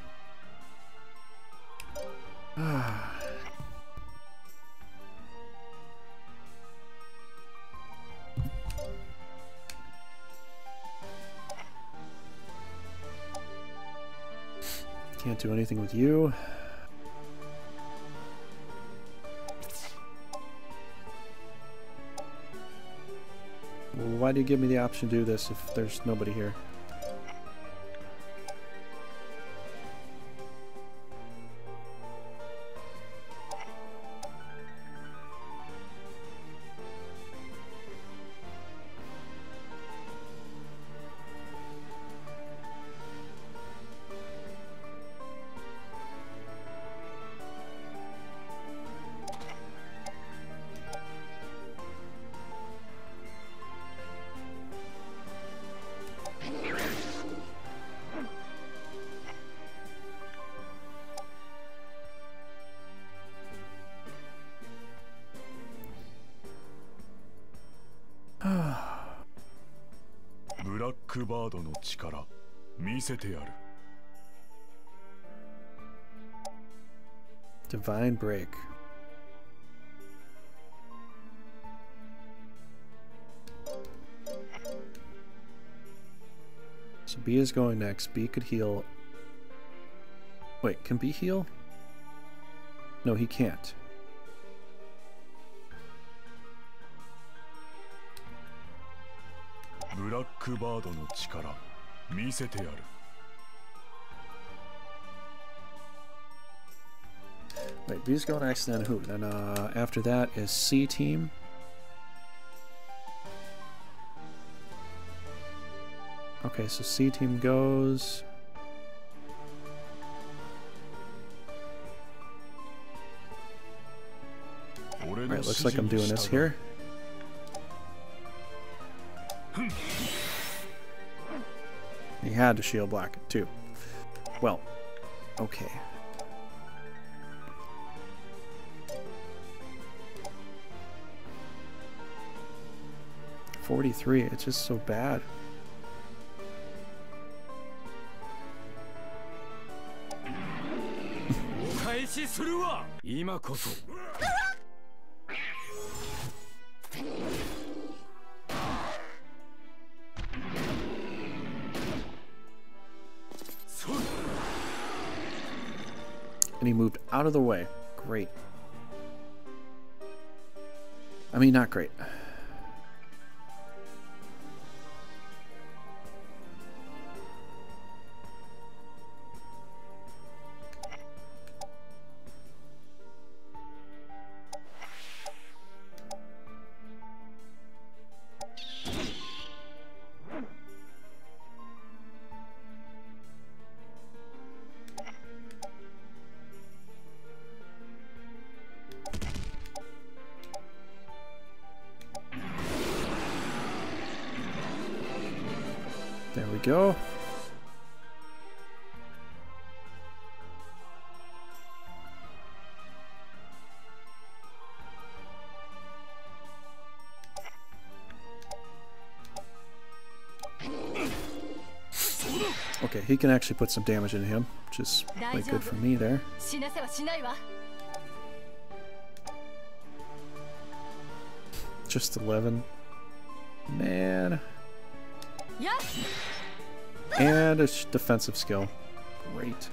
Do anything with you. why do you give me the option to do this if there's nobody here? Divine Break. So B is going next. B could heal. Wait, can B heal? No, he can't. クバードの力見せてやる Wait, B's going next, then who? Then uh, after that is C team. Okay, so C team goes. Alright, looks like I'm doing this here. Had to shield block it too. Well, okay. Forty-three. It's just so bad. And he moved out of the way. Great. I mean, not great. He can actually put some damage into him, which is quite good for me there. Just 11. Man. And a defensive skill. Great.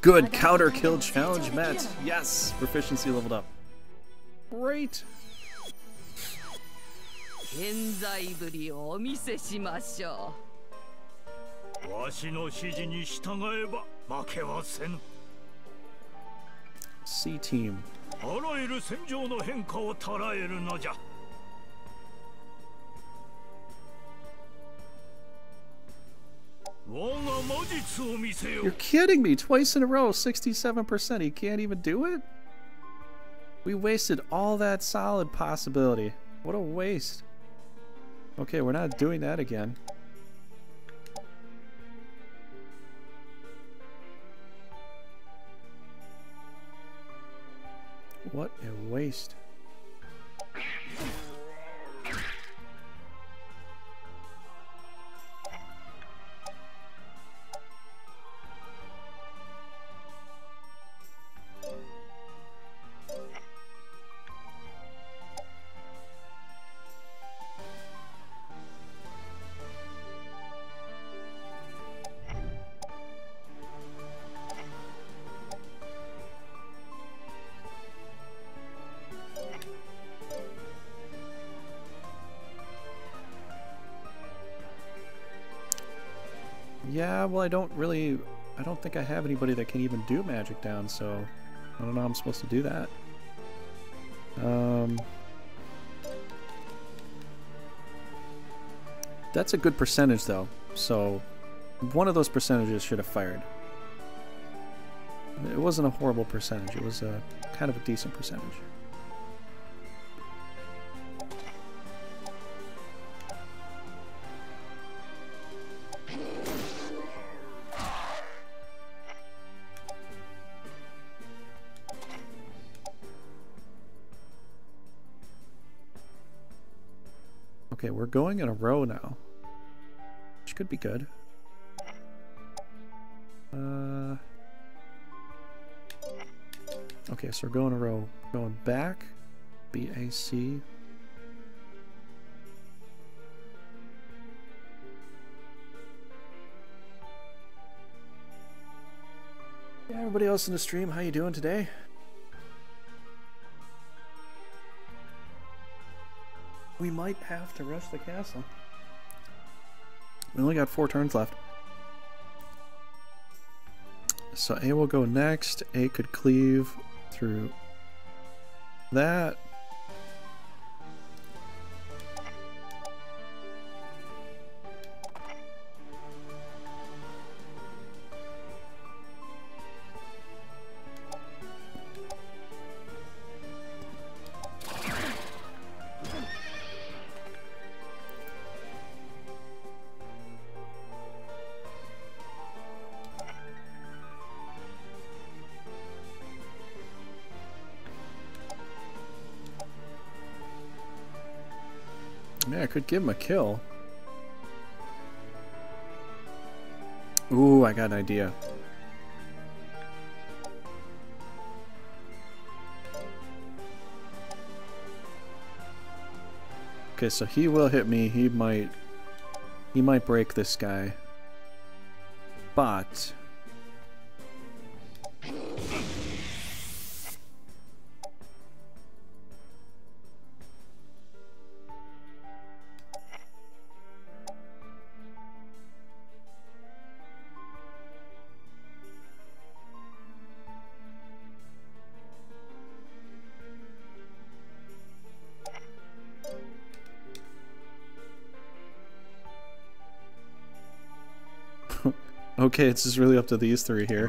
Good counter kill challenge met. Yes, proficiency leveled up. Great. 現在ぶりをお見せしましょう。わしの指示に従えば負けはせぬ C team あらゆる戦場の変化を捉えるのじゃ You're kidding me. Twice in a row, 67%. He can't even do it? We wasted all that solid possibility. What a waste. Okay, we're not doing that again. What a waste. I don't really... I don't think I have anybody that can even do magic down, so... I don't know how I'm supposed to do that. Um... That's a good percentage, though, so... One of those percentages should have fired. It wasn't a horrible percentage, it was a kind of a decent percentage. Okay, we're going in a row now. Which could be good. Uh, okay, so we're going a row. Going back. BAC. Everybody else in the stream, how you doing today? We might have to rush the castle. We only got four turns left. So A will go next. A could cleave through that. Could give him a kill. Ooh, I got an idea. Okay, so he will hit me. He might... He might break this guy. But... Okay, it's just really up to these three here.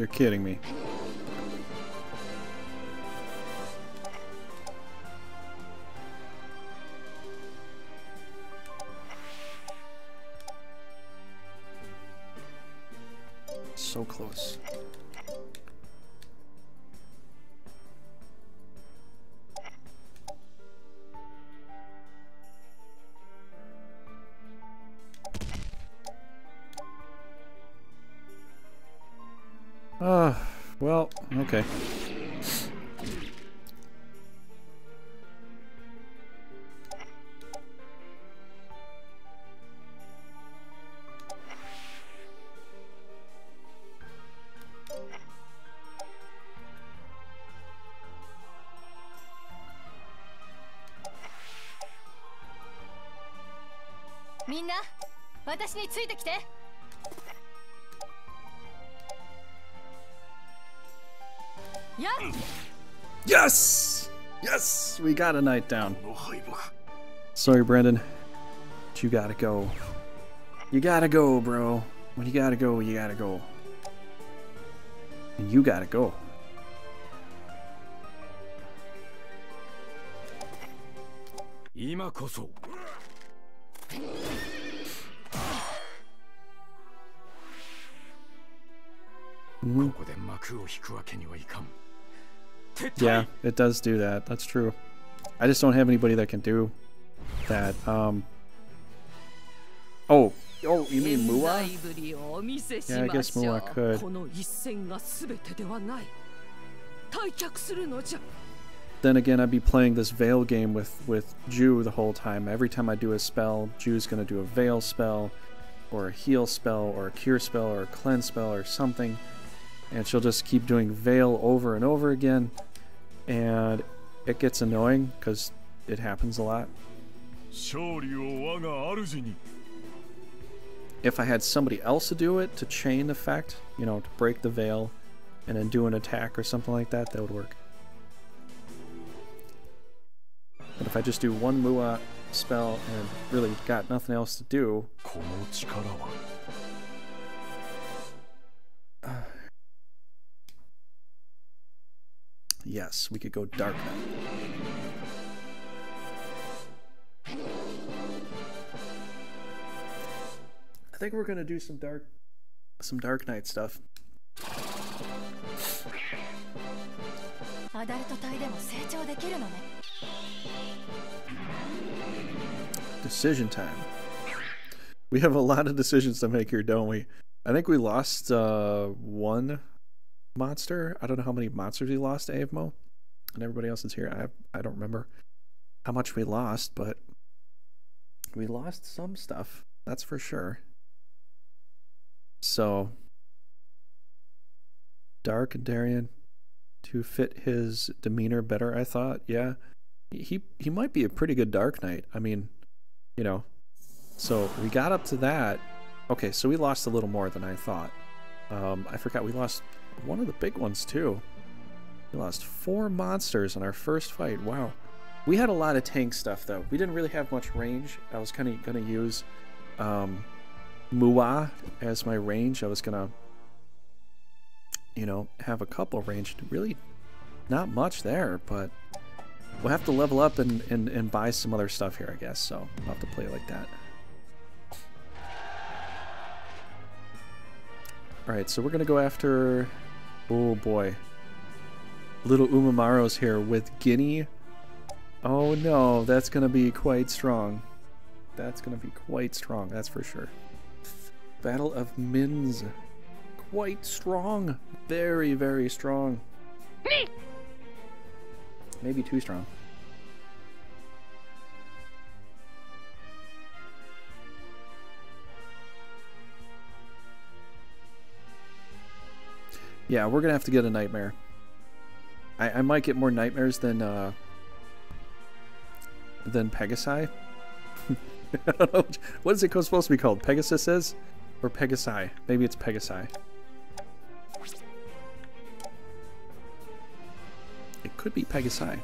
You're kidding me. 私についてきて Yes! Yes! We got a night down. Sorry, Brendan. But you gotta go. You gotta go, bro. When you gotta go, you gotta go. And you gotta go. 今こ Yeah, it does do that. That's true. I just don't have anybody that can do that. Um. Oh. Oh, you mean Mua? Yeah, I guess Mua could. Then again, I'd be playing this Veil game with, with Ju the whole time. Every time I do a spell, Ju's going to do a Veil spell, or a Heal spell, or a Cure spell, or a Cleanse spell, or something and she'll just keep doing veil over and over again. And it gets annoying because it happens a lot. If I had somebody else to do it to chain effect you know to break the veil and then do an attack or something like that that would work. But if I just do one Mua spell and really got nothing else to do Yes, we could go Dark Knight. I think we're gonna do some dark some Dark Knight stuff. Decision time. We have a lot of decisions to make here, don't we? I think we lost uh, one monster. I don't know how many monsters we lost to AFMO. And everybody else is here. I I don't remember how much we lost, but we lost some stuff. That's for sure. So Dark and Darian to fit his demeanor better, I thought. Yeah. He he might be a pretty good Dark Knight. I mean, you know. So we got up to that. Okay, so we lost a little more than I thought. Um, I forgot we lost one of the big ones too. We lost four monsters in our first fight. Wow. We had a lot of tank stuff though. We didn't really have much range. I was kind of gonna use um, Mua as my range. I was gonna, you know, have a couple range. Really, not much there, but we'll have to level up and, and, and buy some other stuff here, I guess. So I'll have to play like that. Alright, so we're gonna go after... Oh boy. Little Umamaro's here with Guinea. Oh no, that's gonna be quite strong. That's gonna be quite strong, that's for sure. Battle of Mins. Quite strong. Very, very strong. Maybe too strong. Yeah, we're gonna have to get a nightmare. I, I might get more nightmares than uh than Pegasi. I don't know. What is it supposed to be called? Pegasus is? Or Pegasi? Maybe it's Pegasi. It could be Pegasi.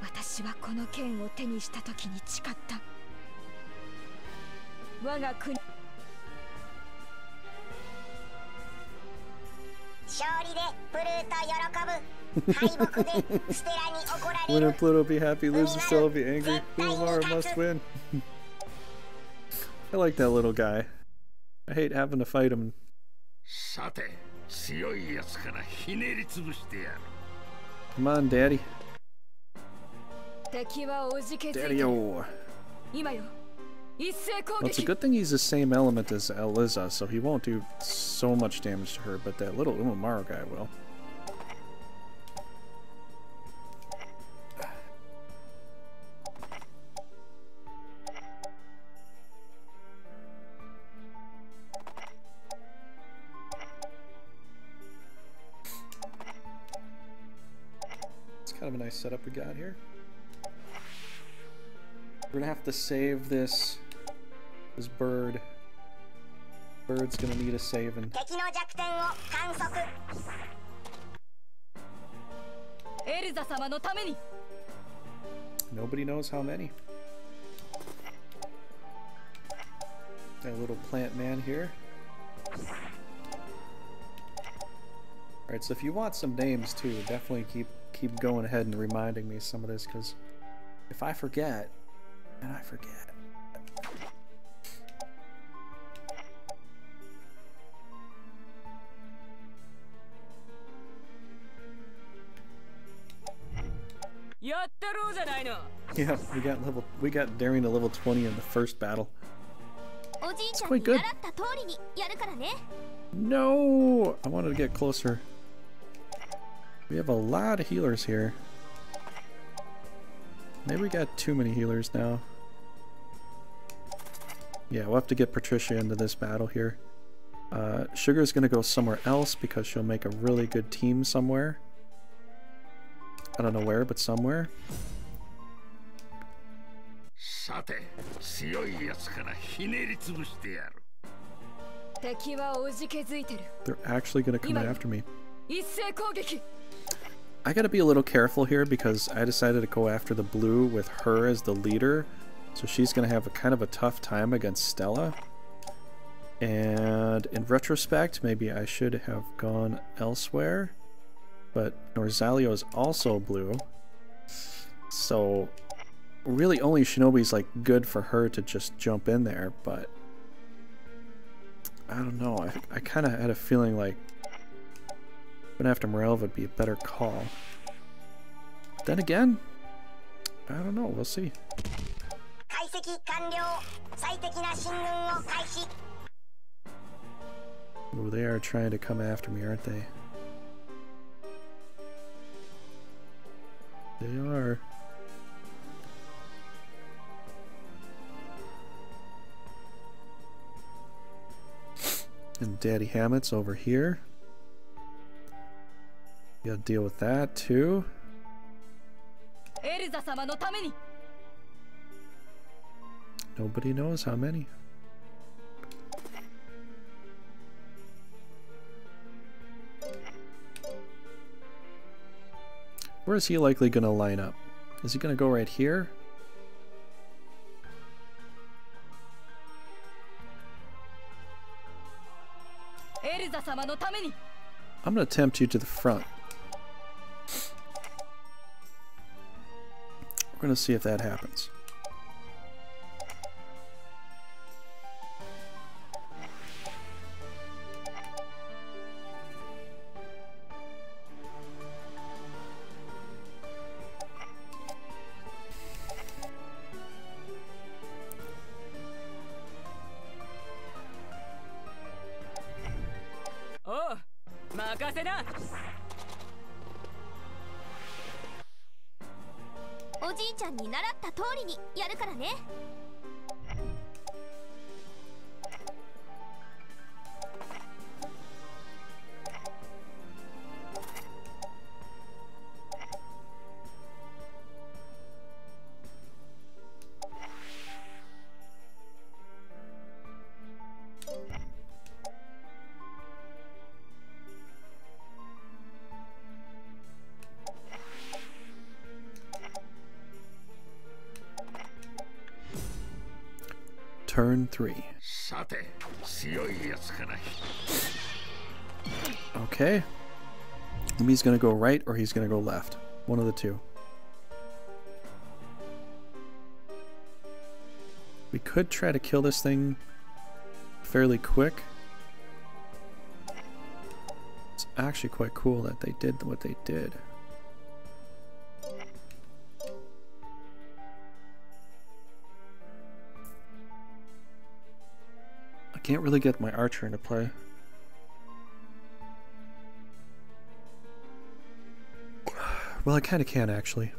私はこの剣を手にした時に誓った 我が国勝利でプルート喜ぶ敗北でステラに怒られ Winner る Pluto be happy, lose Stella be angry. Umar must win. I like that little guy. I hate having to fight him. さて強いやつからひねりつぶしてやる Come on, Daddy. 敵はおじけづいて Daddy る o. 今よ一斉攻 well, it's a good thing he's the same element as Eliza, so he won't do so much damage to her, but that little Umamaru guy will. It's kind of a nice setup we got here. We're gonna have to save this this bird. Bird's gonna need a saving. Nobody knows how many. That little plant man here. Alright, so if you want some names too, definitely keep keep going ahead and reminding me some of this, because if I forget, and I forget. Yeah, we got level we got Daring to level 20 in the first battle. It's quite good. No, I wanted to get closer. We have a lot of healers here. Maybe we got too many healers now. Yeah, we'll have to get Patricia into this battle here. Uh, Sugar's gonna go somewhere else because she'll make a really good team somewhere. I don't know where, but somewhere. They're actually going to come after me. I gotta be a little careful here because I decided to go after the blue with her as the leader. So she's gonna have a kind of a tough time against Stella. And in retrospect, maybe I should have gone elsewhere but Norzaleo is also blue. So really only Shinobi's like good for her to just jump in there, but I don't know. I, I kind of had a feeling like going after Morel would be a better call. Then again, I don't know. We'll see. Ooh, they are trying to come after me, aren't they? They are. And Daddy Hammett's over here. You gotta deal with that too. Nobody knows how many. Where is he likely going to line up? Is he going to go right here? I'm going to tempt you to the front. We're going to see if that happens. He's gonna go right or he's gonna go left. One of the two. We could try to kill this thing fairly quick. It's actually quite cool that they did what they did. I can't really get my archer into play. Well, I kind of can, actually.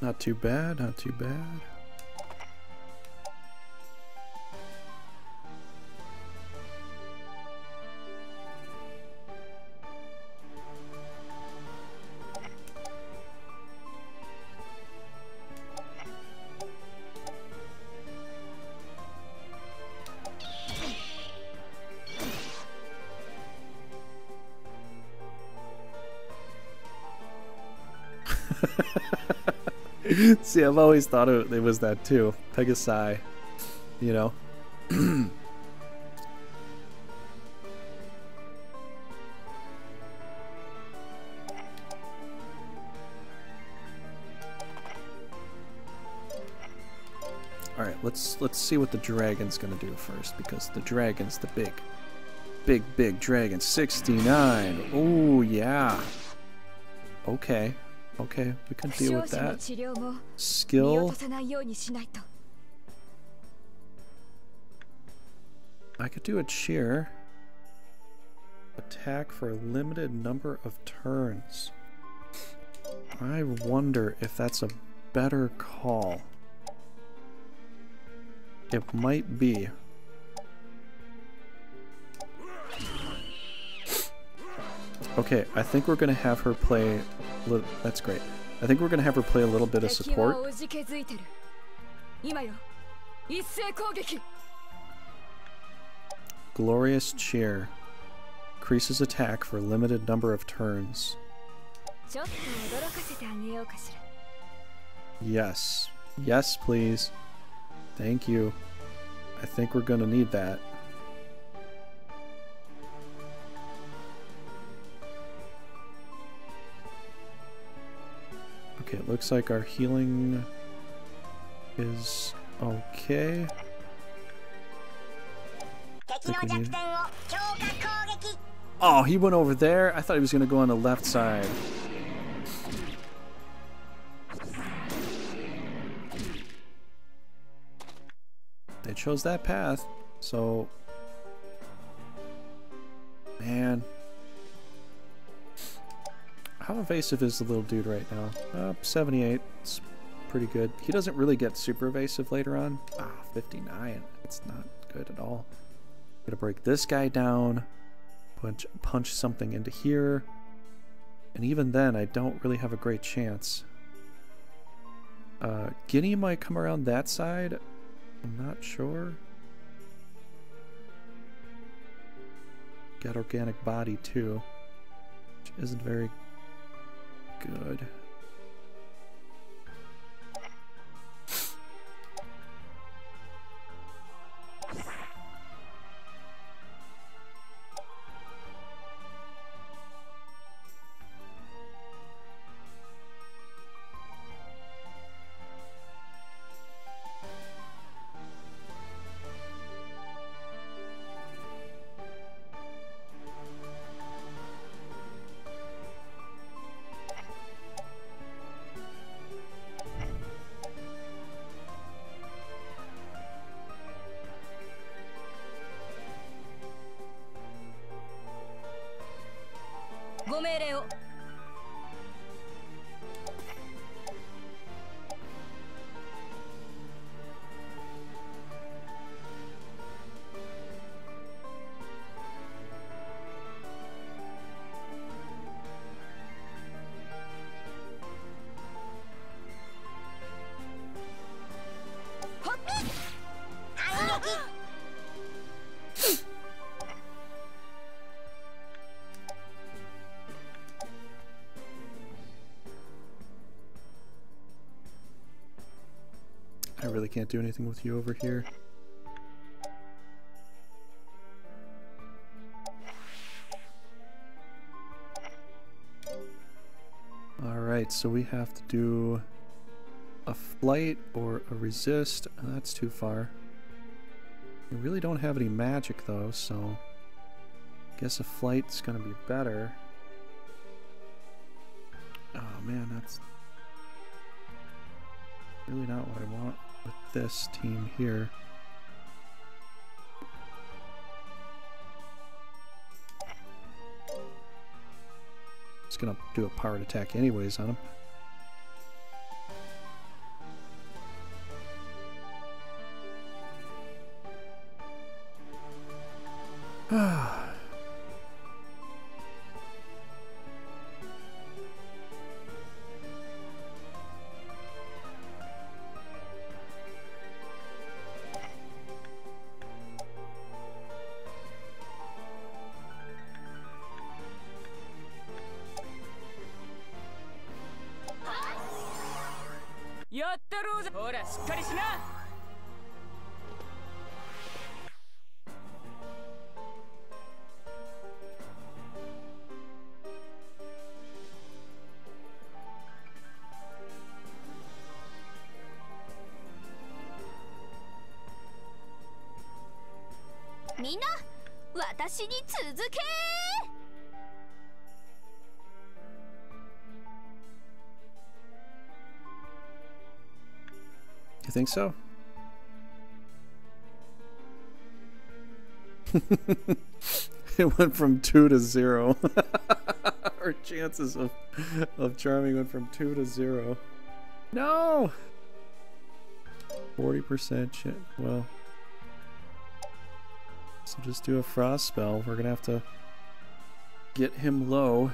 Not too bad, not too bad. See, I've always thought it, was that too. Pegasi, you know. All right, let's let's see what the dragon's gonna do first because the dragon's the big, big, big dragon. 69. Oh yeah. Okay. Okay, we can deal with that. Skill. I could do a cheer. Attack for a limited number of turns. I wonder if that's a better call. It might be. Okay, I think we're gonna have her play. That's great. I think we're gonna have her play a little bit of support. Glorious cheer. Increases attack for a limited number of turns. Yes. Yes, please. Thank you. I think we're gonna need that. Okay, it looks like our healing is okay. Oh, he went over there? I thought he was going to go on the left side. They chose that path, so... Man, how evasive is the little dude right now? Uh, 78. It's pretty good. He doesn't really get super evasive later on. Ah, 59. It's not good at all. Gonna break this guy down. Punch, punch something into here. And even then, I don't really have a great chance. Uh, Guinea might come around that side. I'm not sure. Got organic body too, which isn't very good. Can't do anything with you over here. Alright, so we have to do a flight or a resist. Uh, that's too far. We really don't have any magic though, so I guess a flight's gonna be better. Oh man, that's really not what I want this team here. It's gonna do a powered attack anyways on him. it went from two to zero. Our chances of of charming went from two to zero. No. Forty percent chance. Well, so just do a frost spell. We're gonna have to get him low.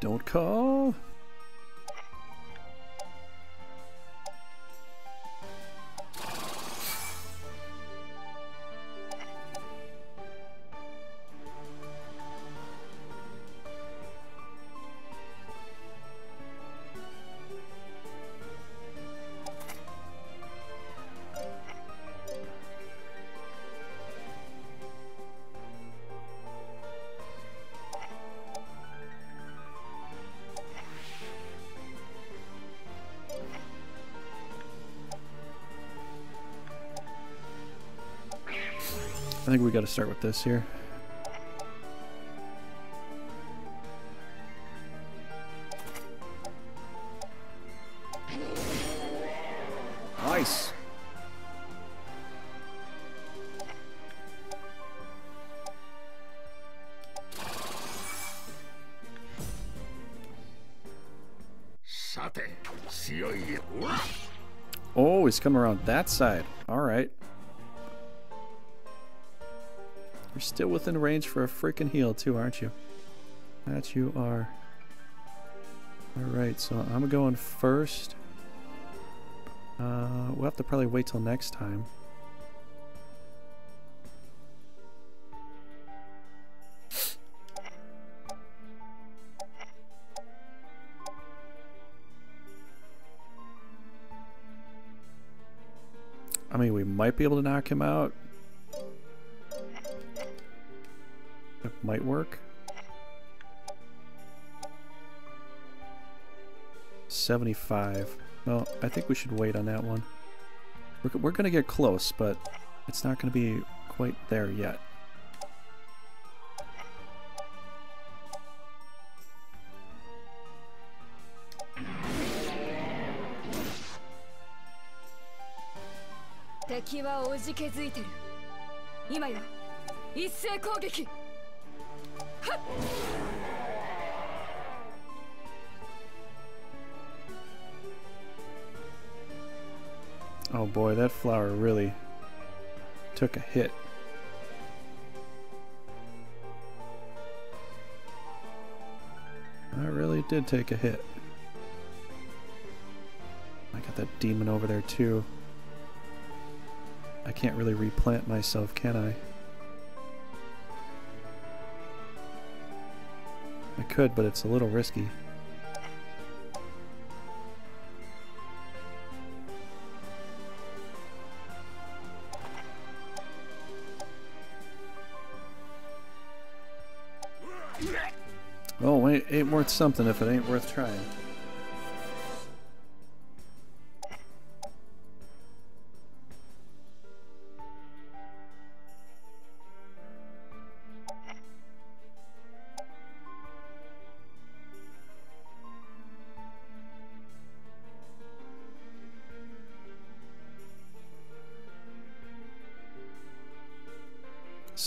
Don't call. I think got to start with this here. Nice. Oh, he's coming around that side. Still within range for a freaking heal too, aren't you? That you are. Alright, so I'm going first. Uh, we'll have to probably wait till next time. I mean, we might be able to knock him out. Might work. 75. Well, I think we should wait on that one. We're, we're going to get close, but it's not going to be quite there yet. Oh boy, that flower really took a hit. I really did take a hit. I got that demon over there too. I can't really replant myself, can I? I could, but it's a little risky. Oh, ain't, ain't worth something if it ain't worth trying.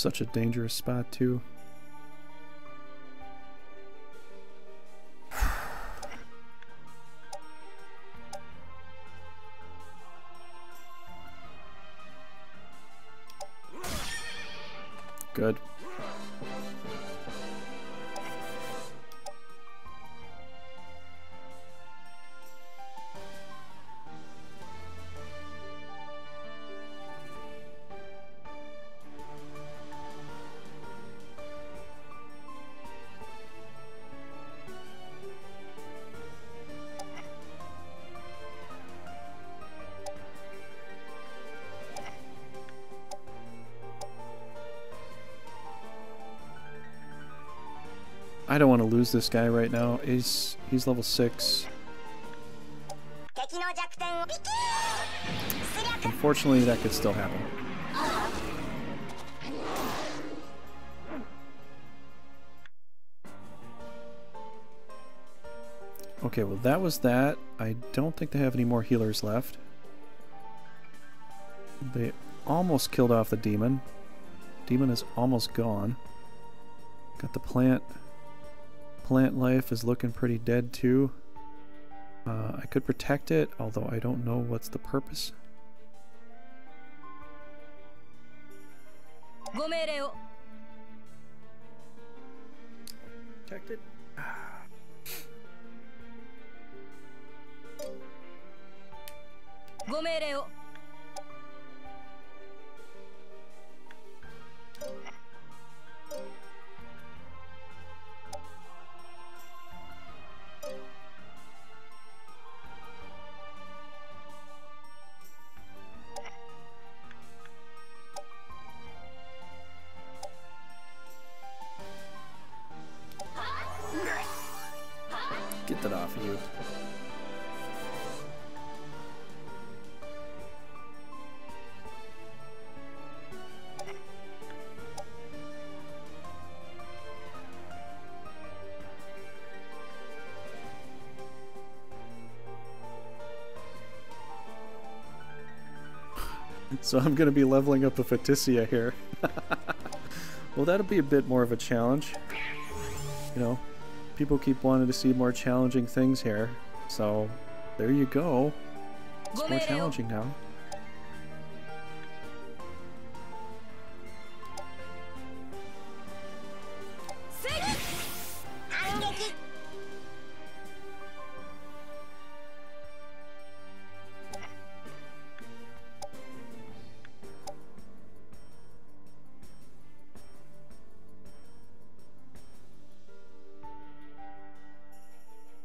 Such a dangerous spot, too. Lose this guy right now. He's he's level six. Unfortunately, that could still happen. Okay, well that was that. I don't think they have any more healers left. They almost killed off the demon. Demon is almost gone. Got the plant. Plant life is looking pretty dead too. Uh, I could protect it, although I don't know what's the purpose. Protect it. So I'm going to be leveling up a Feticia here. well, that'll be a bit more of a challenge. You know, people keep wanting to see more challenging things here. So, there you go. It's more challenging now.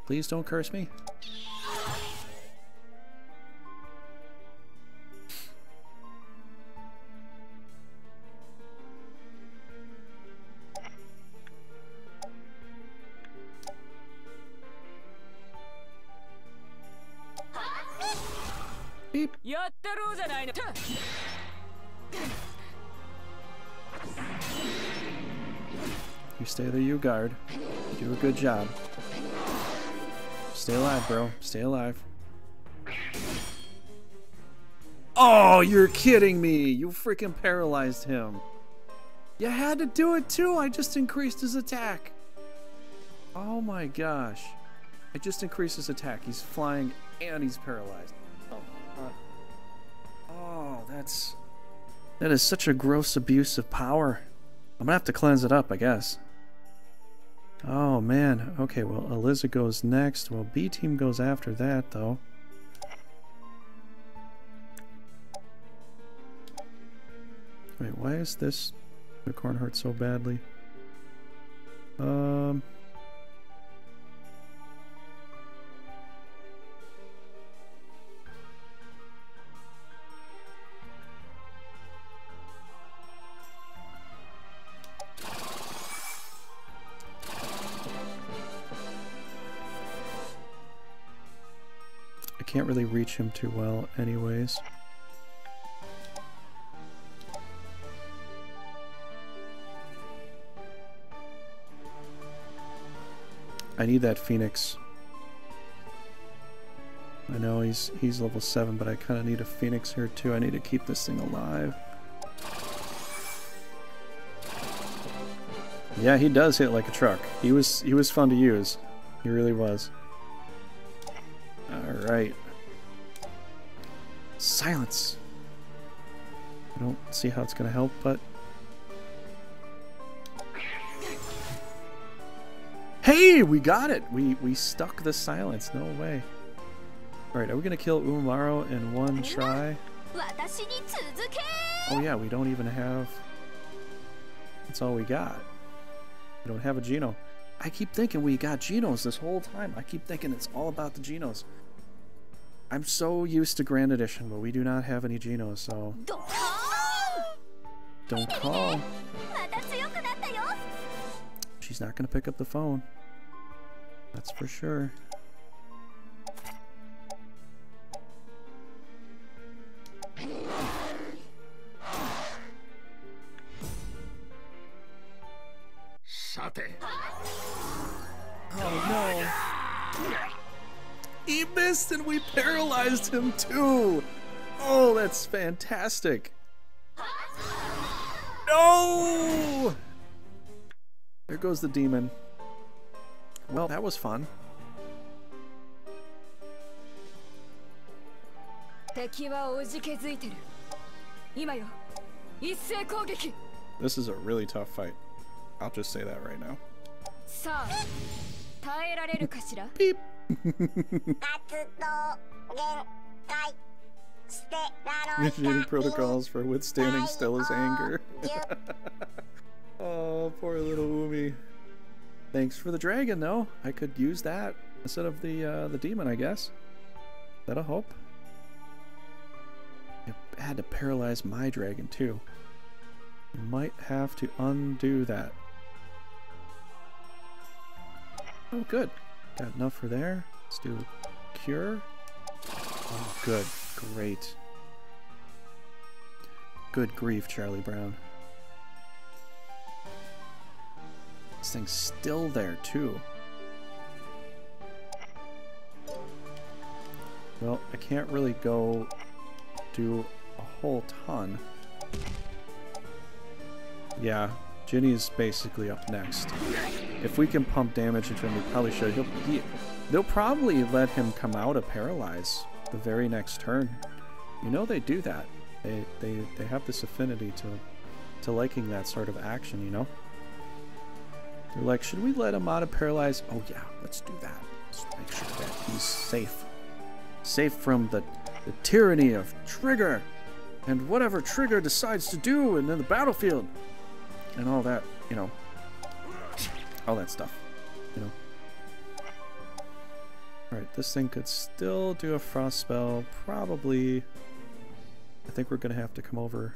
Please don't curse me. Beep. You stay there, you guard. You do a good job. Stay alive, bro. Stay alive. Oh, you're kidding me. You freaking paralyzed him. You had to do it too. I just increased his attack. Oh my gosh. I just increased his attack. He's flying and he's paralyzed. Oh, oh that's... That is such a gross abuse of power. I'm gonna have to cleanse it up, I guess. Oh man, okay, well Eliza goes next. Well, B team goes after that though. Wait, why is this unicorn hurt so badly? Um... really reach him too well anyways. I need that Phoenix. I know he's he's level 7, but I kind of need a Phoenix here too. I need to keep this thing alive. Yeah, he does hit like a truck. He was he was fun to use. He really was. Silence! I don't see how it's gonna help, but... Hey! We got it! We, we stuck the silence. No way. Alright, are we gonna kill Umaro in one try? Oh yeah, we don't even have... That's all we got. We don't have a Geno. I keep thinking we got Genos this whole time. I keep thinking it's all about the Genos. I'm so used to Grand Edition, but we do not have any Genos, so... Don't call! she's not going to pick up the phone. That's for sure. surprised him too! Oh, that's fantastic! No! There goes the demon. Well, that was fun. This is a really tough fight. I'll just say that right now. Beep! Initiating protocols for withstanding Stella's anger. oh, poor little Umi. Thanks for the dragon, though. I could use that instead of the uh, the demon, I guess. That'll help. I had to paralyze my dragon too. Might have to undo that. Oh, good. Got enough for there. Let's do cure. Oh, good. Great. Good grief, Charlie Brown. This thing's still there, too. Well, I can't really go do a whole ton. Yeah, Ginny's basically up next. If we can pump damage into him, we probably should. He'll, he, they'll probably let him come out of Paralyze the very next turn. You know they do that. They, they, they have this affinity to, to liking that sort of action, you know? They're like, should we let him out of Paralyze? Oh yeah, let's do that. Let's make sure that he's safe. Safe from the, the tyranny of Trigger and whatever Trigger decides to do in the battlefield and all that, you know, all that stuff, you know. Alright, this thing could still do a frost spell, probably. I think we're gonna have to come over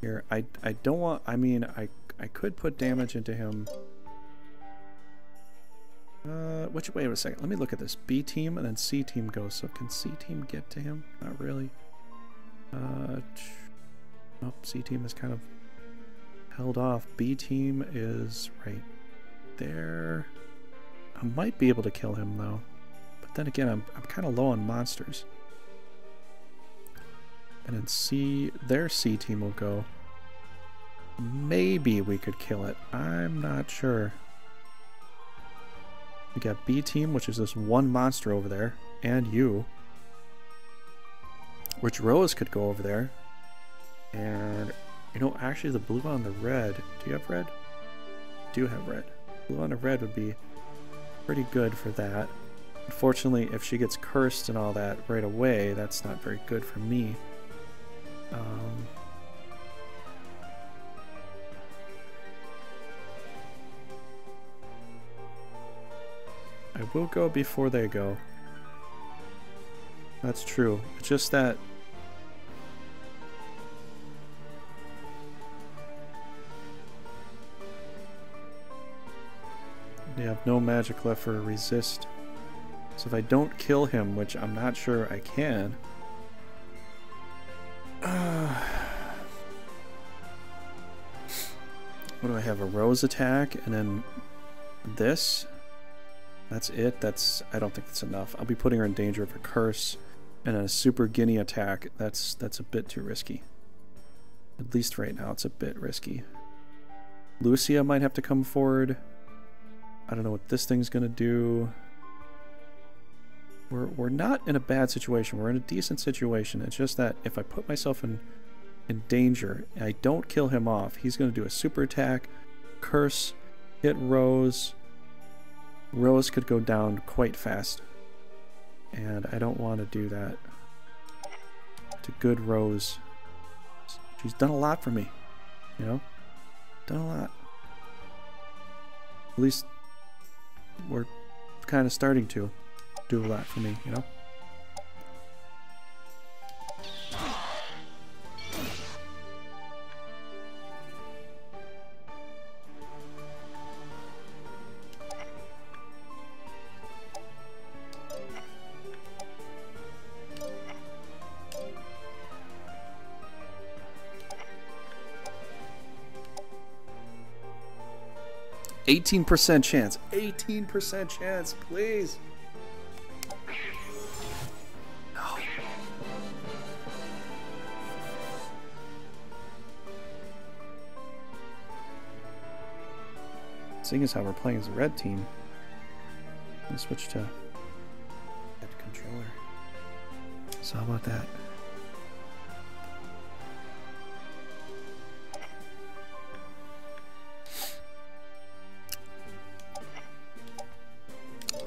here. I, I don't want, I mean, I, I could put damage into him. Uh, which, wait a second, let me look at this. B team and then C team goes, so can C team get to him? Not really. Uh, nope, C team is kind of held off. B team is right there. I might be able to kill him though. But then again, I'm, I'm kind of low on monsters. And then C, their C team will go. Maybe we could kill it. I'm not sure. We got B team, which is this one monster over there, and you. Which Rose could go over there. And you know, actually the blue on the red. Do you have red? Do you have red. Blue on the red would be pretty good for that. Unfortunately, if she gets cursed and all that right away, that's not very good for me. Um, I will go before they go. That's true. It's just that They have no magic left for resist. So if I don't kill him, which I'm not sure I can... Uh, what do I have? A rose attack and then this? That's it? That's I don't think that's enough. I'll be putting her in danger of a curse and a super guinea attack. That's that's a bit too risky. At least right now it's a bit risky. Lucia might have to come forward. I don't know what this thing's gonna do. We're, we're not in a bad situation. We're in a decent situation. It's just that if I put myself in in danger and I don't kill him off, he's going to do a super attack, curse, hit Rose. Rose could go down quite fast. And I don't want to do that to good Rose. She's done a lot for me, you know? Done a lot. At least we're kind of starting to do a lot for me, you know? 18% chance. 18% chance, please. No. Seeing as how we're playing as a red team, let's switch to controller. So how about that?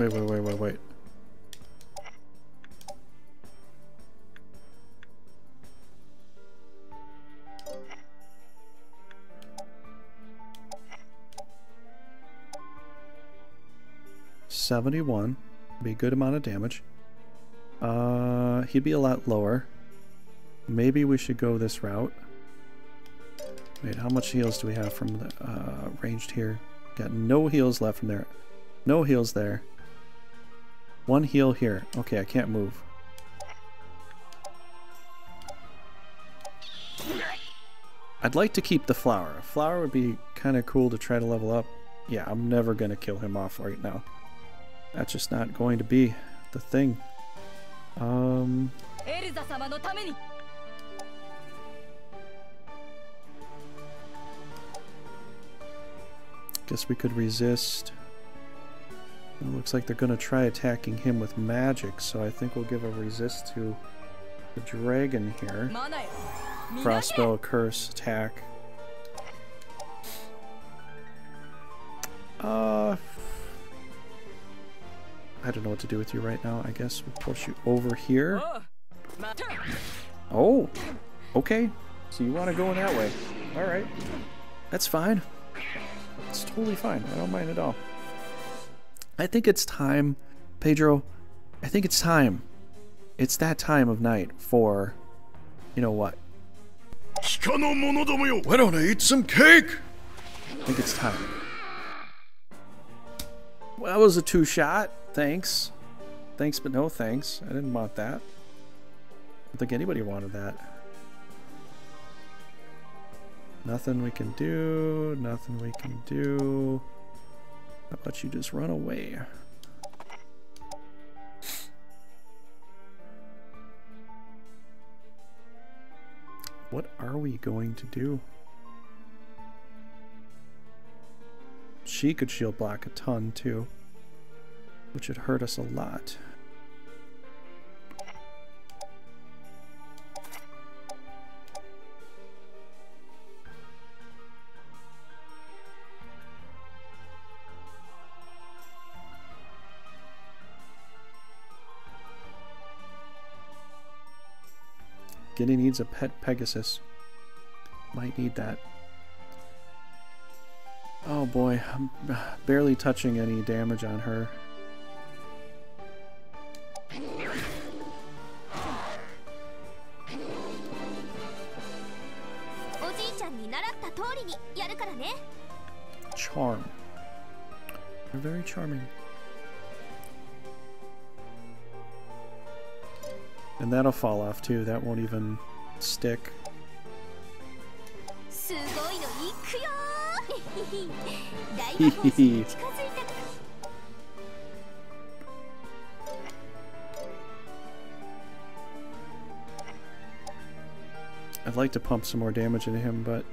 Wait, wait, wait, wait, wait. Seventy-one, be a good amount of damage. Uh, he'd be a lot lower. Maybe we should go this route. Wait, how much heals do we have from the uh, ranged here? Got no heals left from there. No heals there. One heal here. Okay, I can't move. I'd like to keep the flower. A flower would be kind of cool to try to level up. Yeah, I'm never going to kill him off right now. That's just not going to be the thing. Um... Guess we could resist. It looks like they're going to try attacking him with magic, so I think we'll give a resist to the dragon here. Crossbow, curse, attack. Uh, I don't know what to do with you right now. I guess we'll push you over here. Oh, okay. So you want to go in that way. Alright. That's fine. It's totally fine. I don't mind at all. I think it's time, Pedro. I think it's time. It's that time of night for, you know what? Why don't I eat some cake? I think it's time. Well, that was a two shot. Thanks. Thanks, but no thanks. I didn't want that. I don't think anybody wanted that. Nothing we can do. Nothing we can do. How about you just run away? What are we going to do? She could shield block a ton too, which would hurt us a lot. Giddy needs a pet Pegasus. Might need that. Oh boy, I'm barely touching any damage on her. Charm. They're very charming. And that'll fall off too. That won't even stick. I'd like to pump some more damage into him, but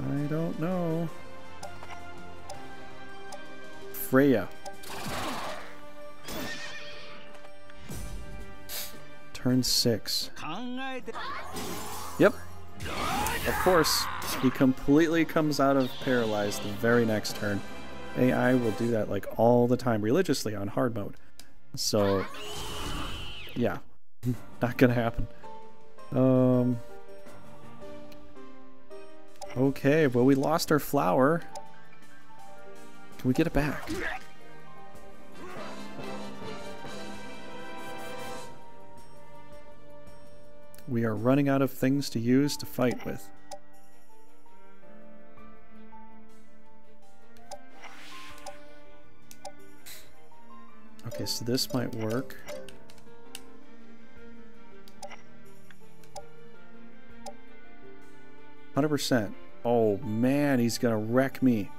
I don't know. Freya. Turn six. Yep. Of course, he completely comes out of paralyzed the very next turn. AI will do that like all the time, religiously on hard mode. So, yeah, not gonna happen. Um. Okay, well we lost our flower. Can we get it back? We are running out of things to use to fight with. Okay, so this might work. Hundred percent. Oh man, he's gonna wreck me.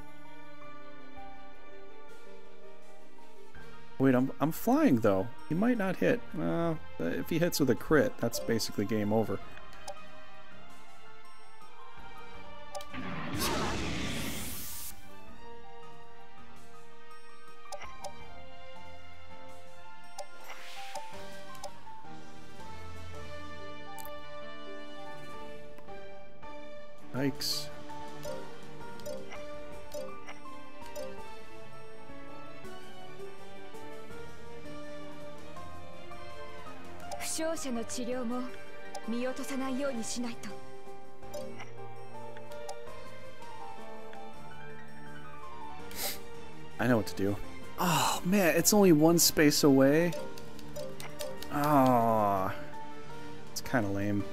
Wait, I'm, I'm flying though. He might not hit. Uh, if he hits with a crit, that's basically game over. 者の治療も見落とさないようにしないと I know what to do. Oh, man, it's only one space away. Ah, oh, it's kind of lame.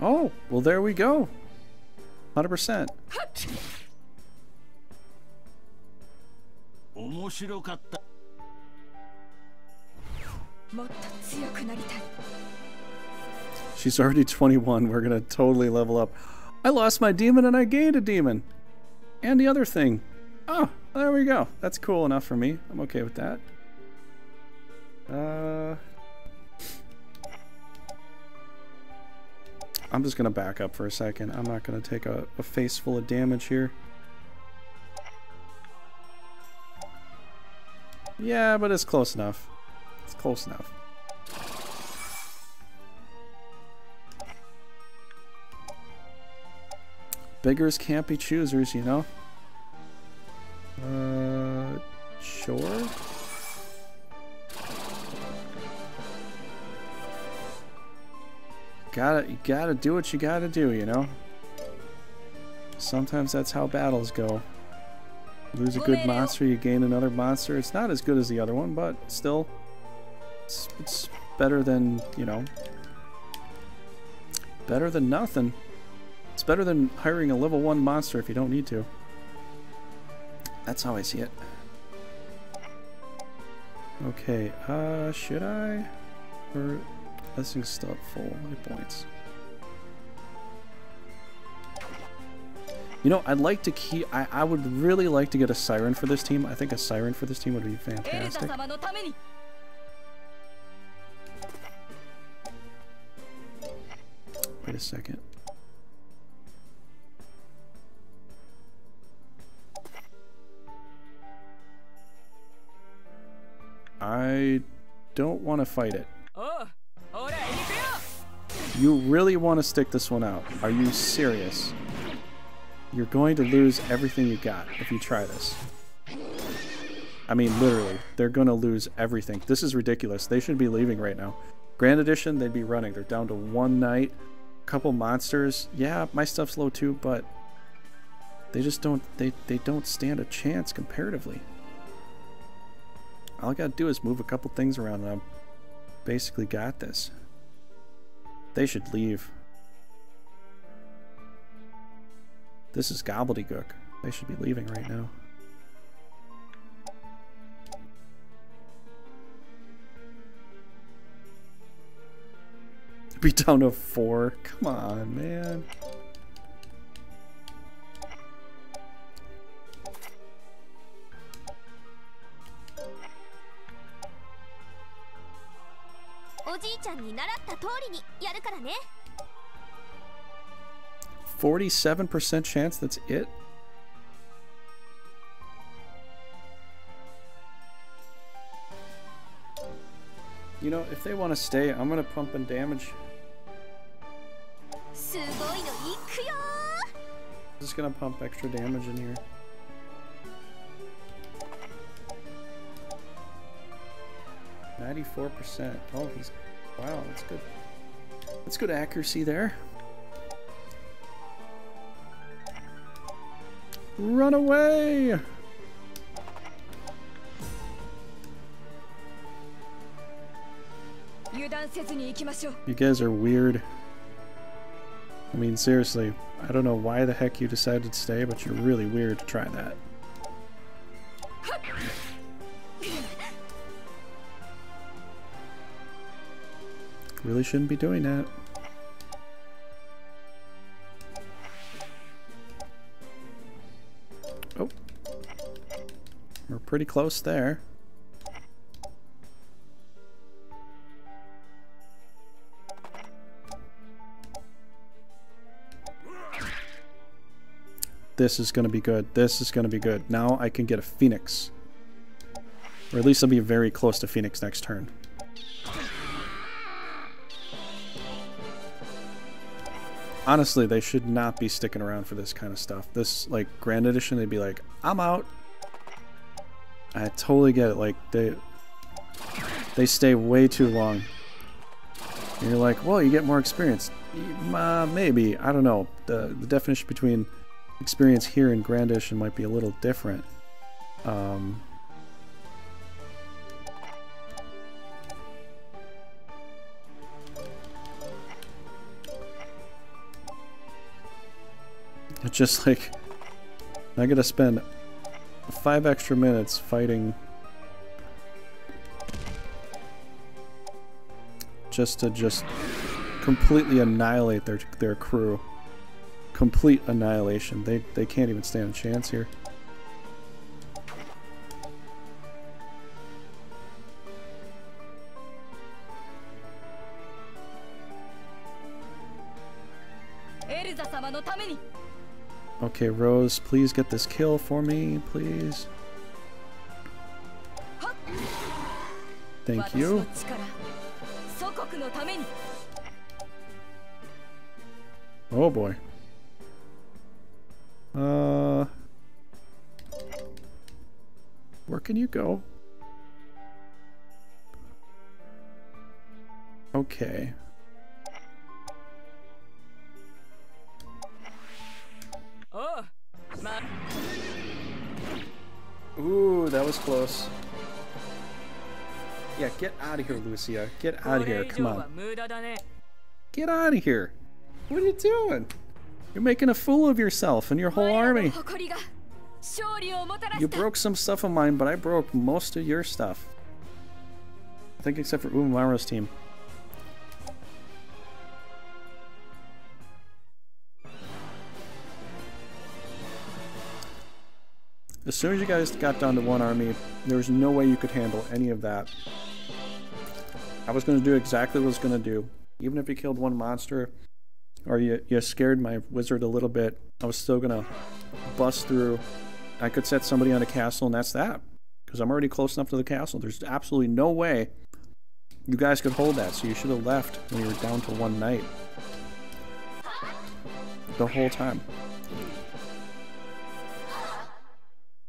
Oh, well there we go. 100%. 面白かったもっと強くなりたい She's already 21. We're gonna totally level up. I lost my demon and I gained a demon. And the other thing. Oh, there we go. That's cool enough for me. I'm okay with that. Uh, I'm just going to back up for a second. I'm not going to take a, a face full of damage here. Yeah, but it's close enough. It's close enough. Beggars can't be choosers, you know? Uh, sure. Gotta, you gotta do what you gotta do, you know? Sometimes that's how battles go. Lose a good monster, you gain another monster. It's not as good as the other one, but still, it's, it's better than, you know, better than nothing. It's better than hiring a level 1 monster if you don't need to. That's how I see it. Okay, uh, should I? Or this thing's still at full points. You know, I'd like to keep... I, I would really like to get a Siren for this team. I think a Siren for this team would be fantastic. Wait a second. I don't want to fight it. Oh. You really want to stick this one out. Are you serious? You're going to lose everything you got if you try this. I mean, literally, they're going to lose everything. This is ridiculous. They should be leaving right now. Grand Edition, they'd be running. They're down to one knight, couple monsters. Yeah, my stuff's low too, but they just don't, they, they don't stand a chance comparatively. All I gotta do is move a couple things around and I'm basically got this. They should leave. This is gobbledygook. They should be leaving right now. Be down to four. Come on, man. Forty-seven percent chance. That's it. You know, if they want to stay, I'm gonna pump in damage. Just gonna pump extra damage in here. Ninety-four percent. Oh, he's Wow, that's good. That's good accuracy there. Run away! You guys are weird. I mean, seriously, I don't know why the heck you decided to stay, but you're really weird to try that. Really shouldn't be doing that. Oh. We're pretty close there. This is going to be good. This is going to be good. Now I can get a Phoenix. Or at least I'll be very close to Phoenix next turn. Honestly, they should not be sticking around for this kind of stuff. This, like, Grand Edition, they'd be like, I'm out. I totally get it. Like, they they stay way too long. And you're like, well, you get more experience. Uh, maybe. I don't know. The, the definition between experience here in Grand Edition might be a little different. Um, it's just like I gotta spend five extra minutes fighting just to just completely annihilate their their crew complete annihilation. They, they can't even stand a chance here. Okay, Rose, please get this kill for me, please. Thank you. Oh boy. Uh, where can you go? Okay. Oh, man. Ooh, that was close. Yeah, get out of here, Lucia. Get out of here. Come on. Get out of here. What are you doing? You're making a fool of yourself and your whole army. You broke some stuff of mine, but I broke most of your stuff. I think except for Umamaro's team. As soon as you guys got down to one army, there was no way you could handle any of that. I was going to do exactly what I was going to do. Even if you killed one monster, or you, you scared my wizard a little bit, I was still gonna bust through. I could set somebody on a castle, and that's that. Because I'm already close enough to the castle. There's absolutely no way you guys could hold that, so you should have left when you were down to one knight. The whole time.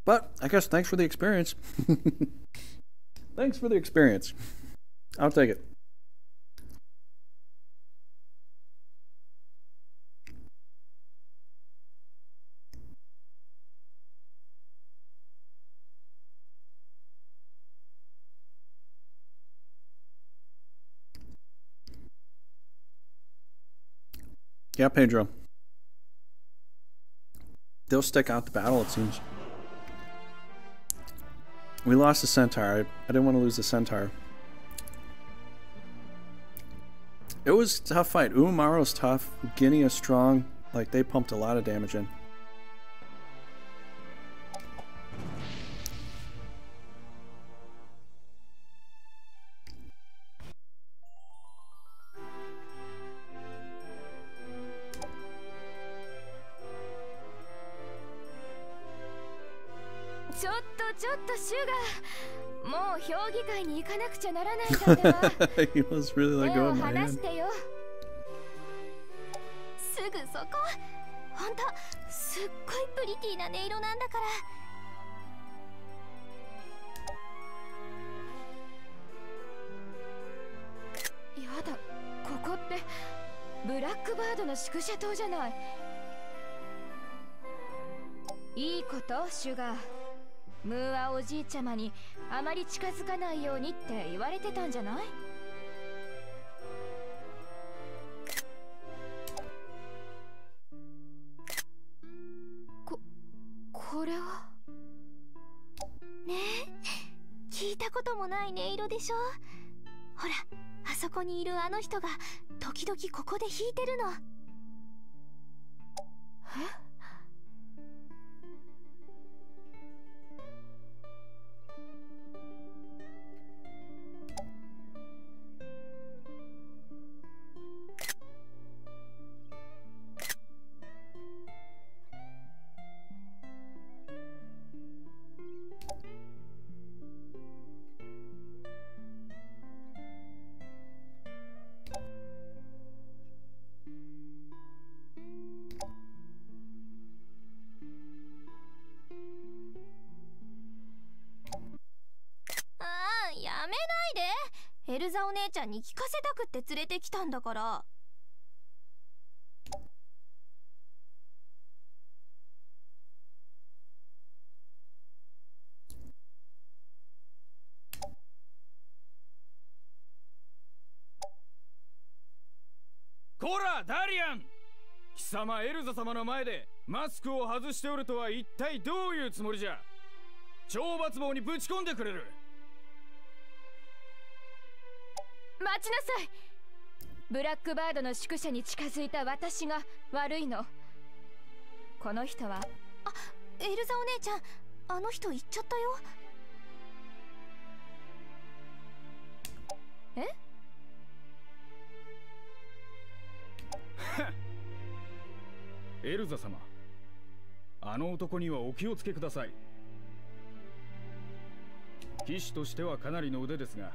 But, I guess thanks for the experience. thanks for the experience. I'll take it. Yeah, Pedro. They'll stick out the battle, it seems. We lost the Centaur. I, I didn't want to lose the Centaur. It was a tough fight. Umamaro's tough. Guinea is strong. Like, they pumped a lot of damage in. he was really like going my hand. すぐそこ。本当すっごいプリティな音色なんだから。やだここってブラックバードの宿舎島じゃない。いいことシュガームーアおじいちゃまにあまり近づかないようにって言われてたんじゃない？ここれは？ねえ聞いたこともない音色でしょ？ほらあそこにいるあの人が時々ここで弾いてるの。え？ちゃんに聞かせたくって連れてきたんだから。こらダリアン！貴様エルザ様の前でマスクを外しておるとは一体どういうつもりじゃ？懲罰棒にぶち込んでくれる。待ちなさい。ブラックバードの宿舎に近づいた私が悪いの。この人は。エルザお姉ちゃん。あの人行っちゃったよ。え？エルザ様。あの男にはお気をつけください。騎士としてはかなりの腕ですが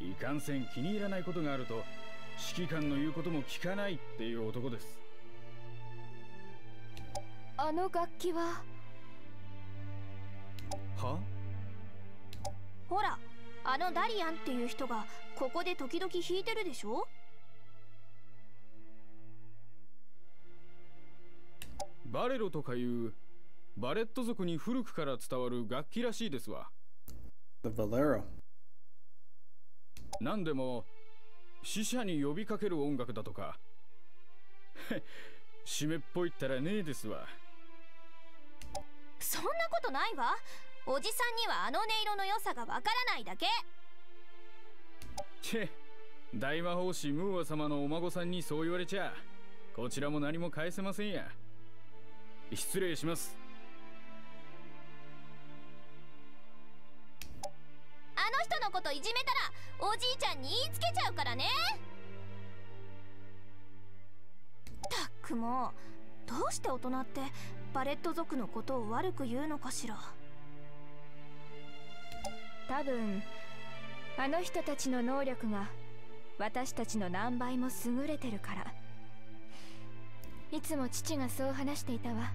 いかんせん気に入らないことがあると指揮官の言うことも聞かないっていう男です。あの楽器は？は？ほらあのダリアンっていう人がここで時々弾いてるでしょ？バレロとかいうバレット族に古くから伝わる楽器らしいですわ。The Valero. 何でも死者に呼びかける音楽だとか。湿っぽいったらねえですわ。そんなことないわ。おじさんにはあの音色の良さがわからないだけ。チェ大魔法師ムーア様のお孫さんにそう言われちゃ。こちらも何も返せませんや。失礼しますあの人のこといじめたらおじいちゃんに言いつけちゃうからね。たっくもうどうして大人ってバレット族のことを悪く言うのかしら。多分あの人たちの能力が私たちの何倍も優れてるから。いつも父がそう話していたわ。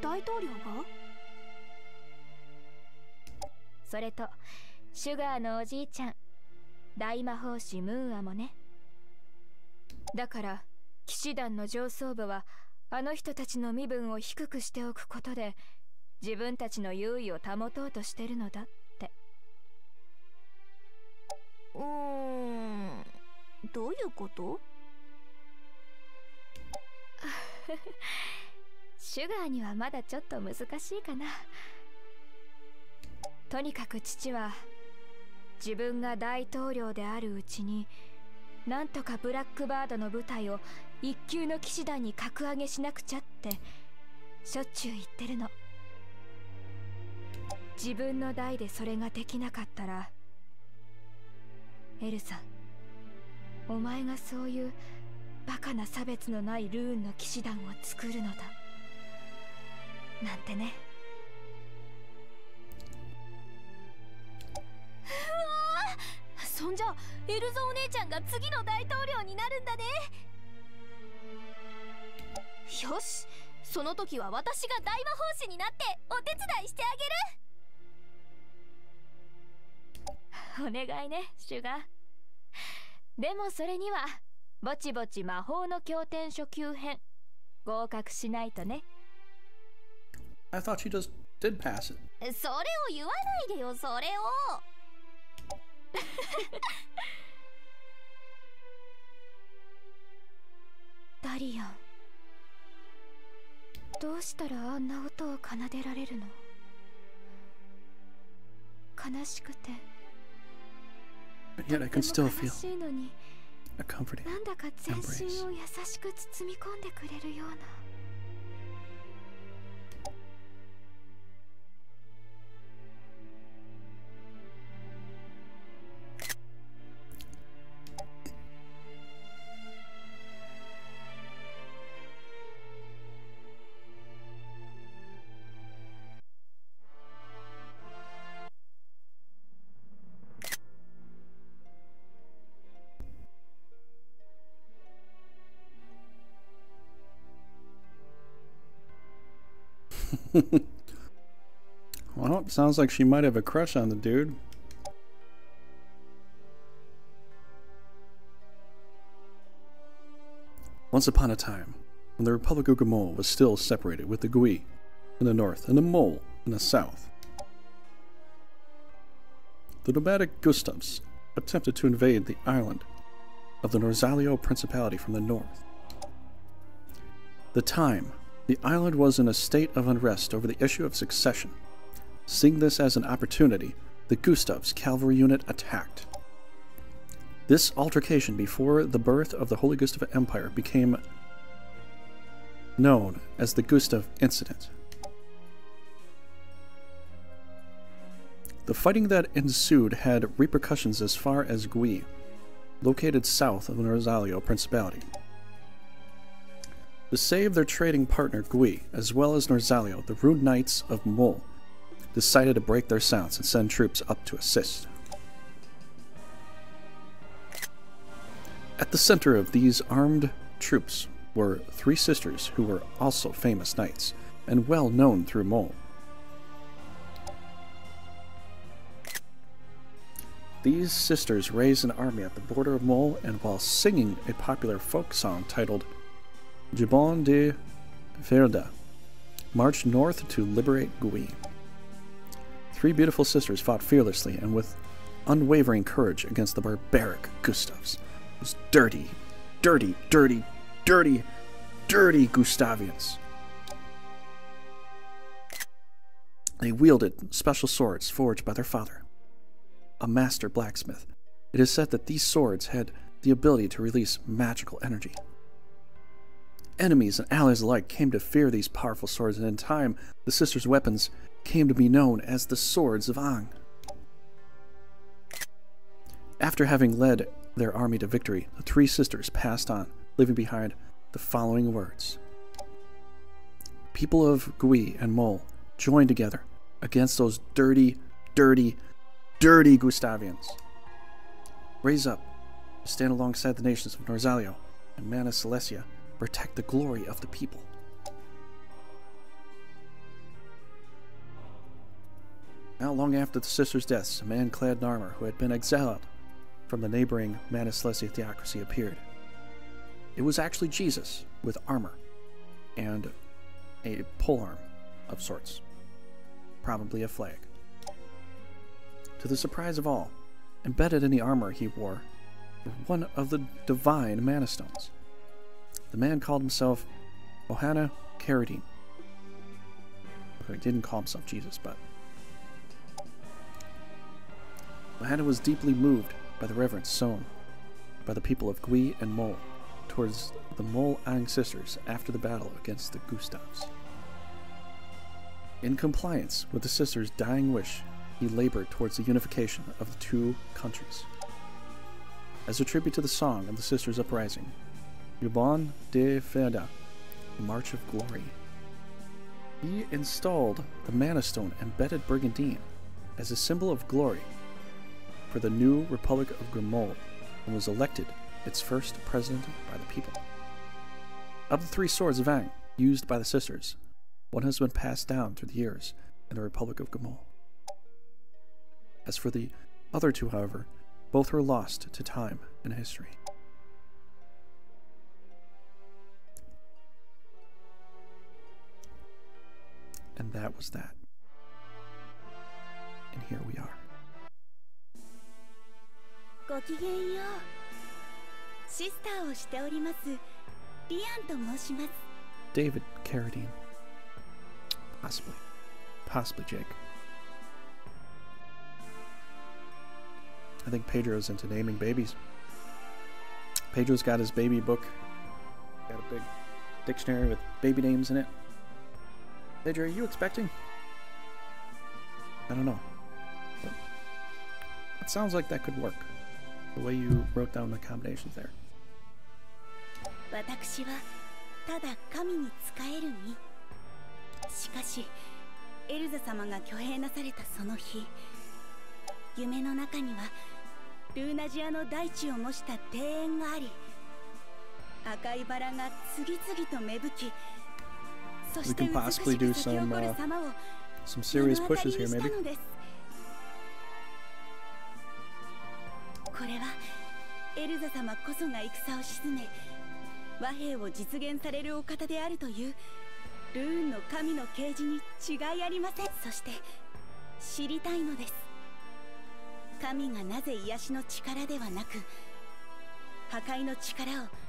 大統領が？それとシュガーのおじいちゃん大魔法師ムーアもね。だから騎士団の上層部はあの人たちの身分を低くしておくことで自分たちの優位を保とうとしてるのだって。うーんどういうこと？シュガーにはまだちょっと難しいかなとにかく父は自分が大統領であるうちになんとかブラックバードの部隊を一級の騎士団に格上げしなくちゃってしょっちゅう言ってるの。自分の代でそれができなかったらエルさんお前がそういうバカな差別のないルーンの騎士団を作るのだ。なんてね。そんじゃエルザお姉ちゃんが次の大統領になるんだね。よしその時は私が大魔法師になってお手伝いしてあげる。お願いねシュガー。でもそれにはぼちぼち魔法の経典初級編合格しないとね。I thought she just did pass it. それを言わないでよそれを ダリアンどうしたらあんな音を奏でられるの？悲しくて yet I に a comforting なんだか全身.を優しく包み込んでくれるような well, it sounds like she might have a crush on the dude. Once upon a time, when the Republic of Guimoule was still separated with the Gui in the north and the Moule in the south, the nomadic Gustavs attempted to invade the island of the Norzaleo Principality from the north. The time, the island was in a state of unrest over the issue of succession. Seeing this as an opportunity, the Gustavs cavalry unit attacked. This altercation before the birth of the Holy Gustava Empire became known as the Gustav Incident. The fighting that ensued had repercussions as far as Gui, located south of the Norzaleo Principality. To save their trading partner Gui, as well as Norzaleo, the Rune Knights of Moule decided to break their silence and send troops up to assist. At the center of these armed troops were three sisters who were also famous knights and well known through Moule. These sisters raised an army at the border of Moule and while singing a popular folk song titled Gibbon de Verda, marched north to liberate Gui. Three beautiful sisters fought fearlessly and with unwavering courage against the barbaric Gustavs, those dirty, dirty, dirty, dirty, dirty Gustavians. They wielded special swords forged by their father, a master blacksmith. It is said that these swords had the ability to release magical energy. Enemies and allies alike came to fear these powerful swords, and in time, the sisters' weapons came to be known as the Swords of Ang. After having led their army to victory, the three sisters passed on, leaving behind the following words People of Gui and Moule joined together against those dirty, dirty, dirty Gustavians. Raise up, stand alongside the nations of Norzaleo and Mana Saleesia, protect the glory of the people. Not long after the sisters' deaths, a man clad in armor who had been exiled from the neighboring Mana Saleesia theocracy appeared. It was actually Jesus with armor and a polearm of sorts, probably a flag. To the surprise of all, embedded in the armor he wore were one of the divine mana stones. The man called himself Ohana Caradine. He didn't call himself Jesus, but Ohana was deeply moved by the reverence shown by the people of Gui and Moule towards the Mol Ang sisters after the battle against the Gustavs. In compliance with the sisters' dying wish, he labored towards the unification of the two countries. As a tribute to the song of the sisters' uprising, Yubon de Feda, March of Glory, he installed the Mana Stone embedded Brigandine as a symbol of glory for the new Republic of Guimoule and was elected its first president by the people. Of the three swords of Ang used by the sisters, one has been passed down through the years in the Republic of Guimoule. As for the other two, however, both were lost to time and history. And that was that. And here we are. ごきげんようシスターをしておりますリアンと申します David Carradine. Possibly. Possibly Jake. I think Pedro's into naming babies. Pedro's got his baby book. Got a big dictionary with baby names in it. Pedro, are you expecting? I don't know. But it sounds like that could work. The way you wrote down the combinations there. 私はただ神に仕える身しかしエルザ様が挙兵なされたその日夢の中にはルーナジアの大地を模した庭園があり赤いバラが次々と芽吹き we can possibly do some, uh, some serious pushes here, maybe. これはエルザ様こそが戦を沈め和平を実現されるお方であるというルーンの神の啓示に違いありませんそして知りたいのです神がなぜ癒しの力ではなく破壊の力を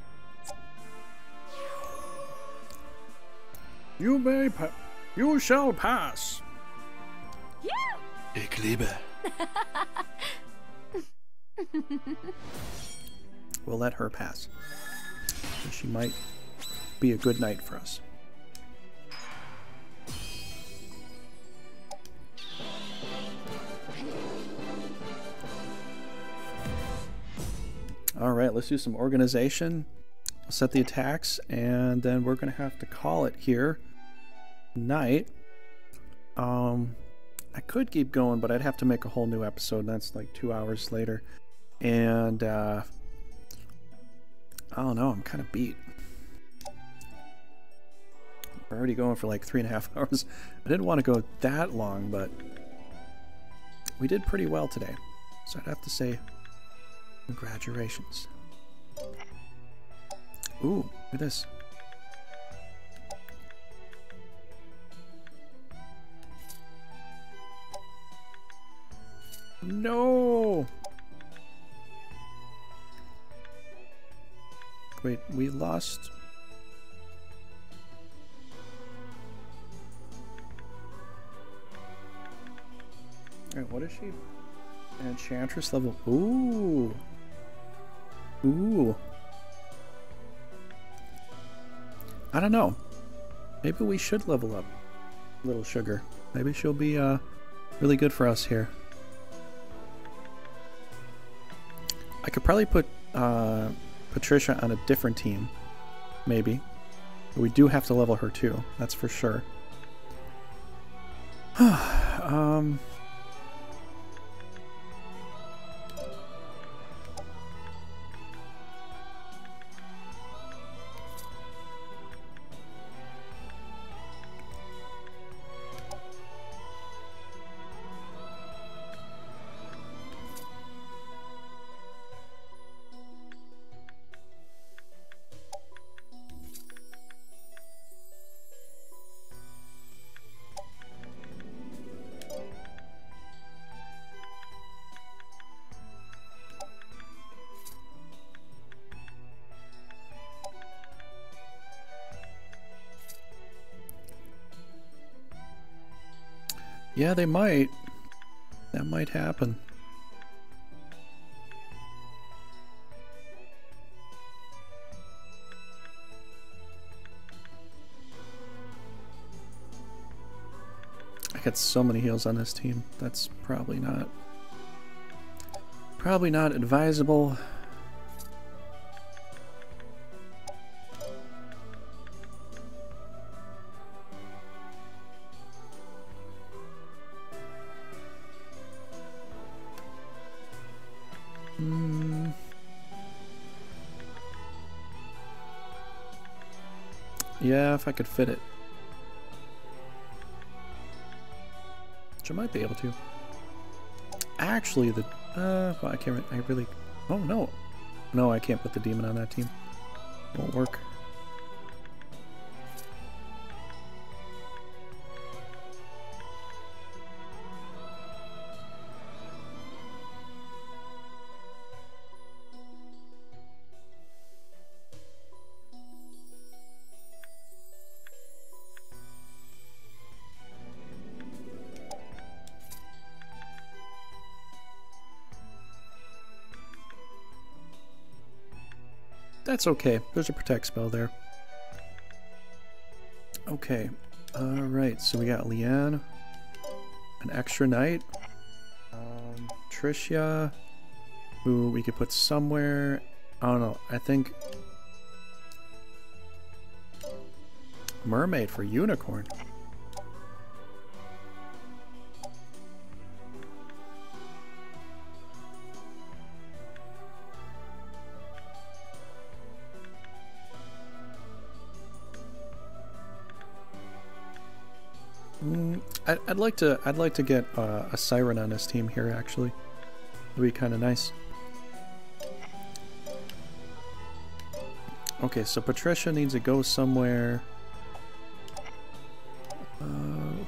You may pa- you shall pass. Yeah! Ich liebe. We'll let her pass. She might be a good night for us. All right, let's do some organization. Set the attacks, and then we're gonna have to call it here. Night. Um, I could keep going, but I'd have to make a whole new episode. And that's like two hours later, and uh, I don't know. I'm kind of beat. We're already going for like three and a half hours. I didn't want to go that long, but we did pretty well today. So I'd have to say, congratulations. Ooh, look at this. No! Wait, we lost. Alright, what is she? Enchantress level. Ooh! Ooh! I don't know. Maybe we should level up Little Sugar. Maybe she'll be uh, really good for us here. I could probably put uh, Patricia on a different team. Maybe. But we do have to level her too. That's for sure. um... Yeah, they might. That might happen. I got so many heals on this team. That's probably not probably not advisable. If I could fit it. Which I might be able to. Actually, the... Uh, well, I can't... I really... Oh, no. No, I can't put the demon on that team. Won't work. That's okay. There's a protect spell there. Okay. Alright, so we got Leanne. An extra knight. Um, Tricia, who we could put somewhere. I don't know. I think Mermaid for Unicorn. I'd like to. I'd like to get uh, a siren on this team here. Actually, It'd be kind of nice. Okay, so Patricia needs to go somewhere. Uh,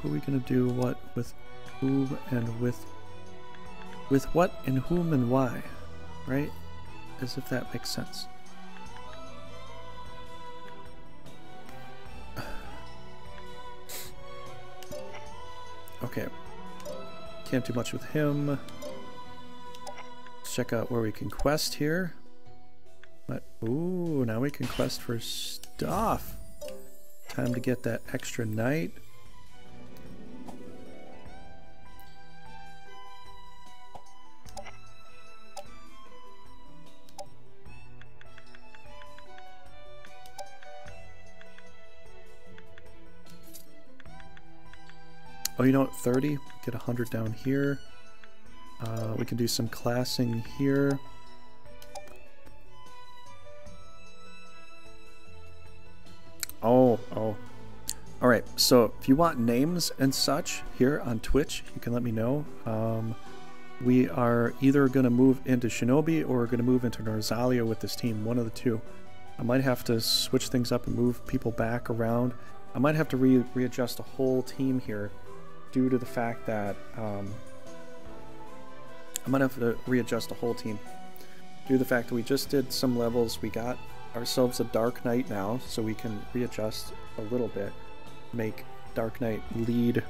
who are we gonna do what with whom and with with what and whom and why, right? As if that makes sense. Okay. Can't do much with him. Let's check out where we can quest here. But, ooh, now we can quest for stuff. Time to get that extra knight. Oh, you know what? 30. Get 100 down here. Uh, we can do some classing here. Oh, oh. Alright, so if you want names and such here on Twitch, you can let me know. Um, we are either going to move into Shinobi or we're going to move into Norzaleo with this team, one of the two. I might have to switch things up and move people back around. I might have to re readjust a whole team here due to the fact that um, I might have to readjust the whole team. Due to the fact that we just did some levels, we got ourselves a Dark Knight now, so we can readjust a little bit. Make Dark Knight lead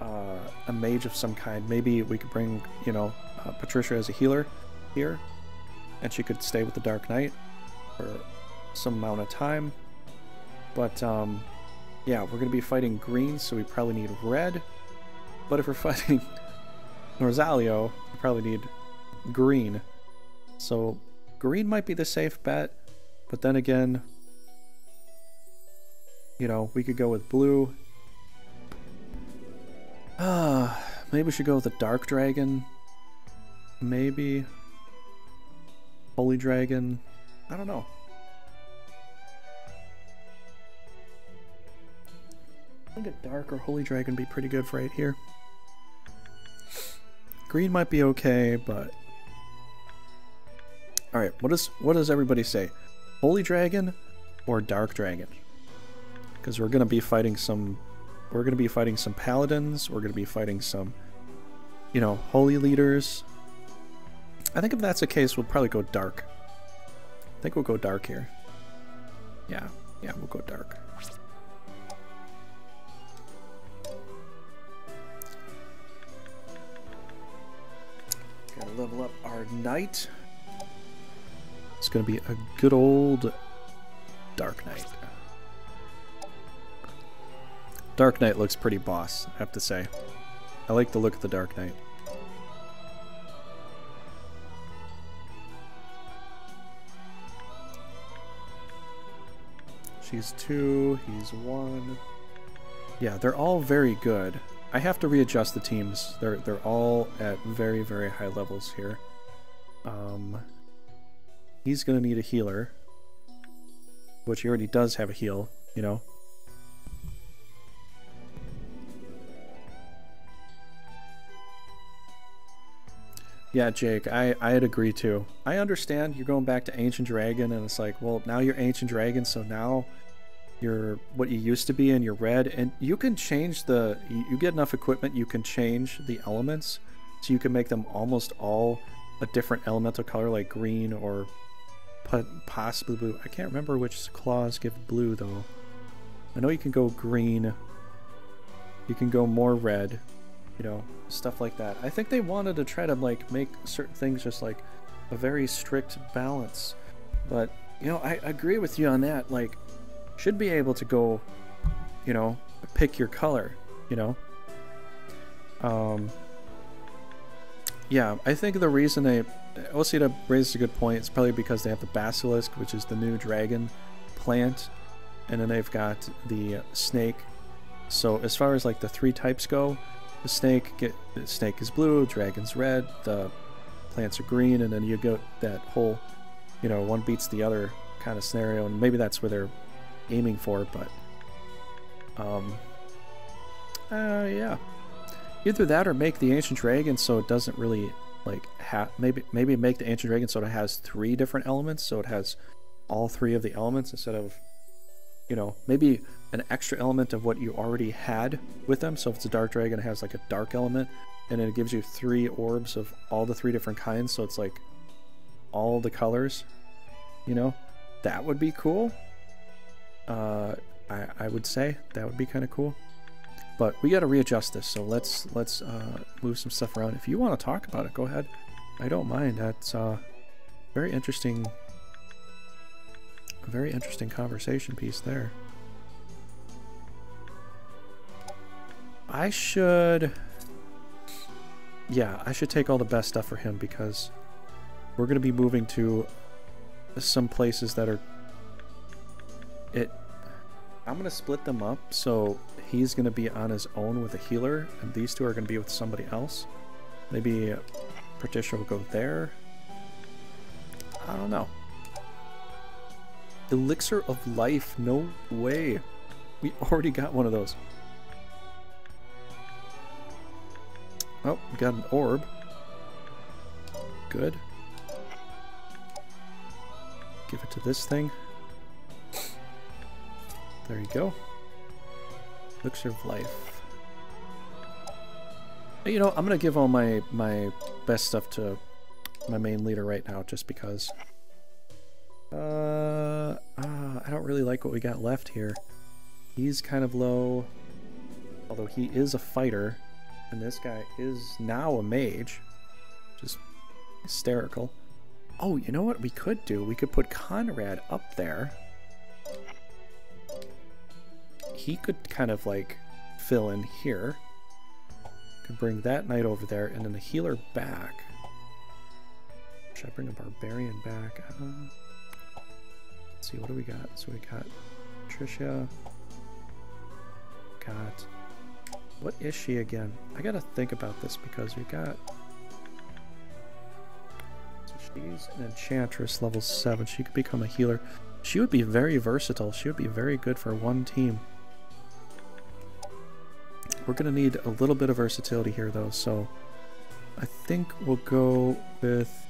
uh, a mage of some kind. Maybe we could bring, you know, uh, Patricia as a healer here, and she could stay with the Dark Knight for some amount of time. But, um, yeah, we're going to be fighting green, so we probably need red. But if we're fighting Norzaleo, we probably need green. So green might be the safe bet, but then again, you know, we could go with blue. Ah, uh, maybe we should go with a dark dragon. Maybe. Holy dragon. I don't know. I think a dark or holy dragon would be pretty good for right here. Green might be okay, but... Alright, what, is, what does everybody say? Holy Dragon or Dark Dragon? Because we're going to be fighting some... We're going to be fighting some paladins. We're going to be fighting some, you know, holy leaders. I think if that's the case, we'll probably go dark. I think we'll go dark here. Yeah, yeah, we'll go dark. Level up our knight. It's gonna be a good old Dark Knight. Dark Knight looks pretty boss, I have to say. I like the look of the Dark Knight. She's two, he's one. Yeah, they're all very good. I have to readjust the teams. They're they're all at very very high levels here. Um, he's gonna need a healer, which he already does have a heal. You know. Yeah, Jake, I, I'd agree too. I understand you're going back to Ancient Dragon, and it's like, well, now you're Ancient Dragon, so now you're what you used to be and you're red and you can change the you get enough equipment you can change the elements so you can make them almost all a different elemental color like green or possibly blue i can't remember which claws give blue though. I know you can go green. You can go more red you know stuff like that. I think they wanted to try to like make certain things just like a very strict balance. But You know, I agree with you on that. Like, should be able to go, you know, pick your color, you know? Um, yeah, I think the reason they... Osita raises a good point. It's probably because they have the Basilisk, which is the new dragon plant. And then they've got the snake. So as far as like the three types go, the snake get the snake is blue, dragon's red, the plants are green, and then you get that whole, you know, one beats the other kind of scenario, and maybe that's where they're aiming for, but um uh yeah. Either that or make the ancient dragon so it doesn't really like have maybe maybe make the ancient dragon so it has three different elements, so it has all three of the elements instead of you know, maybe an extra element of what you already had with them. So if it's a dark dragon, it has like a dark element, and it gives you three orbs of all the three different kinds. So it's like all the colors, you know, that would be cool. Uh, I, I would say that would be kind of cool. But we got to readjust this, so let's let's uh, move some stuff around. If you want to talk about it, go ahead. I don't mind. That's uh, very interesting a very interesting conversation piece there. I should... Yeah, I should take all the best stuff for him because we're going to be moving to some places that are... It... I'm to split them up, so he's to be on his own with a healer, and these two are to be with somebody else. Maybe Patricia will go there. I don't know. Elixir of Life, no way. We already got one of those. Oh, we got an orb. Good. Give it to this thing. There you go. Elixir of Life. You know, I'm gonna give all my my best stuff to my main leader right now, just because. Uh, uh, I don't really like what we got left here. He's kind of low, although he is a fighter, and this guy is now a mage. Just hysterical. Oh, you know what we could do? We could put Conrad up there. He could kind of like fill in here. Could bring that knight over there, and then the healer back. Should I bring a barbarian back? Uh, Let's see, what do we got? So we got Tricia. Got... What is she again? I gotta think about this because we got... She's an Enchantress, level 7. She could become a healer. She would be very versatile. She would be very good for one team. We're gonna need a little bit of versatility here though, so... I think we'll go with...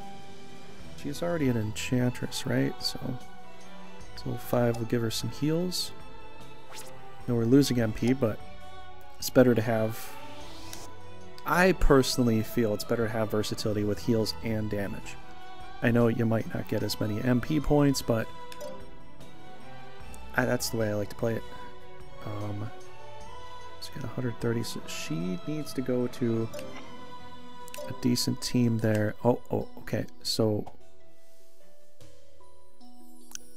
She's already an Enchantress, right? So... So 5 will give her some heals. No, we're losing MP, but it's better to have... I personally feel it's better to have versatility with heals and damage. I know you might not get as many MP points, but I, that's the way I like to play it. Um, let's get 130. So she needs to go to a decent team there. Oh, oh, okay. So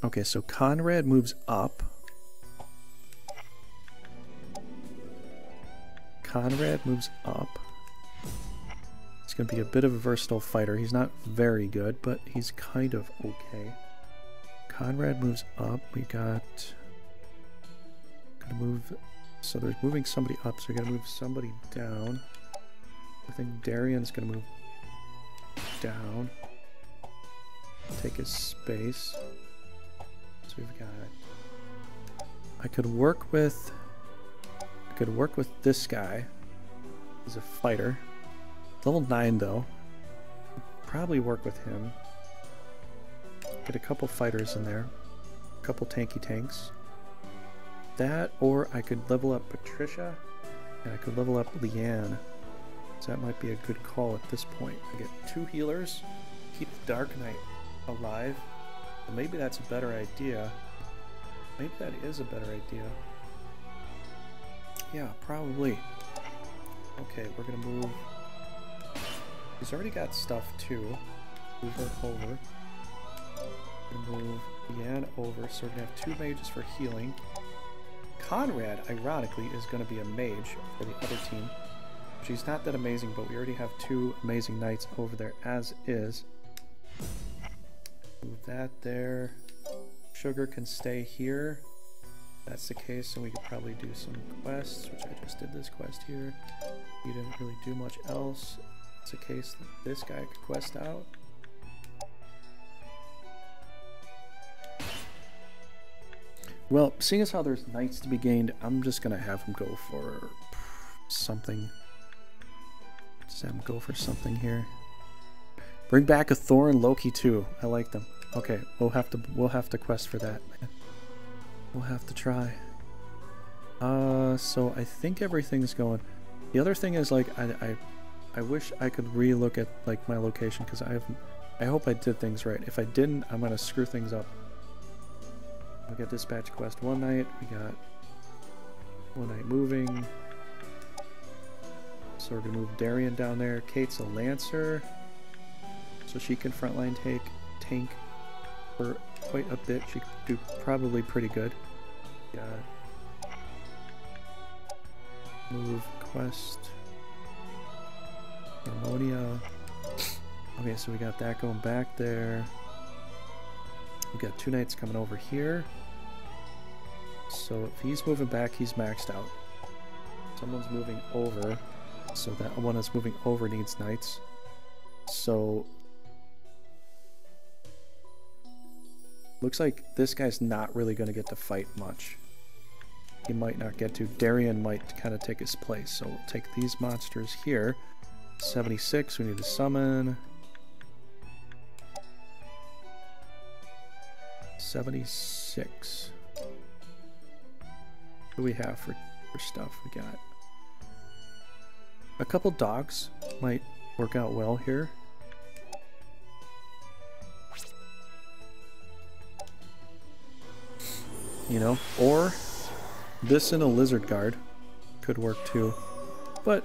Okay, so Conrad moves up. Conrad moves up. He's going to be a bit of a versatile fighter. He's not very good, but he's kind of okay. Conrad moves up. We got... Gonna move... So they're moving somebody up, so we gotta move somebody down. I think Darian's gonna move down. Take his space. So we've got... I could work with... I could work with this guy. He's a fighter. Level 9 though. Probably work with him. Get a couple fighters in there. A couple tanky tanks. That, or I could level up Patricia, and I could level up Leanne. So that might be a good call at this point. I get two healers, keep the Dark Knight alive, maybe that's a better idea. Maybe that is a better idea. Yeah, probably. Okay, we're gonna move... He's already got stuff too. Move that over. Move Yan over, so we're gonna have two mages for healing. Conrad, ironically, is gonna be a mage for the other team. She's not that amazing, but we already have two amazing knights over there as is. Move that there. Sugar can stay here. that's the case, so we could probably do some quests, which I just did this quest here. You didn't really do much else. It's a case that this guy could quest out. Well, seeing as how there's knights to be gained, I'm just gonna have him go for something. Just have him go for something here. Bring back a Thor and Loki too. I like them. Okay, we'll have to we'll have to quest for that, man. We'll have to try. Uh, so I think everything's going. The other thing is like I I, I wish I could relook at like my location because I have I hope I did things right. If I didn't, I'm gonna screw things up. We got dispatch quest one night. We got one night moving. So we're gonna move Darian down there. Kate's a lancer, so she can frontline take tank for quite a bit. She could do probably pretty good. Got move quest. Harmonia. Okay, so we got that going back there. We got two knights coming over here. So if he's moving back, he's maxed out. Someone's moving over, so that one that's moving over needs knights. So looks like this guy's not really going to get to fight much. He might not get to. Darian might kind of take his place. So we'll take these monsters here. 76, we need to summon. 76 do we have for, for stuff? We got a couple dogs might work out well here. You know, or this in a lizard guard could work too. But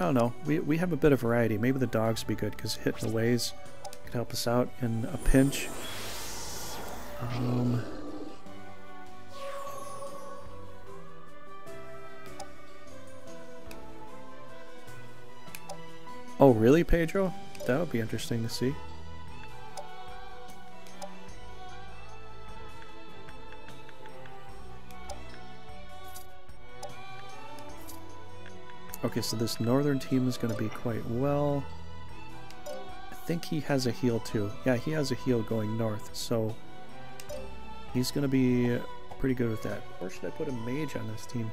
I don't know. We we have a bit of variety. Maybe the dogs would be good because hitting the ways could help us out in a pinch. Um, Oh, really, Pedro? That would be interesting to see. Okay, so this northern team is going to be quite well. I think he has a heal too. Yeah, he has a heal going north, so he's going to be pretty good with that. Or should I put a mage on this team?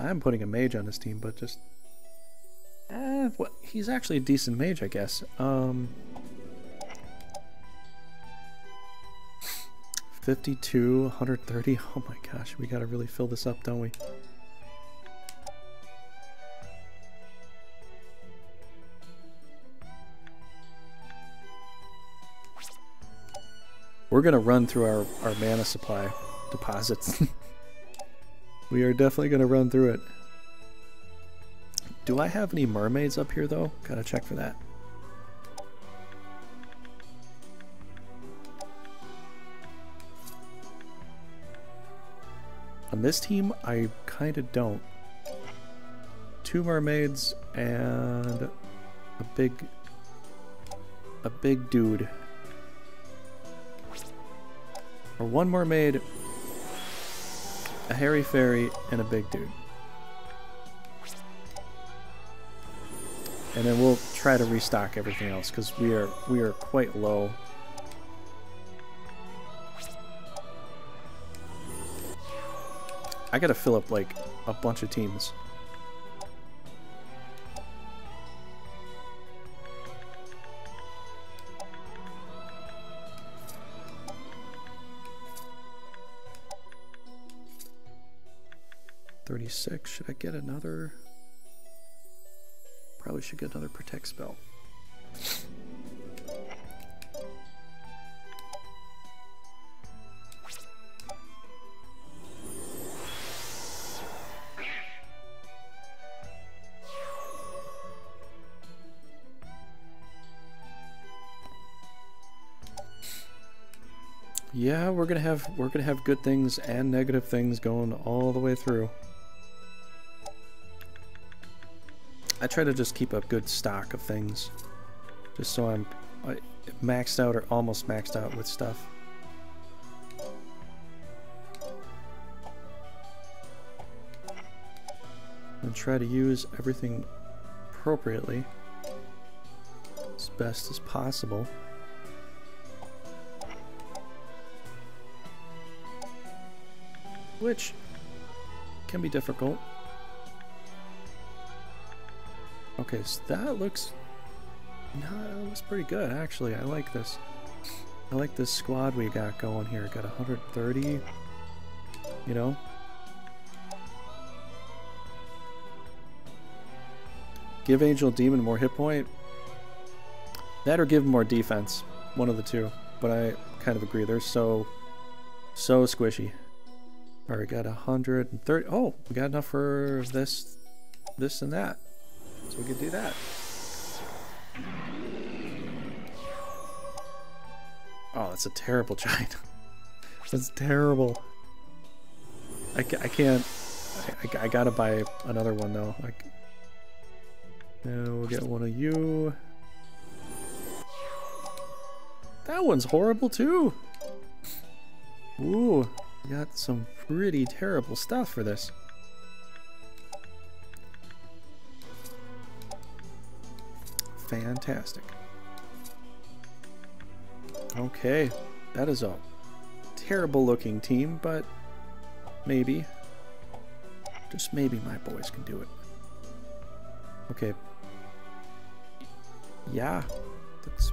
I'm putting a mage on this team, but just... Eh, what? He's actually a decent mage, I guess. Um... 52, 130. Oh my gosh, we gotta really fill this up, don't we? We're gonna run through our, our mana supply deposits. We are definitely going to run through it. Do I have any mermaids up here, though? Gotta check for that. On this team, I kind of don't. Two mermaids and a big, a big dude. Or one mermaid, a hairy fairy, and a big dude. And then we'll try to restock everything else because we are we are quite low. I gotta fill up like a bunch of teams. 36. Should I get another? Probably should get another protect spell. yeah, we're gonna have we're gonna have good things and negative things going all the way through. I try to just keep a good stock of things, just so I'm maxed out or almost maxed out with stuff. And try to use everything appropriately as best as possible. Which can be difficult. Okay, so that looks... No, that looks pretty good, actually. I like this. I like this squad we got going here. Got 130, you know? Give Angel Demon more hit point. That or give him more defense. One of the two. But I kind of agree. They're so, so squishy. Alright, we got 130. Oh, we got enough for this, this and that. So we could do that. Oh, that's a terrible giant. that's terrible. I, ca I can't. I, I, I, gotta buy another one though. Like, and we'll get one of you. That one's horrible too. Ooh, got some pretty terrible stuff for this. Fantastic. Okay, that is a terrible looking team, but maybe, just maybe my boys can do it. Okay. Yeah, that's,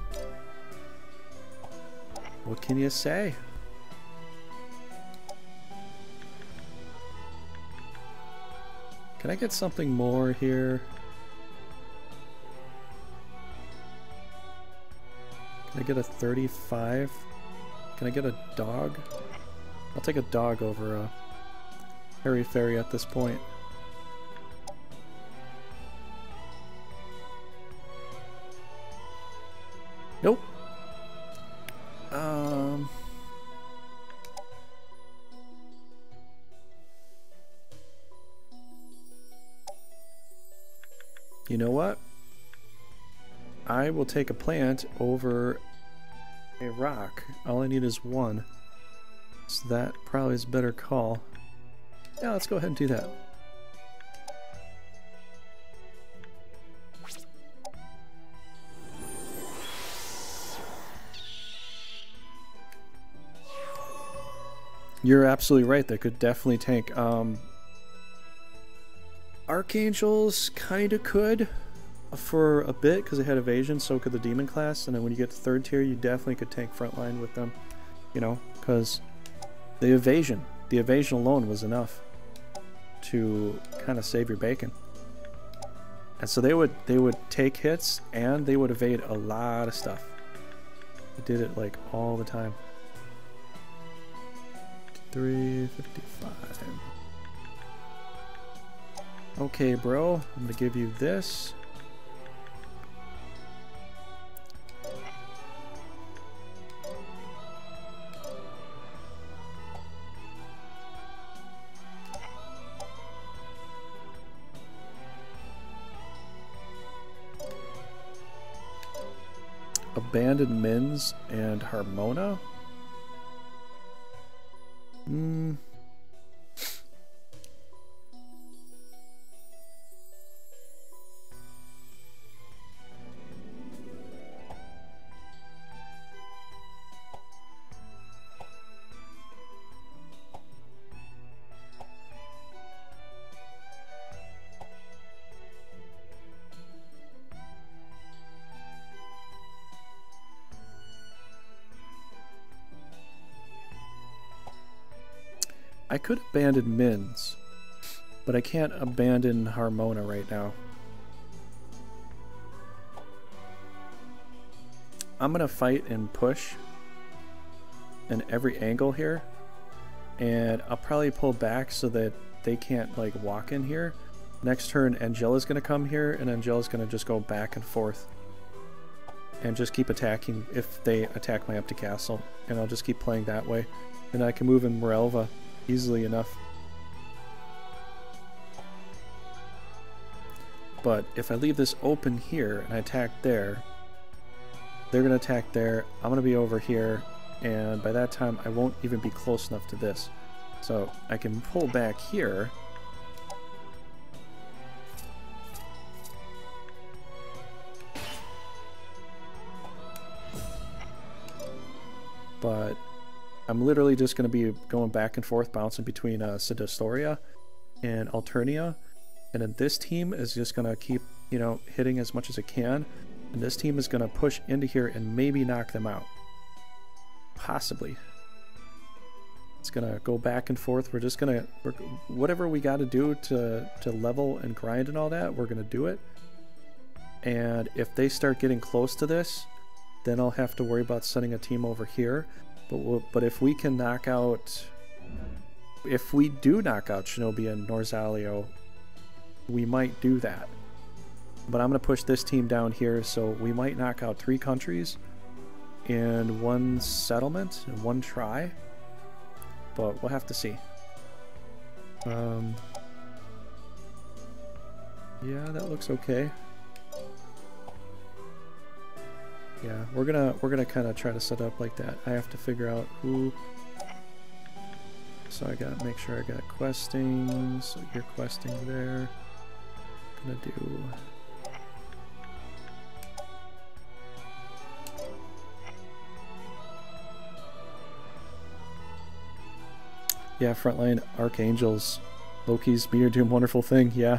what can you say? Can I get something more here? Can I get a 35? Can I get a dog? I'll take a dog over a Harry Fairy at this point. Will take a plant over a rock. All I need is one. So that probably is a better call. Yeah, let's go ahead and do that. You're absolutely right. That could definitely tank. Um, Archangels kind of could for a bit because they had evasion, so could the demon class. And then when you get to third tier, you definitely could tank frontline with them, you know, because the evasion, the evasion alone was enough to kind of save your bacon. And so they would they would take hits and they would evade a lot of stuff. They did it like all the time. 355. Okay, bro. I'm gonna give you this. Abandoned Mins and Harmona? Hmm. Could abandon Mins, but I can't abandon Harmona right now. I'm gonna fight and push in every angle here, and I'll probably pull back so that they can't like walk in here. Next turn, Angela's gonna come here, and Angela's gonna just go back and forth. and just keep attacking if they attack my empty castle. And I'll just keep playing that way. And I can move in Morelva easily enough. But if I leave this open here and I attack there, they're going to attack there. I'm going to be over here. And by that time, I won't even be close enough to this. So I can pull back here. I'm literally just going to be going back and forth, bouncing between uh, and Alternia. And then this team is just going to keep, you know, hitting as much as it can. And this team is going to push into here and maybe knock them out. Possibly. It's going to go back and forth. We're just going to, whatever we got to do to, to level and grind and all that, we're going to do it. And if they start getting close to this, then I'll have to worry about sending a team over here. But we'll, but if we can knock out, if we do knock out Shinobi and Norzaleo, we might do that. But I'm going to push this team down here, so we might knock out three countries in one settlement, in one try. But we'll have to see. Um, yeah, that looks okay. Yeah, we're gonna we're gonna kind of try to set up like that. I have to figure out who. So I gotta make sure I got questing. So you're questing there. Gonna do. Yeah, frontline archangels. Loki's meteor doing wonderful thing. Yeah,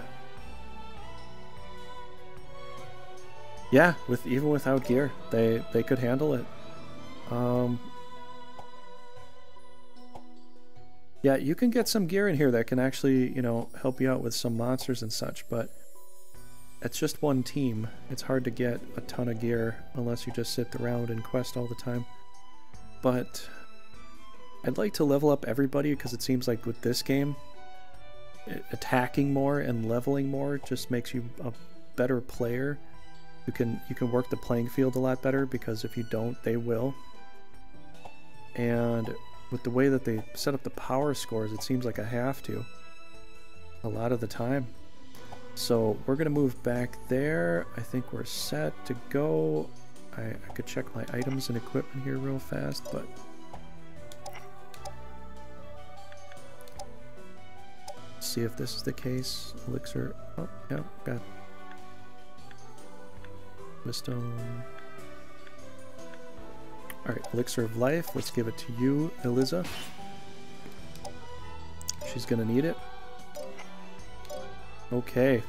Yeah, with even without gear, they they could handle it. Um, yeah, you can get some gear in here that can actually, you know, help you out with some monsters and such, but it's just one team. It's hard to get a ton of gear unless you just sit around and quest all the time. But I'd like to level up everybody because it seems like with this game, attacking more and leveling more just makes you a better player you can you can work the playing field a lot better because if you don't, they will. And with the way that they set up the power scores, it seems like I have to a lot of the time. So we're gonna move back there. I think we're set to go. I, I could check my items and equipment here real fast, but see if this is the case. Elixir. Oh, yeah, got Wisdom. Alright, Elixir of Life. Let's give it to you, Eliza. She's gonna need it. Okay.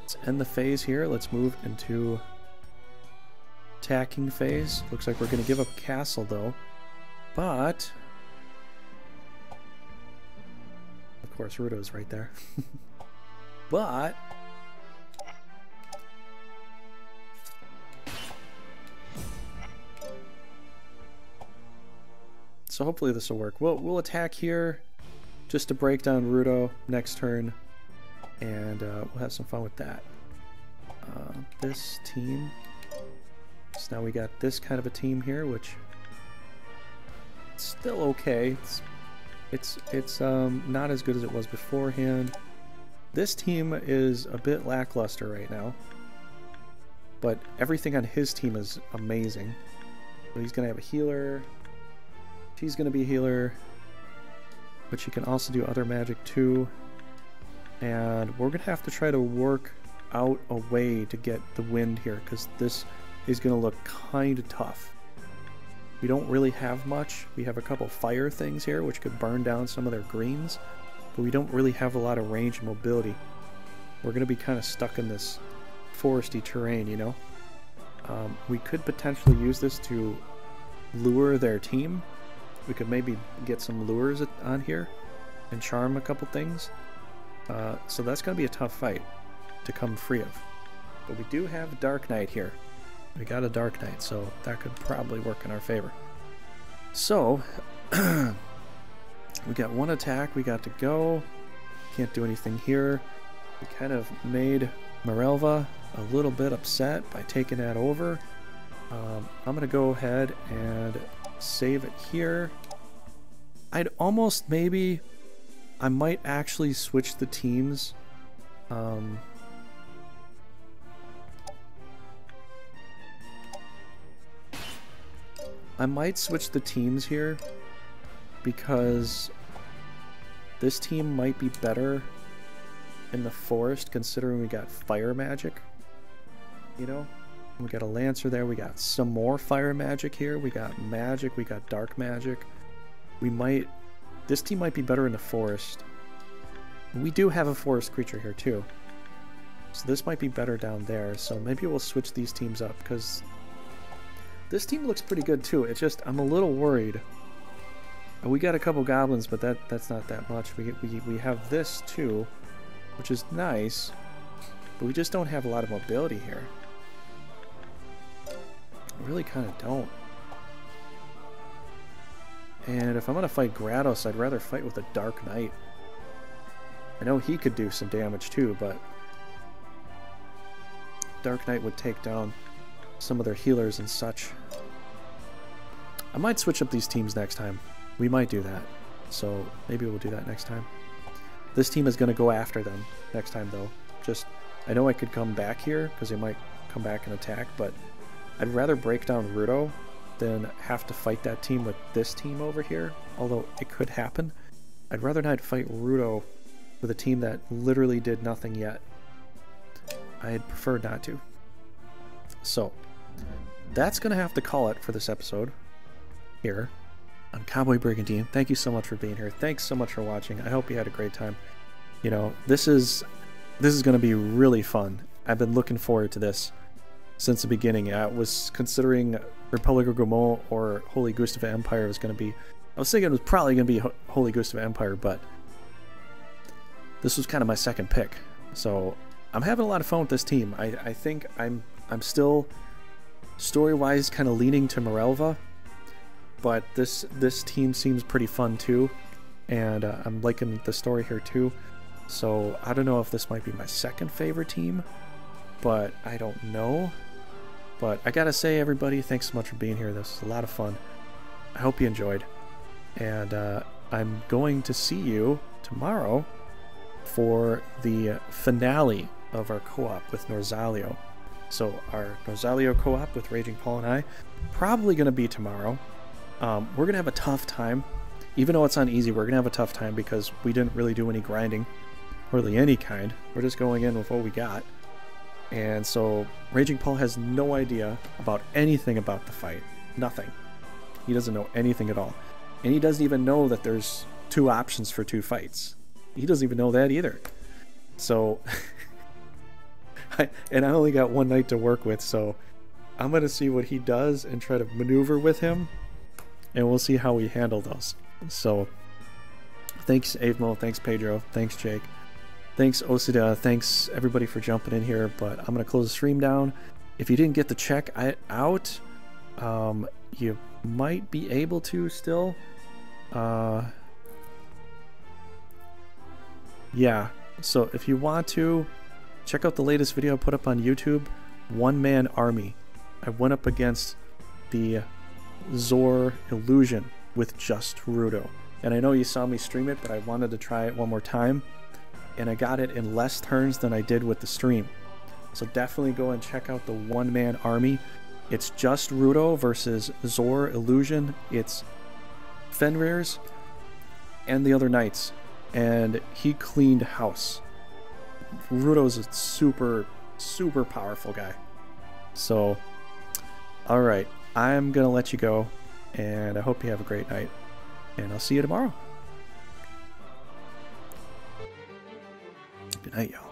Let's end the phase here. Let's move into attacking phase. Looks like we're gonna give up castle though. But of course Rudo's right there. but So hopefully this will work. We'll, we'll attack here just to break down Rudo next turn. And uh, we'll have some fun with that. Uh, this team. So now we got this kind of a team here, which it's still okay. It's it's, it's um, not as good as it was beforehand. This team is a bit lackluster right now. But everything on his team is amazing. He's to have a healer, She's going to be healer, but she can also do other magic too. And we're going to have to try to work out a way to get the wind here, because this is going to look kind of tough. We don't really have much. We have a couple fire things here, which could burn down some of their greens, but we don't really have a lot of range and mobility. We're going to be kind of stuck in this foresty terrain, you know? Um, we could potentially use this to lure their team we could maybe get some lures on here and charm a couple things. Uh, so that's going to be a tough fight to come free of. But we do have Dark Knight here. We got a Dark Knight, so that could probably work in our favor. So, we got one attack we got to go. Can't do anything here. We kind of made Morelva a little bit upset by taking that over. Um, I'm going to go ahead and save it here. I'd almost maybe... I might actually switch the teams. Um, I might switch the teams here because this team might be better in the forest considering we got fire magic. You know? We got a lancer there, we got some more fire magic here, we got magic, we got dark magic. We might this team might be better in the forest. We do have a forest creature here too. So this might be better down there. So maybe we'll switch these teams up because this team looks pretty good too. It's just I'm a little worried. Uh, we got a couple goblins, but that that's not that much. We we we have this too, which is nice, but we just don't have a lot of mobility here. We really kind of don't. And if I'm going to fight Grados, I'd rather fight with a Dark Knight. I know he could do some damage too, but Dark Knight would take down some of their healers and such. I might switch up these teams next time. We might do that. So maybe we'll do that next time. This team is going to go after them next time though. Just, I know I could come back here because they might come back and attack, but I'd rather break down Rudo than have to fight that team with this team over here, although it could happen. I'd rather not fight Rudo with a team that literally did nothing yet. I'd prefer not to. So, that's going to have to call it for this episode here on Cowboy Brigandine. Thank you so much for being here. Thanks so much for watching. I hope you had a great time. You know, this is this is going to be really fun. I've been looking forward to this since the beginning. I was considering Republic of Guimoule or Holy Gustava Empire was going to be. I was thinking it was probably going to be Holy Gustava Empire, but this was kind of my second pick. So I'm having a lot of fun with this team. I, I think I'm I'm still story-wise kind of leaning to Morelva, but this this team seems pretty fun too, and uh, I'm liking the story here too. So I don't know if this might be my second favorite team, but I don't know. But I gotta say, everybody, thanks so much for being here. This was a lot of fun. I hope you enjoyed. And uh, I'm going to see you tomorrow for the finale of our co-op with Norzaleo. So our Norzaleo co-op with Raging Paul and I, probably going to be tomorrow. Um, we're going to have a tough time. Even though it's on easy, we're going to have a tough time because we didn't really do any grinding. Hardly any kind. We're just going in with what we got. And so Raging Paul has no idea about anything about the fight. Nothing. He doesn't know anything at all. And he doesn't even know that there's two options for two fights. He doesn't even know that either. So, I, and I only got one night to work with, so I'm going to see what he does and try to maneuver with him, and we'll see how we handle those. So, thanks, Avemo. Thanks, Pedro. Thanks, Jake. Thanks, Osida. Thanks, everybody, for jumping in here. But I'm going to close the stream down. If you didn't get the check out, um, you might be able to still. Uh, yeah. So if you want to, check out the latest video I put up on YouTube. One Man Army. I went up against the Zor Illusion with just Rudo. And I know you saw me stream it, but I wanted to try it one more time and I got it in less turns than I did with the stream. So definitely go and check out the one man army. It's just Rudo versus Zor Illusion. It's Fenrir's and the other knights. And he cleaned house. Rudo's a super, super powerful guy. So, alright. I'm going to let you go. And I hope you have a great night. And I'll see you tomorrow. Good night, y'all.